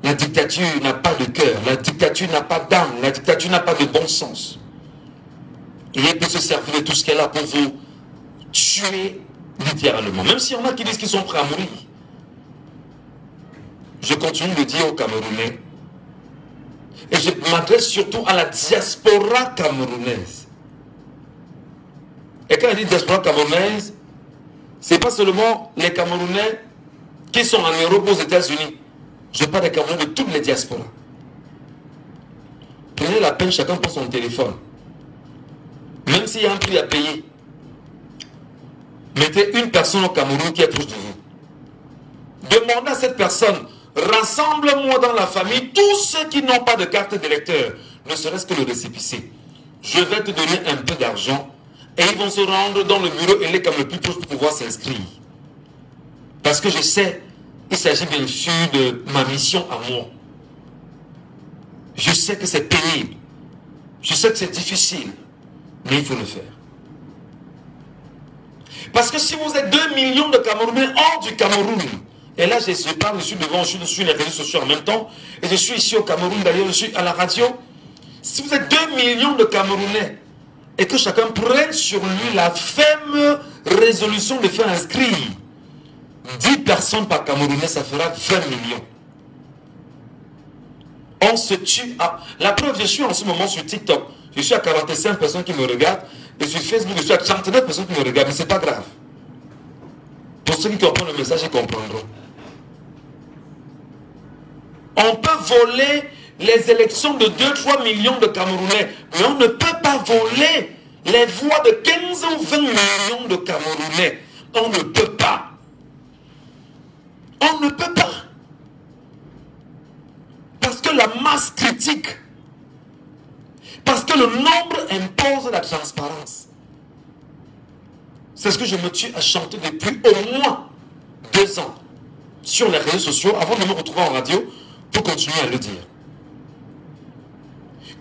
la dictature n'a pas de cœur, la dictature n'a pas d'âme, la dictature n'a pas de bon sens. Et elle peut se servir de tout ce qu'elle a pour vous tuer littéralement. Même s'il y en a qui disent qu'ils sont prêts à mourir. Je continue de dire aux Camerounais, et je m'adresse surtout à la diaspora camerounaise. Et quand je dis diaspora camerounaise, ce n'est pas seulement les Camerounais qui sont en Europe aux États-Unis. Je parle des Camerounais de toutes les diasporas. Prenez la peine, chacun prend son téléphone. Même s'il y a un prix à payer, mettez une personne au Cameroun qui est proche de vous. Demandez à cette personne, rassemble-moi dans la famille tous ceux qui n'ont pas de carte d'électeur, ne serait-ce que le récépissé. Je vais te donner un peu d'argent et ils vont se rendre dans le bureau et les comme le plus pour pouvoir s'inscrire. Parce que je sais, il s'agit bien sûr de ma mission à moi. Je sais que c'est pénible. Je sais que c'est difficile. Mais il faut le faire. Parce que si vous êtes 2 millions de Camerounais hors du Cameroun, et là je, parle, je suis devant, je suis sur les réseaux sociaux en même temps, et je suis ici au Cameroun, d'ailleurs je suis à la radio, Si vous êtes 2 millions de Camerounais et que chacun prenne sur lui la ferme résolution de faire inscrire 10 personnes par Camerounais, ça fera 20 millions. On se tue à... La preuve, je suis en ce moment sur TikTok. Je suis à 45 personnes qui me regardent. Et sur Facebook, je suis à 39 personnes qui me regardent. Mais ce n'est pas grave. Pour ceux qui comprennent le message, ils comprendront. On peut voler les élections de 2-3 millions de Camerounais, mais on ne peut pas voler les voix de 15 ou 20 millions de Camerounais. On ne peut pas. On ne peut pas. Parce que la masse critique, parce que le nombre impose la transparence. C'est ce que je me tue à chanter depuis au moins deux ans sur les réseaux sociaux avant de me retrouver en radio pour continuer à le dire.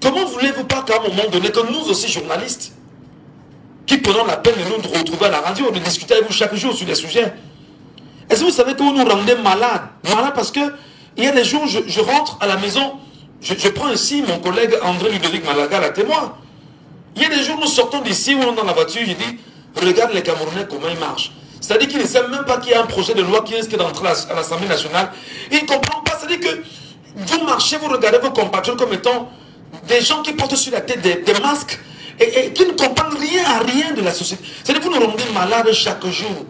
Comment voulez-vous pas qu'à un moment donné, que nous aussi journalistes, qui prenons la peine de nous retrouver à la radio, de discuter avec vous chaque jour sur des sujets, est-ce que vous savez que vous nous rendez malades? Malades parce que il y a des jours, je, rentre à la maison, je, je, prends ici mon collègue André Ludovic Malaga, la témoin. Il y a des jours, nous sortons d'ici, on est dans la voiture, je dis, regarde les Camerounais, comment ils marchent. C'est-à-dire qu'ils ne savent même pas qu'il y a un projet de loi qui risque d'entrer à l'Assemblée nationale. Ils ne comprennent pas. C'est-à-dire que vous marchez, vous regardez vos compatriotes comme étant des gens qui portent sur la tête des, masques et, qui ne comprennent rien à rien de la société. C'est-à-dire que vous nous rendez malades chaque jour.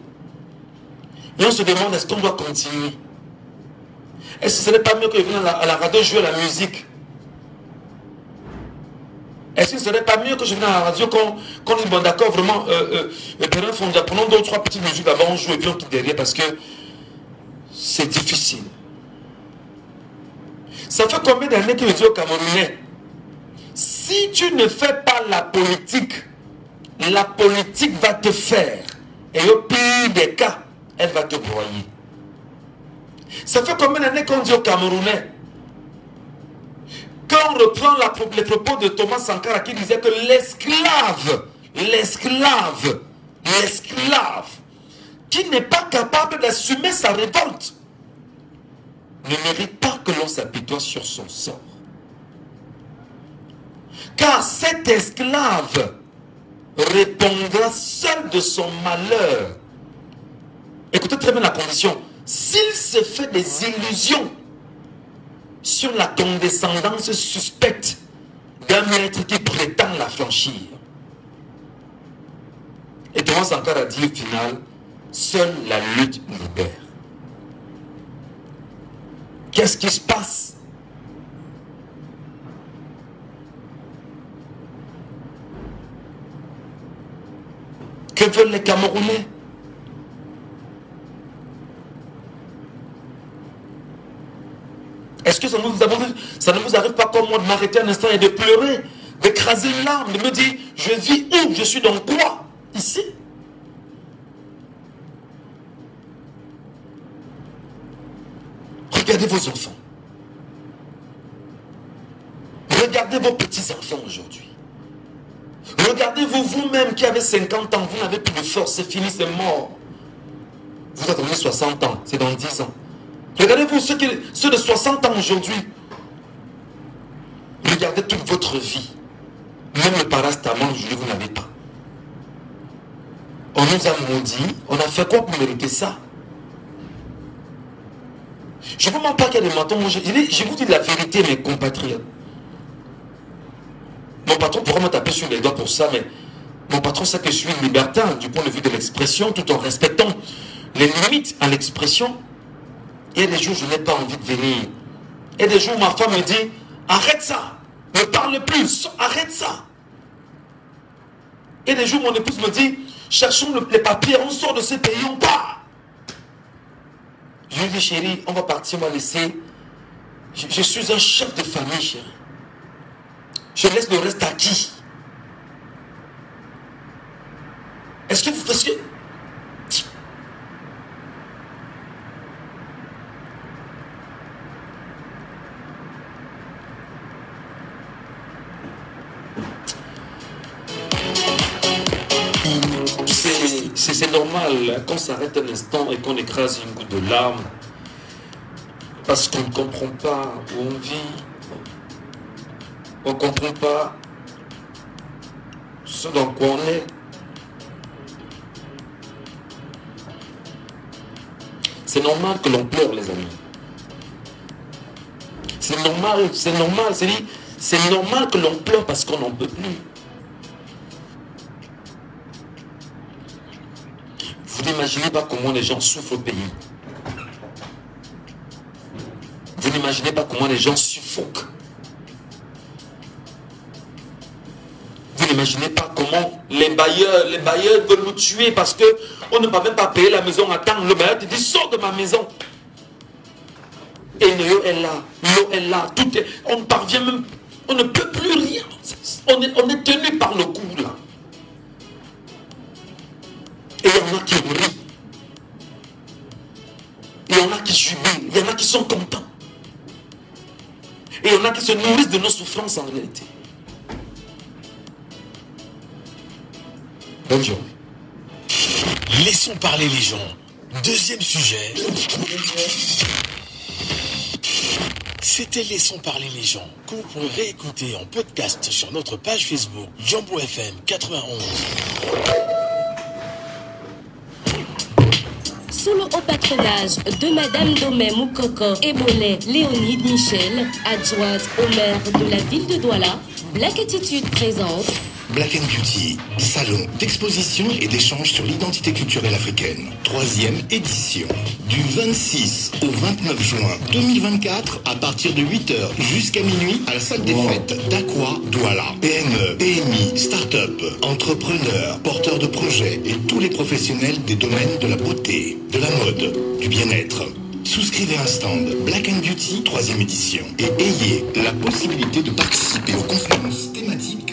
Et on se demande, est-ce qu'on doit continuer? Est-ce que ce n'est pas mieux que venir à la, radio jouer la musique? Est-ce que ce serait pas mieux que je vienne à la radio qu'on qu dit, bon d'accord, vraiment, euh, euh, prenons deux ou trois petites musiques d'abord, on joue et puis on quitte derrière parce que c'est difficile. Ça fait combien d'années que je dis aux Camerounais Si tu ne fais pas la politique, la politique va te faire. Et au pire des cas, elle va te broyer. Ça fait combien d'années qu'on dit aux Camerounais Quand on reprend les propos de Thomas Sankara qui disait que l'esclave, l'esclave, l'esclave, qui n'est pas capable d'assumer sa révolte, ne mérite pas que l'on s'apitoie sur son sort. Car cet esclave répondra seul de son malheur. Écoutez très bien la condition. S'il se fait des illusions sur la condescendance suspecte d'un maître qui prétend la franchir, et Thomas encore a dit au final, seule la lutte libère. Qu'est-ce qui se passe? Que veulent les Camerounais? Est-ce que ça, ne vous arrive pas comme moi de m'arrêter un instant et de pleurer, d'écraser une larme, de me dire, je vis où? Je suis dans quoi? Ici? Regardez vos enfants. Regardez vos petits-enfants aujourd'hui. Regardez-vous vous-même qui avez 50 ans, vous n'avez plus de force, c'est fini, c'est mort. Vous attendez 60 ans, c'est dans 10 ans. Regardez-vous ceux, de 60 ans aujourd'hui. Regardez toute votre vie. Même le parastamol, je vous n'avez pas. On nous a maudit. On a fait quoi pour mériter ça? Je ne vous mens pas qu'il y a des mentons. Je, je vous dis la vérité, mes compatriotes. Mon patron pourrait me taper sur les doigts pour ça, mais mon patron sait que je suis libertin du point de vue de l'expression, tout en respectant les limites à l'expression. Il y a des jours je n'ai pas envie de venir. Il y a des jours ma femme me dit, arrête ça, ne parle plus, arrête ça. Il y a des jours mon épouse me dit, cherchons les papiers, on sort de ce pays, on part. Je lui dis, chérie, on va partir, on va laisser. Je, je suis un chef de famille, chérie. Je laisse le reste à qui? Est-ce que vous faites c'est normal qu'on s'arrête un instant et qu'on écrase une goutte de larmes parce qu'on ne comprend pas où on vit. on ne comprend pas ce dans quoi on est. C'est normal que l'on pleure, les amis. C'est normal, c'est normal, c'est normal que l'on pleure parce qu'on n'en peut plus. Vous n'imaginez pas comment les gens souffrent au pays. Vous n'imaginez pas comment les gens suffoquent. Vous n'imaginez pas comment les bailleurs, les bailleurs veulent nous tuer parce que on ne peut même pas payer la maison à temps. Le bailleur te dit sors de ma maison. Et l'eau est là, l'eau est là, tout est, on ne parvient même, on ne peut plus rien. On est, on est tenu par le cou là. Et il y en a qui rient. Il y en a qui subissent, il y en a qui sont contents. Et il y en a qui se nourrissent de nos souffrances en réalité. Bonne journée. Laissons parler les gens. Deuxième sujet. C'était Laissons parler les gens, que vous pourrez réécouter en podcast sur notre page Facebook Jumbo FM 91. Sous le patronage de Madame Domé Moukoko Ebolet Léonide Michel, adjointe au maire de la ville de Douala, Black Attitude présente Black and Beauty, salon d'exposition et d'échange sur l'identité culturelle africaine. Troisième édition. Du 26 au 29 juin 2024, à partir de 8h jusqu'à minuit, à la salle des fêtes d'Aqua Douala. PME, PMI, start-up, entrepreneurs, porteurs de projets et tous les professionnels des domaines de la beauté, de la mode, du bien-être. Souscrivez un stand Black and Beauty, troisième édition, et ayez la possibilité de participer aux conférences thématiques